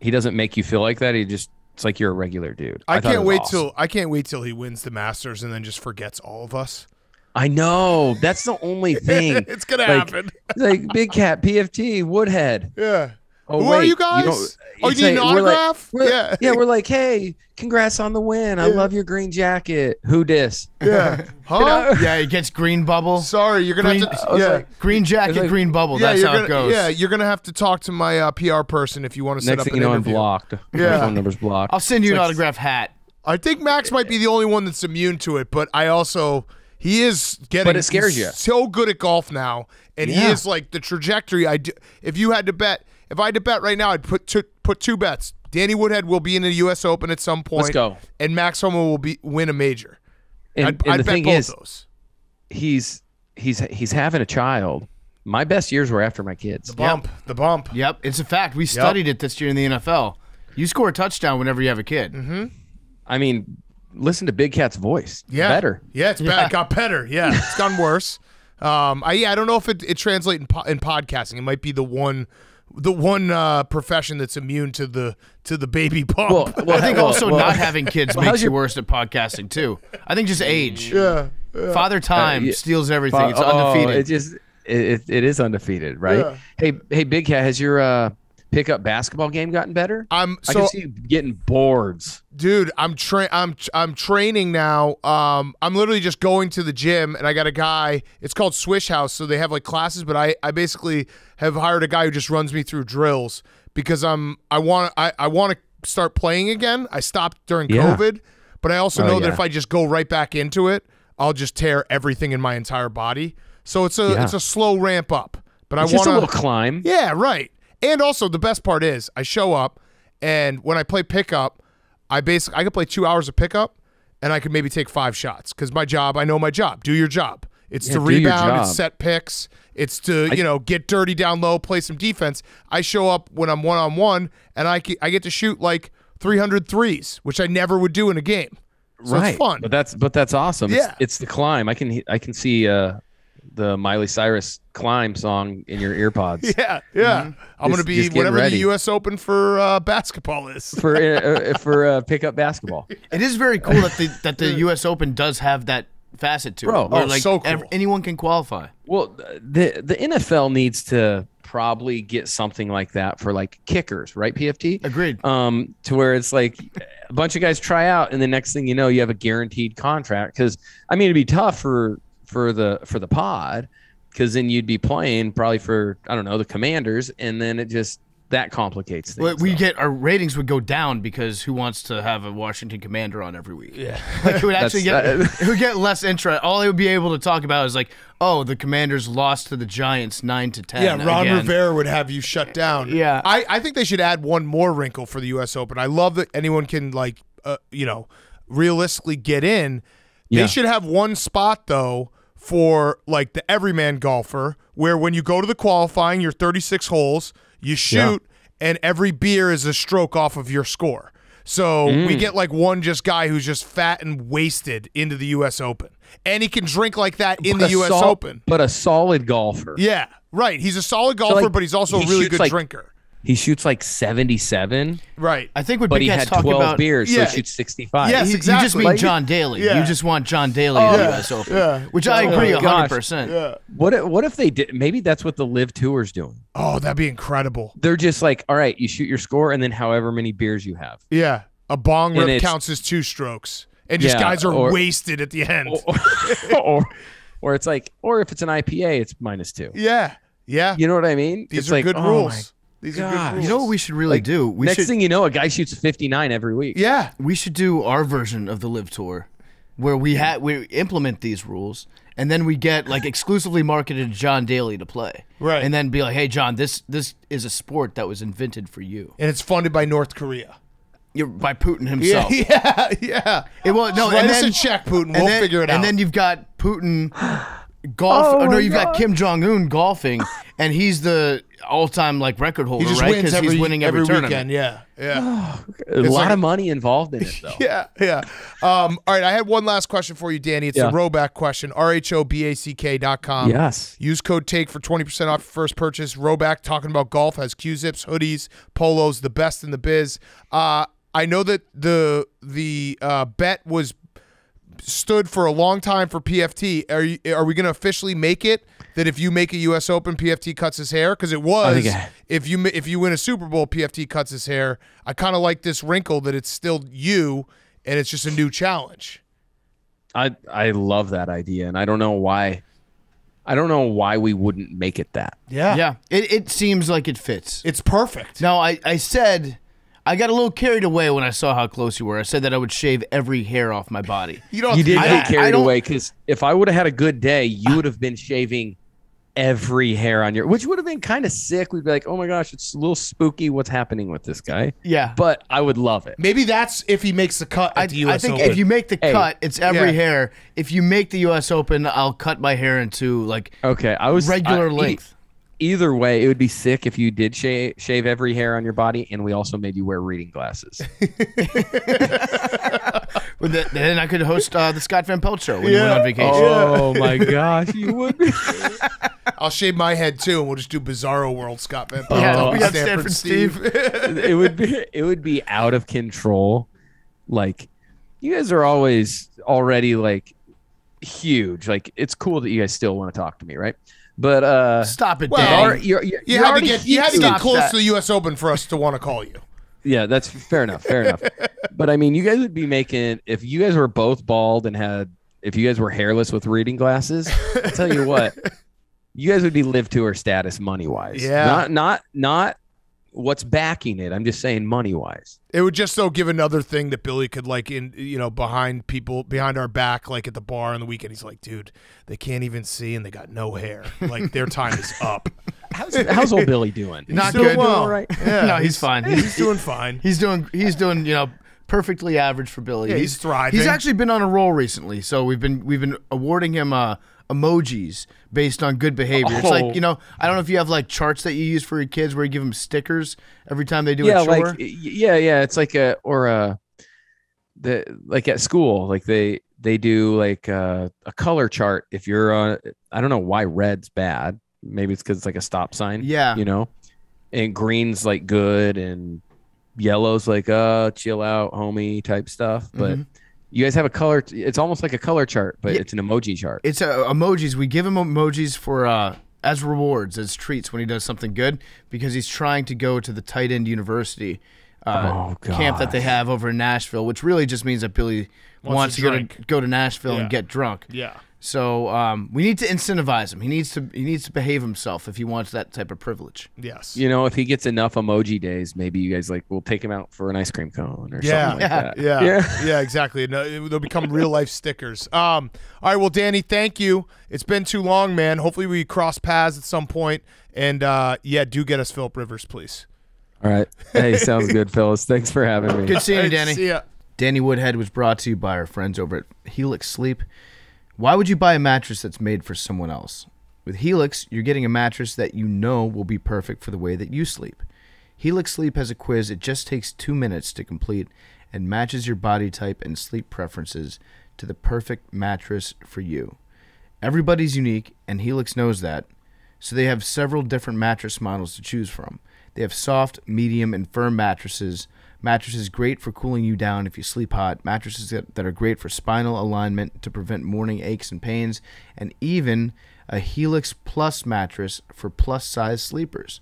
he doesn't make you feel like that. He just it's like you're a regular dude. I, it can't wait awesome. till I can't wait till he wins the Masters and then just forgets all of us. I know that's the only thing. it's gonna Like, happen. like Big Cat, PFT, Woodhead. Yeah. Oh, Who are you guys? don't- Oh, you need an like- we're like- autograph? we're- Yeah. yeah, we're like, hey, congrats on the win. I Yeah. love your green jacket. Who dis? Yeah. Huh? Yeah, he gets green bubble. Sorry, you're gonna Green, have to. I was yeah. like- green jacket, like- green bubble. yeah, That's you're how gonna, it goes. Yeah, you're gonna have to talk to my uh, PR person if you want to set Next up thing an you know, I'm blocked. Yeah. My phone number's blocked. I'll send you It's an like- autograph hat. I think Max might be the only one that's immune to it, but I also he is getting. But it scares you. So good at golf now, and he is like the trajectory. I do, if you had to bet, if I had to bet right now, I'd put two, put two bets. Danny Woodhead will be in the U.S. Open at some point. Let's go. And Max Homa will be win a major. And, I'd, and I'd the bet thing both is, those. he's he's he's having a child, My best years were after my kids. The bump. The bump. Yep, it's a fact. We studied it this year in the NFL. You score a touchdown whenever you have a kid. Mm-hmm. I mean, listen to Big Cat's voice. Yeah. Better. Yeah, it's bad. It got better. Yeah, it's gotten worse. Um, I yeah, I don't know if it, it translates in, po- in podcasting. It might be the one, the one uh, profession that's immune to the to the baby bump. Well, well, I think well, also well- not having kids well, makes you worse at podcasting too. I think just age. yeah, Father Time Uh, yeah. steals everything. It's Oh, undefeated. It just it, it, it is undefeated, right? Yeah. Hey, hey, Big Cat, has your uh, pickup basketball game gotten better? I'm I so can see you getting boards. dude i'm tra- i'm i'm training now um i'm literally just going to the gym and i got a guy it's called swish house so they have like classes but i i basically have hired a guy who just runs me through drills because i'm i want i i want to start playing again i stopped during Yeah. covid but i also Oh, know that if i just go right back into it i'll just tear everything in my entire body so it's a Yeah. it's a slow ramp up but It's i want a little climb. yeah, right. And also the best part is I show up and when I play pickup, I basically I could play two hours of pickup and I could maybe take five shots because my job, I know my job. Do your job. It's Yeah, to rebound, it's set picks, it's to you know get dirty down low, play some defense. I show up when I'm one on one and I I get to shoot like 300 threes, which I never would do in a game. So right. it's fun. But that's but that's awesome. Yeah. It's, it's the climb. I can I can see uh, the Miley Cyrus climb song in your earpods. yeah, yeah. I'm gonna be whatever ready. the U.S. Open for uh, basketball is. For uh, for uh, pickup basketball. It is very cool that the that the U.S. Open does have that facet to Bro. it, where Oh, like so cool. ev- anyone can qualify. Well, the the NFL needs to probably get something like that for like kickers, right? PFT. Agreed. Um, to where it's like a bunch of guys try out, and the next thing you know, you have a guaranteed contract. Because I mean, it'd be tough for for the for the pod, because then you'd be playing probably for I don't know the Commanders, and then it just that complicates things. Well, we though. get our ratings would go down because who wants to have a Washington Commander on every week? Yeah, like it would actually get That's- it would get less interest. All they would be able to talk about is like, oh, the Commanders lost to the Giants nine to ten. Yeah, Ron again. Rivera would have you shut down. Yeah. I, I think they should add one more wrinkle for the U.S. Open. I love that anyone can like, uh, you know, realistically get in. Yeah. They should have one spot though for like the everyman golfer, where when you go to the qualifying, you're 36 holes, you shoot, and every beer is a stroke off of your score. So Mm. we get like one just guy who's just fat and wasted into the U.S. Open, and he can drink like that in But the U.S. sol- Open. but a solid golfer. Yeah, right. He's a solid golfer, like, but he's also a really good like- drinker. He shoots like seventy-seven, Right. I think what but Big thing. But he Cat's had talking twelve about. beers, Yeah. so he shoots sixty-five. Yes, You- You just mean Like- John Daly. Yeah. You just want John Daly in oh, the Yeah. U.S. Open, Yeah. which I Oh agree my a gosh. hundred percent. Yeah. What if, what if they did? Maybe that's what the LIV Tour's doing. Oh, that'd be incredible. They're just like, all right, you shoot your score, and then however many beers you have. Yeah. A bong And rip counts as two strokes. And just Yeah, guys are or- wasted at the end. Or, or, or it's like, or if it's an IPA, it's minus two. yeah. Yeah. You know what I mean? These it's are like, good oh rules. These are gosh. good rules. You know what we should really Like, do? We Next should thing you know, a guy shoots fifty-nine every week. Yeah. we should do our version of the LIV Tour where we ha- we implement these rules and then we get like exclusively marketed to John Daly to play. Right. And then be like, "Hey John, this this is a sport that was invented for you." And it's funded by North Korea. You're, by Putin himself. Yeah. Yeah. It was no, Write and us then a check, Putin. We'll then- figure it out. And then you've got Putin golf. Oh Oh, no, you've got Kim Jong Un golfing, and he's the all-time like record holder, he just right? wins every, he's winning every, every tournament. weekend. Yeah. Yeah. a It's lot like- of money involved in it, though. Yeah, yeah. Um, all right, I had one last question for you, Danny. It's Yeah. the Rhoback question. R H O B A C K dot com. Yes. Use code TAKE for 20% off your first purchase. Rhoback, talking about golf, has Q-zips, hoodies, polos, the best in the biz. Uh, I know that the the uh, bet was stood for a long time for PFT. Are you, are we going to officially make it that if you make a U.S. Open, PFT cuts his hair? Because it was think I- if you if you win a Super Bowl, PFT cuts his hair. I kind of like this wrinkle that it's still you and it's just a new challenge. I I love that idea, and I don't know why. I don't know why we wouldn't make it that. Yeah, Yeah, it, it seems like it fits. it's perfect. No, I, I said I got a little carried away when I saw how close you were. I said that I would shave every hair off my body. You don't. You did I get carried away because if I would have had a good day, you would have been shaving every hair on your, which would have been kind of sick. We'd be like, oh my gosh, it's a little spooky. What's happening with this guy? Yeah. But I would love it. Maybe that's if he makes the cut I, the U.S. I think Open. if you make the Hey. cut, it's every Yeah. hair. If you make the U.S. Open, I'll cut my hair into like Okay, I was regular I- length. Either way, it would be sick if you did shave, shave every hair on your body, and we also made you wear reading glasses. With the- then I could host uh, the Scott Van Pelt show when you went on vacation. oh my gosh, you would. I'll shave my head too, and we'll just do Bizarro World Scott Van Pelt. Yeah, Pelt. we got Stanford Steve. it would be it would be out of control. Like you guys are always already like huge. Like it's cool that you guys still want to talk to me, right? But uh Stop it, Well, Dan. you're, you're, you're, you had to get you had to get close that. to the U.S. Open for us to want to call you. Yeah, that's fair enough. Fair enough. But I mean, you guys would be making if you guys were both bald and had if you guys were hairless with reading glasses. I tell you what, you guys would be LIV Tour status money wise. Yeah. Not not not what's backing it. I'm just saying money wise. It would just so give another thing that Billy could like in you know behind people behind our back like at the bar on the weekend. He's like, dude, they can't even see and they got no hair. Like their time is up. How's how's old Billy doing? Not doing good. well. All right. Yeah, no, he's fine. He's, He's doing fine. he's doing he's doing you know perfectly average for Billy. Yeah, he's thriving. He's actually been on a roll recently, so we've been we've been awarding him uh, emojis based on good behavior. It's Oh. like you know I don't know if you have like charts that you use for your kids where you give them stickers every time they do yeah, a chore. like yeah, yeah. It's like a or a the like at school, like they they do like a, a color chart. If you're on, I don't know why red's bad. Maybe it's because it's like a stop sign. Yeah. you know, and green's like good, and yellow's like uh chill out, homie type stuff. But Mhm. You guys have a color. It's almost like a color chart, but Yeah. it's an emoji chart. It's uh, emojis. We give him emojis for uh, as rewards, as treats when he does something good, because he's trying to go to the tight end university uh, Oh, camp that they have over in Nashville, which really just means that Billy Wants wants, to to, go to go to Nashville Yeah. and get drunk. Yeah. So um, we need to incentivize him. He needs to he needs to behave himself if he wants that type of privilege. Yes. you know, if he gets enough emoji days, maybe you guys like will take him out for an ice cream cone or Yeah, something like that. yeah, Yeah. yeah, exactly. No, they'll become real life stickers. Um, all right, well, Danny, thank you. It's been too long, man. Hopefully, we cross paths at some point. And uh, yeah, do get us Philip Rivers, please. All right. Hey, sounds good, Phyllis. Thanks for having me. Good seeing you, Danny. See ya. Danny Woodhead was brought to you by our friends over at Helix Sleep. Why would you buy a mattress that's made for someone else? With Helix, you're getting a mattress that you know will be perfect for the way that you sleep. Helix Sleep has a quiz it just takes two minutes to complete and matches your body type and sleep preferences to the perfect mattress for you. Everybody's unique, and Helix knows that, so they have several different mattress models to choose from. They have soft, medium, and firm mattresses. Mattresses great for cooling you down if you sleep hot. Mattresses that, that are great for spinal alignment to prevent morning aches and pains. And even a Helix Plus mattress for plus size sleepers.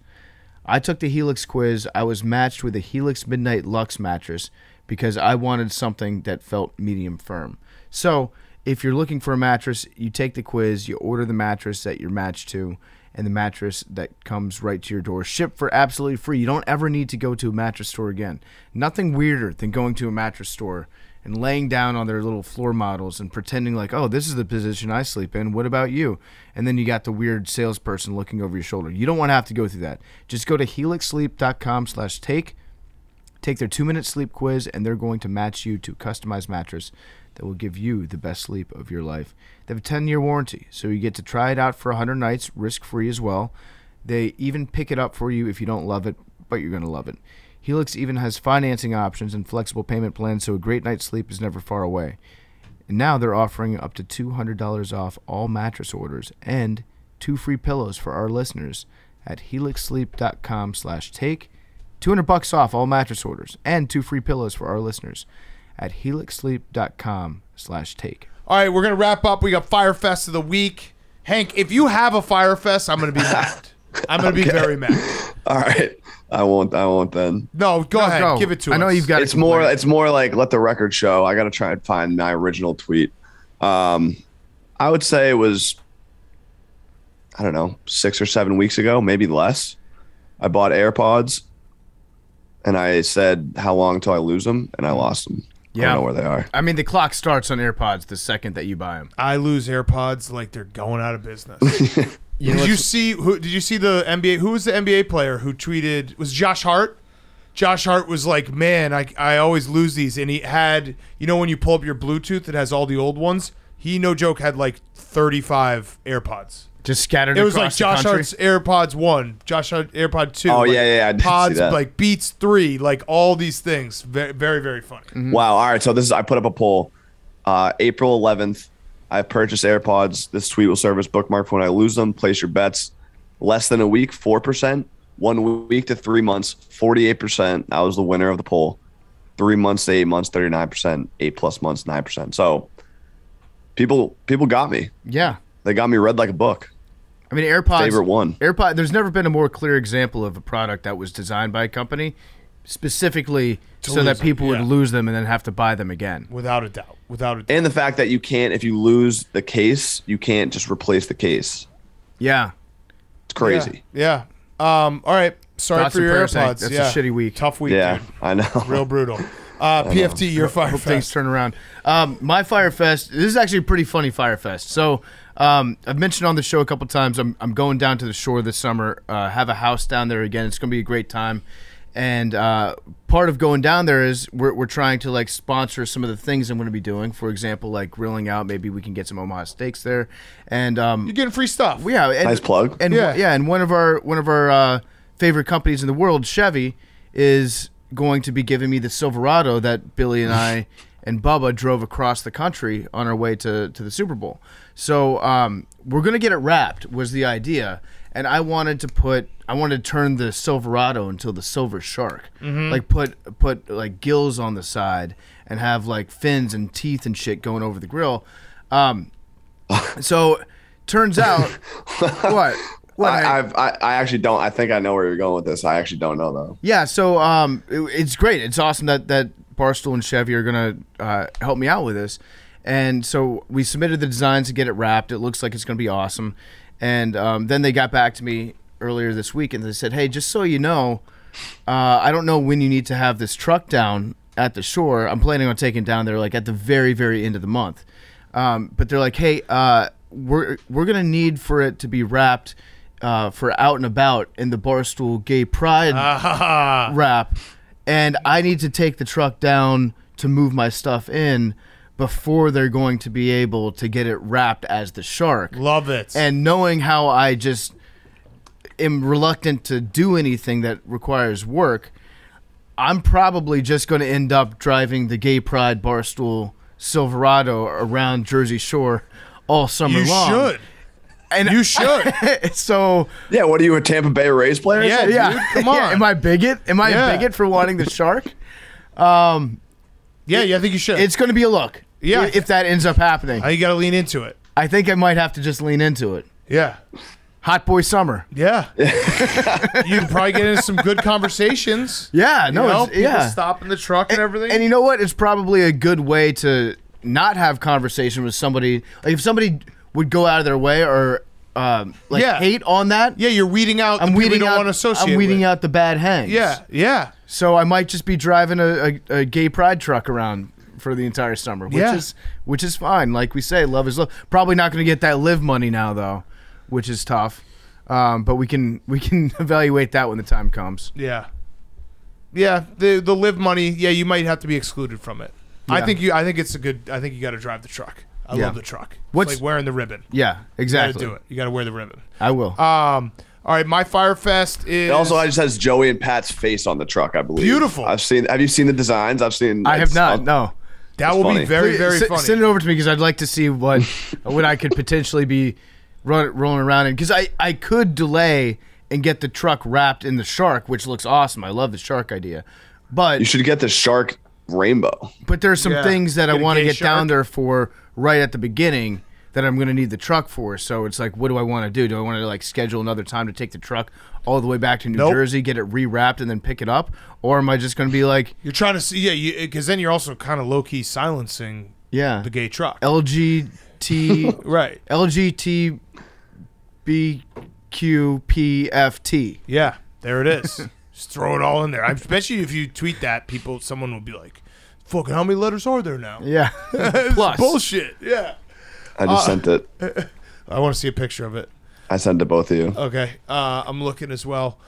I took the Helix quiz. I was matched with a Helix Midnight Lux mattress because I wanted something that felt medium firm. So, if you're looking for a mattress, you take the quiz, you order the mattress that you're matched to, and the mattress that comes right to your door, shipped for absolutely free. You don't ever need to go to a mattress store again. Nothing weirder than going to a mattress store and laying down on their little floor models and pretending like, oh, this is the position I sleep in. What about you? And then you got the weird salesperson looking over your shoulder. You don't want to have to go through that. Just go to helixsleep.com slash take, take their two-minute sleep quiz, and they're going to match you to a customized mattress that will give you the best sleep of your life. They have a 10-year warranty, so you get to try it out for 100 nights, risk-free as well. They even pick it up for you if you don't love it, but you're going to love it. Helix even has financing options and flexible payment plans, so a great night's sleep is never far away. And now they're offering up to $200 off all mattress orders and two free pillows for our listeners at helixsleep.com slash take. 200 bucks off all mattress orders and two free pillows for our listeners at helixsleep.com slash take. All right, we're gonna wrap up. We got Fyre Fest of the week. Hank, if you have a Fyre Fest, I'm gonna be mad. I'm gonna be very mad. All right, I won't. I won't then. No, go No, ahead. go. Give it to I us. know you've got it's more. It's more like let the record show. I got to try and find my original tweet. Um, I would say it was. I don't know, six or seven weeks ago, maybe less. I bought AirPods, and I said, "How long till I lose them?" And I lost them. I Yeah. don't know where they are. I mean, the clock starts on AirPods the second that you buy them. I lose AirPods like they're going out of business. You know did you see who? Did you see the NBA? Who was the NBA player who tweeted? Was Josh Hart? Josh Hart was like, "Man, I I always lose these," and he had you know when you pull up your Bluetooth, it has all the old ones. He no joke had like thirty five AirPods. Just scattered. It was like across the Josh? Hart's AirPods one, Josh Hart AirPod two. Oh, like, yeah, yeah, yeah, I did see Pods that. like Beats three, like all these things. Very, very, very funny. Mm-hmm. Wow. All right. So this is I put up a poll. Uh, April 11th. I purchased AirPods. This tweet will serve as bookmark for when I lose them. Place your bets. Less than a week, four percent. One week to three months, forty-eight percent. I was the winner of the poll. Three months to eight months, thirty-nine percent. Eight plus months, nine percent. So people people got me. Yeah, They got me read like a book. I mean AirPods. Favorite one. AirPod. There's never been a more clear example of a product that was designed by a company specifically so lose that them, people yeah. would lose them and then have to buy them again. Without a doubt. Without a doubt. And the fact that you can't, if you lose the case, you can't just replace the case. Yeah. It's crazy. Yeah. yeah. Um. All right. Sorry Thoughts for your prayers, Hank. AirPods. That's a shitty week. Tough week. Yeah, dude. I know. Real brutal. Uh, PFT, your fire Hope things turn around. Um, my Fyre Fest. This is actually a pretty funny Fyre Fest. So um, I've mentioned on the show a couple times. I'm I'm going down to the shore this summer. Uh, have a house down there again. It's gonna be a great time. And uh, part of going down there is we're, we're trying to like sponsor some of the things I'm going to be doing. For example, like grilling out. Maybe we can get some Omaha steaks there. And um, You're getting free stuff. yeah, and, Nice plug. And Yeah. yeah, and one of our one of our uh, favorite companies in the world, Chevy, is going to be giving me the Silverado that Billy and I and Bubba drove across the country on our way to to the Super Bowl. So um, we're gonna get it wrapped was the idea, and I wanted to put I wanted to turn the Silverado into the Silver Shark, like put put like gills on the side and have like fins and teeth and shit going over the grill. Um, so turns out what what I, I- I've, I, I actually don't. I think I know where you're going with this. I actually don't know though. yeah so um it- it's great it's awesome that that barstool and chevy are gonna uh, help me out with this and so we submitted the designs to get it wrapped. It looks like it's gonna be awesome. And um, then they got back to me earlier this week and they said hey just so you know uh, i don't know when you need to have this truck down at the shore. I'm planning on taking it down there like at the very very end of the month. Um, but they're like hey uh, we're we're gonna need for it to be wrapped uh, for out and about in the barstool gay pride wrap, and I need to take the truck down to move my stuff in before they're going to be able to get it wrapped as the shark. love it. And knowing how I just am reluctant to do anything that requires work, I'm probably just going to end up driving the Gay Pride Barstool Silverado around Jersey Shore all summer you long. You should. And You should. so Yeah. What are you a Tampa Bay Rays player? Yeah, something? yeah, dude, come on. Yeah, am I bigot? Am I Yeah. a bigot for wanting the shark? yeah, yeah, I think you should. It's going to be a look. Yeah. if that ends up happening, you got to lean into it. I think I might have to just lean into it. Yeah. Hot boy summer. Yeah. you can probably get into some good conversations. Yeah, You no, know, it's, people yeah. stopping the truck and, everything. And you know what? It's probably a good way to not have conversation with somebody. Like if somebody would go out of their way or um, like Yeah. hate on that, yeah, you're weeding out. I'm the people weeding you don't out. want to associate. I'm weeding with. out the bad hangs. Yeah, yeah. So I might just be driving a, a, a gay pride truck around for the entire summer, which Yeah. is which is fine. Like we say, love is love. Probably not going to get that LIV money now though, which is tough. Um, but we can we can evaluate that when the time comes. Yeah. Yeah, the the LIV money, yeah, you might have to be excluded from it. I think you I think it's a good I think you got to drive the truck. I Yeah. love the truck. It's What's- like wearing the ribbon. Yeah, You got exactly. to do it. You got to wear the ribbon. I will. Um all right, my Fyre Fest is It also, I just has Joey and Pat's face on the truck. I believe. Beautiful. I've seen. Have you seen the designs? I've seen. I have not. I'll- No. That it's will funny. be very very S- funny. Send it over to me because I'd like to see what what I could potentially be run, rolling around in. Because I I could delay and get the truck wrapped in the shark, which looks awesome. I love the shark idea, but You should get the shark rainbow. but there's some Yeah. things that I Get a want to gay get down there for right at the beginning that I'm going to need the truck for. So it's like, what do I want to do? Do I want to like schedule another time to take the truck all the way back to New Nope. Jersey, get it rewrapped, and then pick it up, or am I just going to be like, You're trying to see yeah, because then you're also kind of low key silencing yeah, the gay truck. LGBT right. LGBTQPFT. Yeah, there it is. Just throw it all in there. I bet you if you tweet that, people, someone will be like, "Fucking, how many letters are there now?" Yeah. Plus. bullshit. Yeah, I Uh, just sent it. I want to see a picture of it. I sent it to both of you. Okay, uh, I'm looking as well.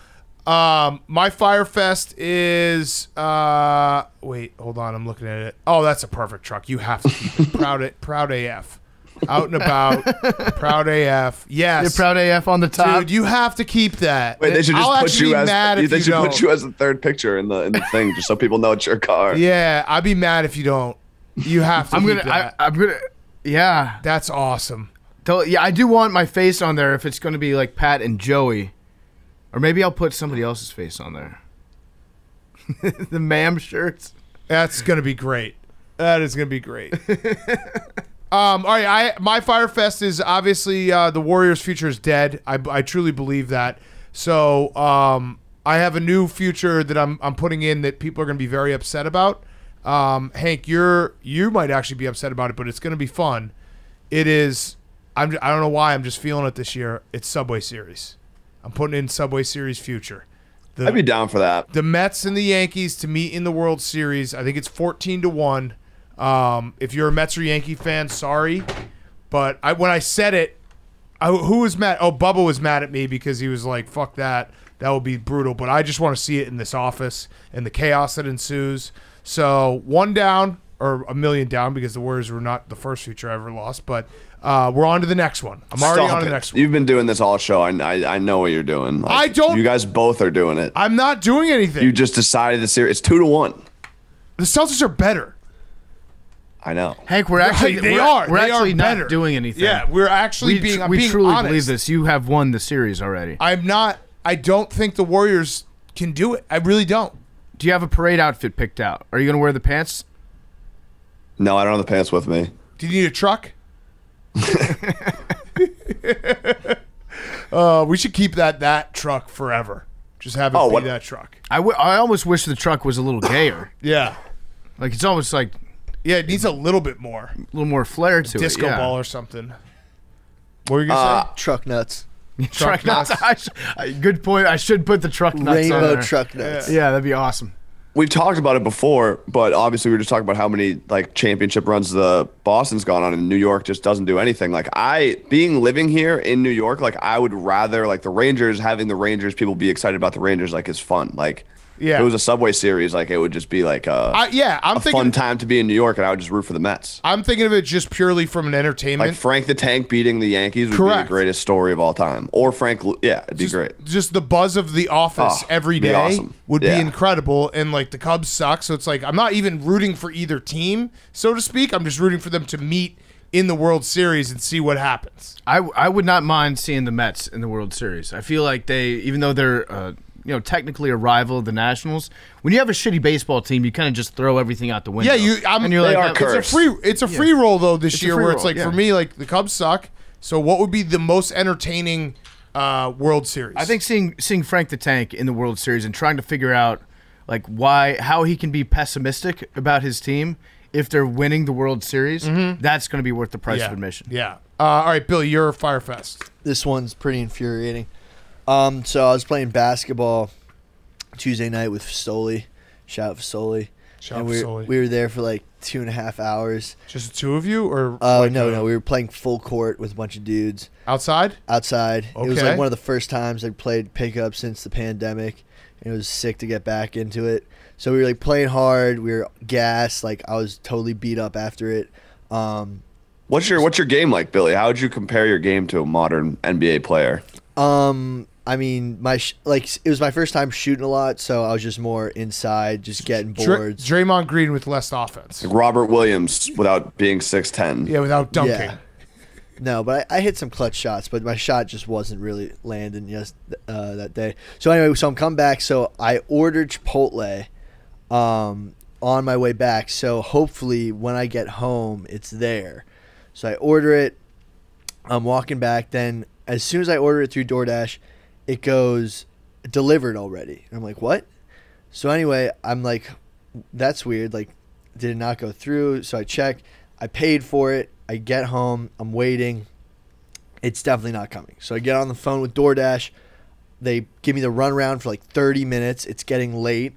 Um, my Fyre Fest is uh, wait, hold on, I'm looking at it. Oh, that's a perfect truck. You have to keep it. proud it, proud AF, out and about, proud AF. Yes, You're proud AF on the top. dude. You have to keep that. Wait, they should just I'll put you as mad if they you should don't. put you as the third picture in the in the thing, just so people know it's your car. Yeah, I'd be mad if you don't. You have to. I'm keep gonna. I, that. I'm gonna. Yeah. That's awesome. Tell- Yeah, I do want my face on there if it's going to be like Pat and Joey, or maybe I'll put somebody else's face on there. the ma'am shirts. That's gonna be great. That is gonna be great. um, all right, I my Fyre Fest is obviously uh, the Warriors' future is dead. I, I truly believe that. So um, I have a new future that I'm I'm putting in that people are gonna be very upset about. Um, Hank, you're you might actually be upset about it, but it's gonna be fun. It is. I'm. I don't know why. I'm just feeling it this year. It's Subway Series. I'm putting in Subway Series future. The, I'd be down for that. the Mets and the Yankees to meet in the World Series. I think it's 14 to 1. Um, if you're a Mets or Yankee fan, sorry. But I, when I said it, I, who was mad? Oh, Bubba was mad at me because he was like, fuck that. That would be brutal. But I just want to see it in this office and the chaos that ensues. So one down or a million down because the Warriors were not the first future I ever lost. But uh, we're on to the next one. I'm already Stop on to it. the next one. You've been doing this all show. I, I, I know what you're doing. Like, I don't- You guys both are doing it. I'm not doing anything. You just decided the series. It's two to one. the Celtics are better. I know. Hank, we're actually Right, they we're, are. We're They are actually better. not doing anything. Yeah, we're actually we, being. tr- I'm we being truly honest. believe this. You have won the series already. I'm not. I don't think the Warriors can do it. I really don't. Do you have a parade outfit picked out? Are you going to wear the pants? No, I don't have the pants with me. Do you need a truck? uh, we should keep that that truck forever. Just have it Oh, be what- that truck. I, w- I almost wish the truck was a little gayer. Yeah, like it's almost like yeah. It needs a little bit more a little more flair to disco it. yeah. ball or something. What were you gonna Uh, Truck nuts. Truck, Truck nuts. nuts. I sh- good point. I should put the truck nuts on Rainbow truck nuts. Yeah, that'd be awesome. We've talked about it before, but obviously we were just talking about how many like championship runs the Boston's gone on, and New York just doesn't do anything. Like I, being living here in New York, like I would rather like the Rangers having the Rangers people be excited about the Rangers like is fun. Like Yeah. if it was a Subway series, like it would just be like a, I, yeah, I'm a thinking. fun time to be in New York, and I would just root for the Mets. I'm thinking of it just purely from an entertainment. Like Frank the Tank beating the Yankees would be the greatest story of all time. Or Frank, yeah, it'd be just, great. Just the buzz of the office Oh, every be awesome. would Yeah. be incredible. And like the Cubs suck, so it's like I'm not even rooting for either team, so to speak. I'm just rooting for them to meet in the World Series and see what happens. I, I would not mind seeing the Mets in the World Series. I feel like they, even though they're uh, you know technically a rival of the Nationals, when you have a shitty baseball team, you kind of just throw everything out the window. Yeah, you. I'm, and you're They like, are cursed. It's a free. It's a free roll though this It's year, free where it's like yeah. for me, like the Cubs suck. So what would be the most entertaining uh, World Series? I think seeing seeing Frank the Tank in the World Series and trying to figure out like why how he can be pessimistic about his team if they're winning the World Series, that's going to be worth the price yeah. of admission. Yeah. Uh, all right, Bill, you're Fyre Fest. This one's pretty infuriating. Um, so I was playing basketball Tuesday night with Stoli. Shout out Stoli. Shout and out we were, we were there for like two and a half hours. Just the two of you, or Oh like, no, uh, no, we were playing full court with a bunch of dudes outside? outside. okay. It was like one of the first times I played pickup since the pandemic, and it was sick to get back into it. So we were like playing hard. We were gassed. Like I was totally beat up after it. Um, What's your What's your game like, Billy? How would you compare your game to a modern NBA player? Um, I mean, my sh- like it was my first time shooting a lot, so I was just more inside, just getting Dra- boards. Draymond Green with less offense. Like Robert Williams without being six ten. Yeah, without dunking. Yeah. No, but I, I hit some clutch shots, but my shot just wasn't really landing yes uh, that day. So anyway, so I'm coming back. So I ordered Chipotle um, on my way back. So hopefully when I get home, it's there. So I order it. I'm walking back. Then as soon as I order it through DoorDash, it goes delivered already. And I'm like, what? So anyway, I'm like, that's weird. Like, did it not go through? So I check. I paid for it. I get home. I'm waiting. It's definitely not coming. So I get on the phone with DoorDash. They give me the runaround for like 30 minutes. It's getting late.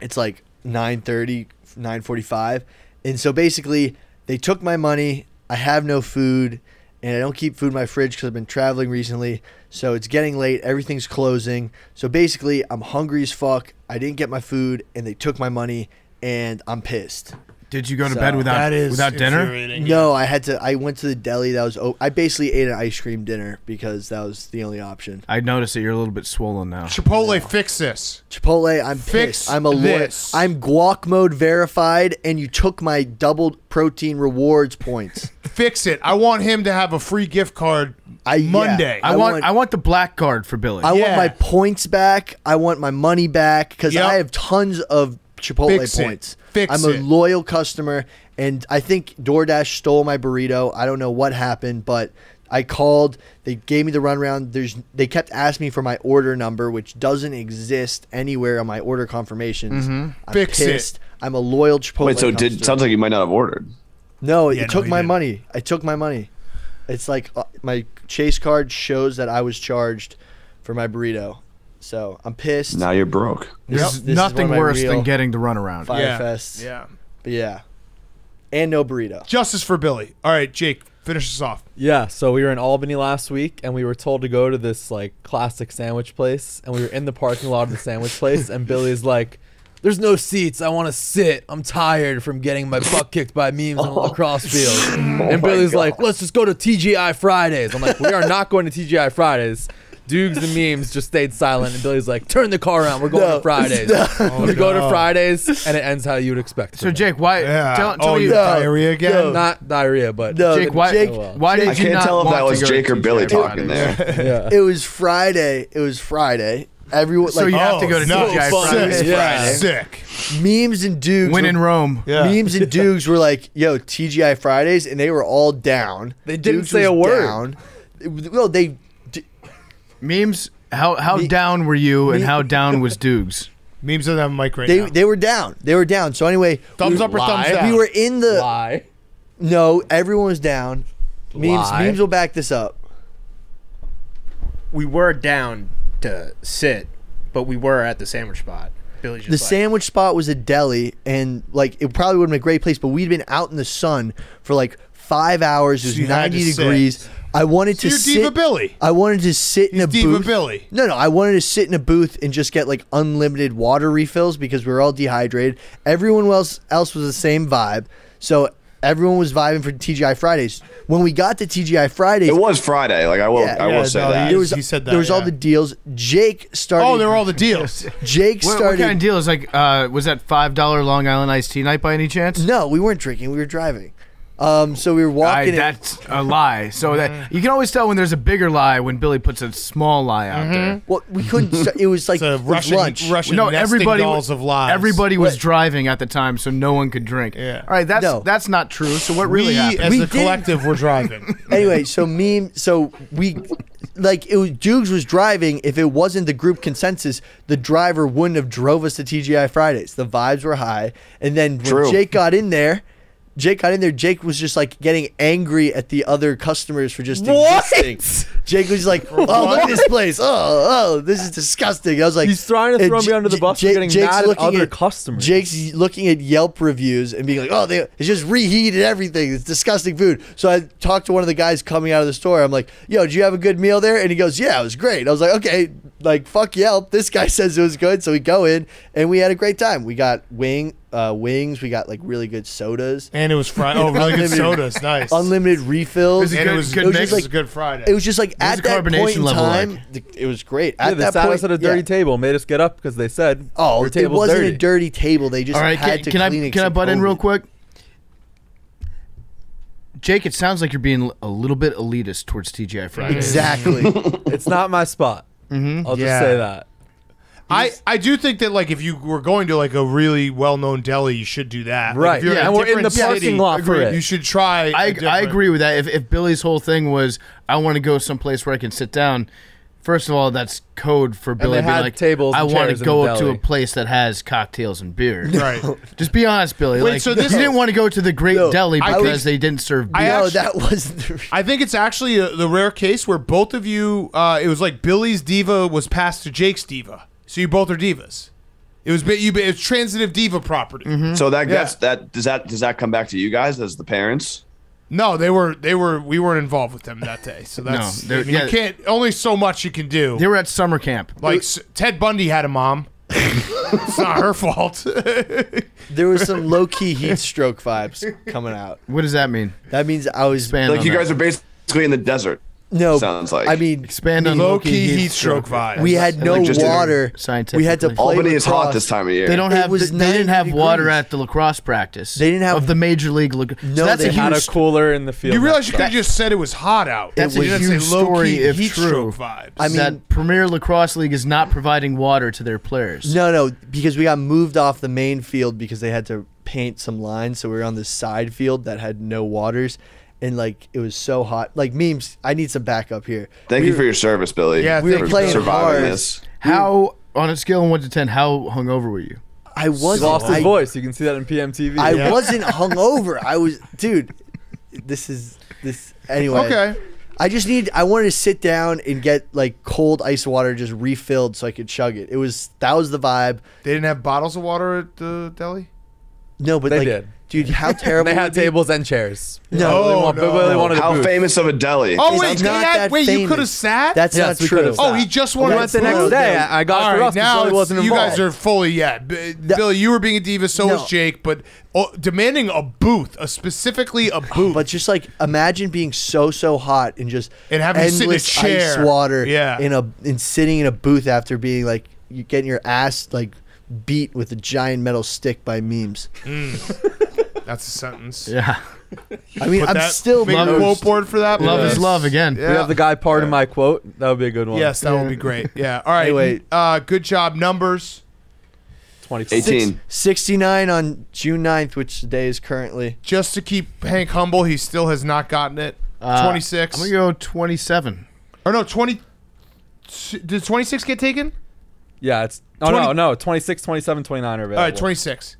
It's like 9:30, 9:45. And so basically, they took my money. I have no food and I don't keep food in my fridge because I've been traveling recently. So it's getting late. Everything's closing. So basically, I'm hungry as fuck. I didn't get my food, and they took my money, and I'm pissed. Did you go to So- bed without That is without dinner? No, I had to. I went to the deli that was. I basically ate an ice cream dinner because that was the only option. I noticed that you're a little bit swollen now. Chipotle, fix this. Chipotle, I'm Fix pissed. I'm a lawyer. this. I'm guac mode verified, and you took my doubled protein rewards points. Fix it. I want him to have a free gift card I yeah, Monday. I, I want, want- I want the black card for Billy. I want my points back. I want my money back because Yep. I have tons of Chipotle Fix it. Points. Fix I'm a loyal customer, and I think DoorDash stole my burrito. I don't know what happened, but I called. They gave me the runaround. There's they kept asking me for my order number, which doesn't exist anywhere on my order confirmations. I'm Fix it. pissed. I'm a loyal Chipotle. Wait, so did sounds like you might not have ordered. No, Yeah, it no, took my didn't. money. I took my money. It's like uh, my Chase card shows that I was charged for my burrito. So I'm pissed. Now you're broke. There's This is nothing of worse than getting the runaround. Fire Yeah. Fest. Yeah. But yeah. And no burrito. Justice for Billy. All right, Jake, finish us off. Yeah, so we were in Albany last week and we were told to go to this like classic sandwich place and we were in the parking lot of the sandwich place and Billy's like there's no seats. I want to sit. I'm tired from getting my butt kicked by memes on a lacrosse field. Oh and Billy's like, let's just go to TGI Fridays. I'm like, we are not going to TGI Fridays. Dukes and memes just stayed silent, and Billy's like, "Turn the car around. We're going No. to Fridays. Oh, we go to. Oh, Fridays, and it ends how you would expect." it So. Jake, why? Yeah. Tell, tell oh, you No. diarrhea again? No. not diarrhea, but No, Jake, why? Jake- Oh, well. why did I you can't not tell if that was Jake or TGI Billy Fridays? talking there. yeah. It was Friday. It was Friday. Everyone So like you have to go to oh, no, TGI fuck. Fridays. Sick. Yeah. Sick. memes and dudes. Win in Rome. Yeah. Memes and Dukes were like, "Yo, TGI Fridays," and they were all down. They didn't Dukes say a word. Down. Well, they d- Memes. How how Me- down were you, and me- how down was Dukes? Memes doesn't have a mic right they now. they were down. They were down. So anyway, thumbs we, up or thumbs Lie. down? we were in the lie. no. Everyone was down. Memes Lie. memes will back this up. we were down to sit, but we were at the sandwich spot. Billy just the like, sandwich spot was a deli, and like it probably would have been a great place, but we'd been out in the sun for like five hours. It was So you had to ninety sit. degrees. I wanted So to you're sit. Diva Billy. I wanted to sit in a Diva booth. Billy. No, no, I wanted to sit in a booth and just get like unlimited water refills because we were all dehydrated. Everyone else else was the same vibe, so everyone was vibing for TGI Fridays. When we got to TGI Fridays, It was Friday. Like I will, Yeah. I will Yeah, say no, that. there was He said that, there was all the deals. Jake started. Oh, there were all the deals. Jake What, what started. kind of deal is like? Uh, was that five dollar Long Island iced tea night by any chance? No, we weren't drinking. We were driving. Um, so we were I, walking. in- that's a lie. So that you can always tell when there's a bigger lie when Billy puts a small lie out there. well, we couldn't. st- It was like It's a it was Russian, lunch. Russian No, nesting everybody dolls of lies. Everybody was What? driving at the time, so no one could drink. Yeah. All right, that's No. that's not true. So what really we, happened? as We a did- collective, were driving. anyway, so meme. So we, like, it was Dukes was driving. If it wasn't the group consensus, the driver wouldn't have drove us to TGI Fridays. The vibes were high, and then when True. Jake got in there. Jake got in there. Jake was just like getting angry at the other customers for just existing. Jake was like, "Oh, look at this place! Oh, oh, this is disgusting." I was like, He's trying to throw me J- under the J- bus for getting Jake's mad at looking other customers. Jake's looking at Yelp reviews and being like, "Oh, they it's just reheated everything. It's disgusting food." So I talked to one of the guys coming out of the store. I'm like, "Yo, did you have a good meal there?" And he goes, "Yeah, it was great." I was like, "Okay, like fuck Yelp. This guy says it was good." So we go in and we had a great time. We got wing uh, wings. We got like really good sodas, and it was Friday. Oh, really good sodas. Nice. unlimited refills. It and it good- was good it was mix? just a good Friday. It was just like at that point in time, like? it was great. Yeah, At they that sat point, us at a dirty yeah. table, made us get up because they said Oh, your it wasn't dirty. a dirty table. They just All right, had can, to can clean it can I butt in real quick? Jake, it sounds like you're being a little bit elitist towards TGI Fridays. Exactly. it's not my spot. Mm-hmm. I'll just Yeah. say that. I, I do think that like if you were going to like a really well known deli, you should do that. Like, Right, if you're yeah, a and we're in different the parking city, lot for it. You should try. a I, I different- agree with that. If, if Billy's whole thing was, I want to go someplace where I can sit down, first of all, that's code for Billy they to had like, tables I and want chairs to in go the to a place that has cocktails and beer. Right. Just be honest, Billy. Wait, like, so this- you didn't want to go to the great No, deli I because think- they didn't serve beer. I no, actually- that wasn't. The, I think it's actually a, the rare case where both of you. Uh, it was like Billy's diva was passed to Jake's diva, so you both are divas. It was bi- you. It's transitive diva property. Mm-hmm. So that Yeah. that does that does that come back to you guys as the parents? No, they were they were we weren't involved with them that day. So that's they're- I mean, yeah. you can't only so much you can do. They were at summer camp. Like s- Ted Bundy had a mom. it's not her fault. There was some low key heat stroke vibes coming out. What does that mean? That means I was Expand Like you that. guys are basically in the desert. No. Sounds like. I mean, Expand on Low low-key key heat stroke vibe. we had no like water. Scientifically. We had to play Albany is hot this time of year. They don't have. was they didn't 90 have water degrees. at the lacrosse practice. They didn't have- of the major league. Lac- No, so that's they a Had a cooler in the field. you realize you to could have just said it was hot out. That's you a didn't huge low story key if heat true. stroke vibes. I mean, that Premier Lacrosse League is not providing water to their players. No, no, because we got moved off the main field because they had to paint some lines. So we were on this side field that had no waters, and like it was so hot. Like memes, I need some backup here. Thank We you were- for your service, Billy. Yeah, we were thank playing surviving hard. this. How on a scale of one to ten, how hungover were you? I wasn't. lost his I, voice. You can see that in PMTV. I Yeah. wasn't hungover. I was, dude. This is this anyway. okay. I just need. I wanted to sit down and get like cold ice water just refilled so I could chug it. It was that was the vibe. They didn't have bottles of water at the deli. No, but They like, did. Dude, how terrible. they would had it be? tables and chairs. No, Billy, Oh, want- no. Billy wanted a How booth. famous of a deli? Oh wait, not they had, that wait, you famous. could have sat. That's Yes, not we true. could've oh, he just We wanted went the food. next day. I I got All it for right, us. because now Billy it's- wasn't you guys are fully yeah. B- Billy, you were being a diva, so No. was Jake, but oh, demanding a booth, a specifically a booth. But just like imagine being so so hot and just And having to sit in a endless chair. ice water Yeah. in a and sitting in a booth after being like you getting your ass like beat with a giant metal stick by memes. Mm. That's a sentence. Yeah, I mean, Put I'm that- still make a most- quote board for that. love please. is love again. Yeah. We have the guy part of my quote. That would be a good one. Yes, that would be great. Yeah. All right. Anyway. uh, good job. Numbers. 26. 18. 69 on June 9th, which day is currently. Just to keep Hank humble, he still has not gotten it. Uh, 26. I'm gonna go twenty-seven. Or no, 20. Did 26 get taken? Yeah, it's. Oh, 20 no, no. 26, 27, 29 are available. All right, 26.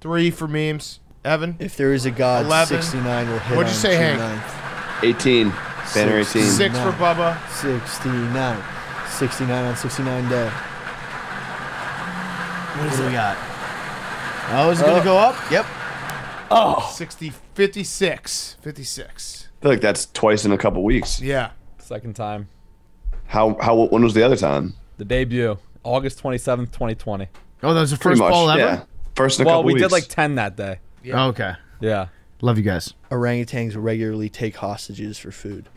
Three for memes. Evan. If there is a God, 11. 69 will hit What'd you on say, June Hank? 9th. 18. Banner 18. Six for No. Bubba. 69. 69 on 69 day. What do we got? Oh, is it gonna uh, go up? Yep. Oh. 60, 56. 56. I feel like that's twice in a couple weeks. Yeah. Second time. How how when was the other time? The debut, August 27th, 2020. Oh, that was the Pretty first much. ball ever. Yeah. First, well, we weeks. did like ten that day. Yeah. Oh, okay. Yeah. Love you guys. Orangutans regularly take hostages for food.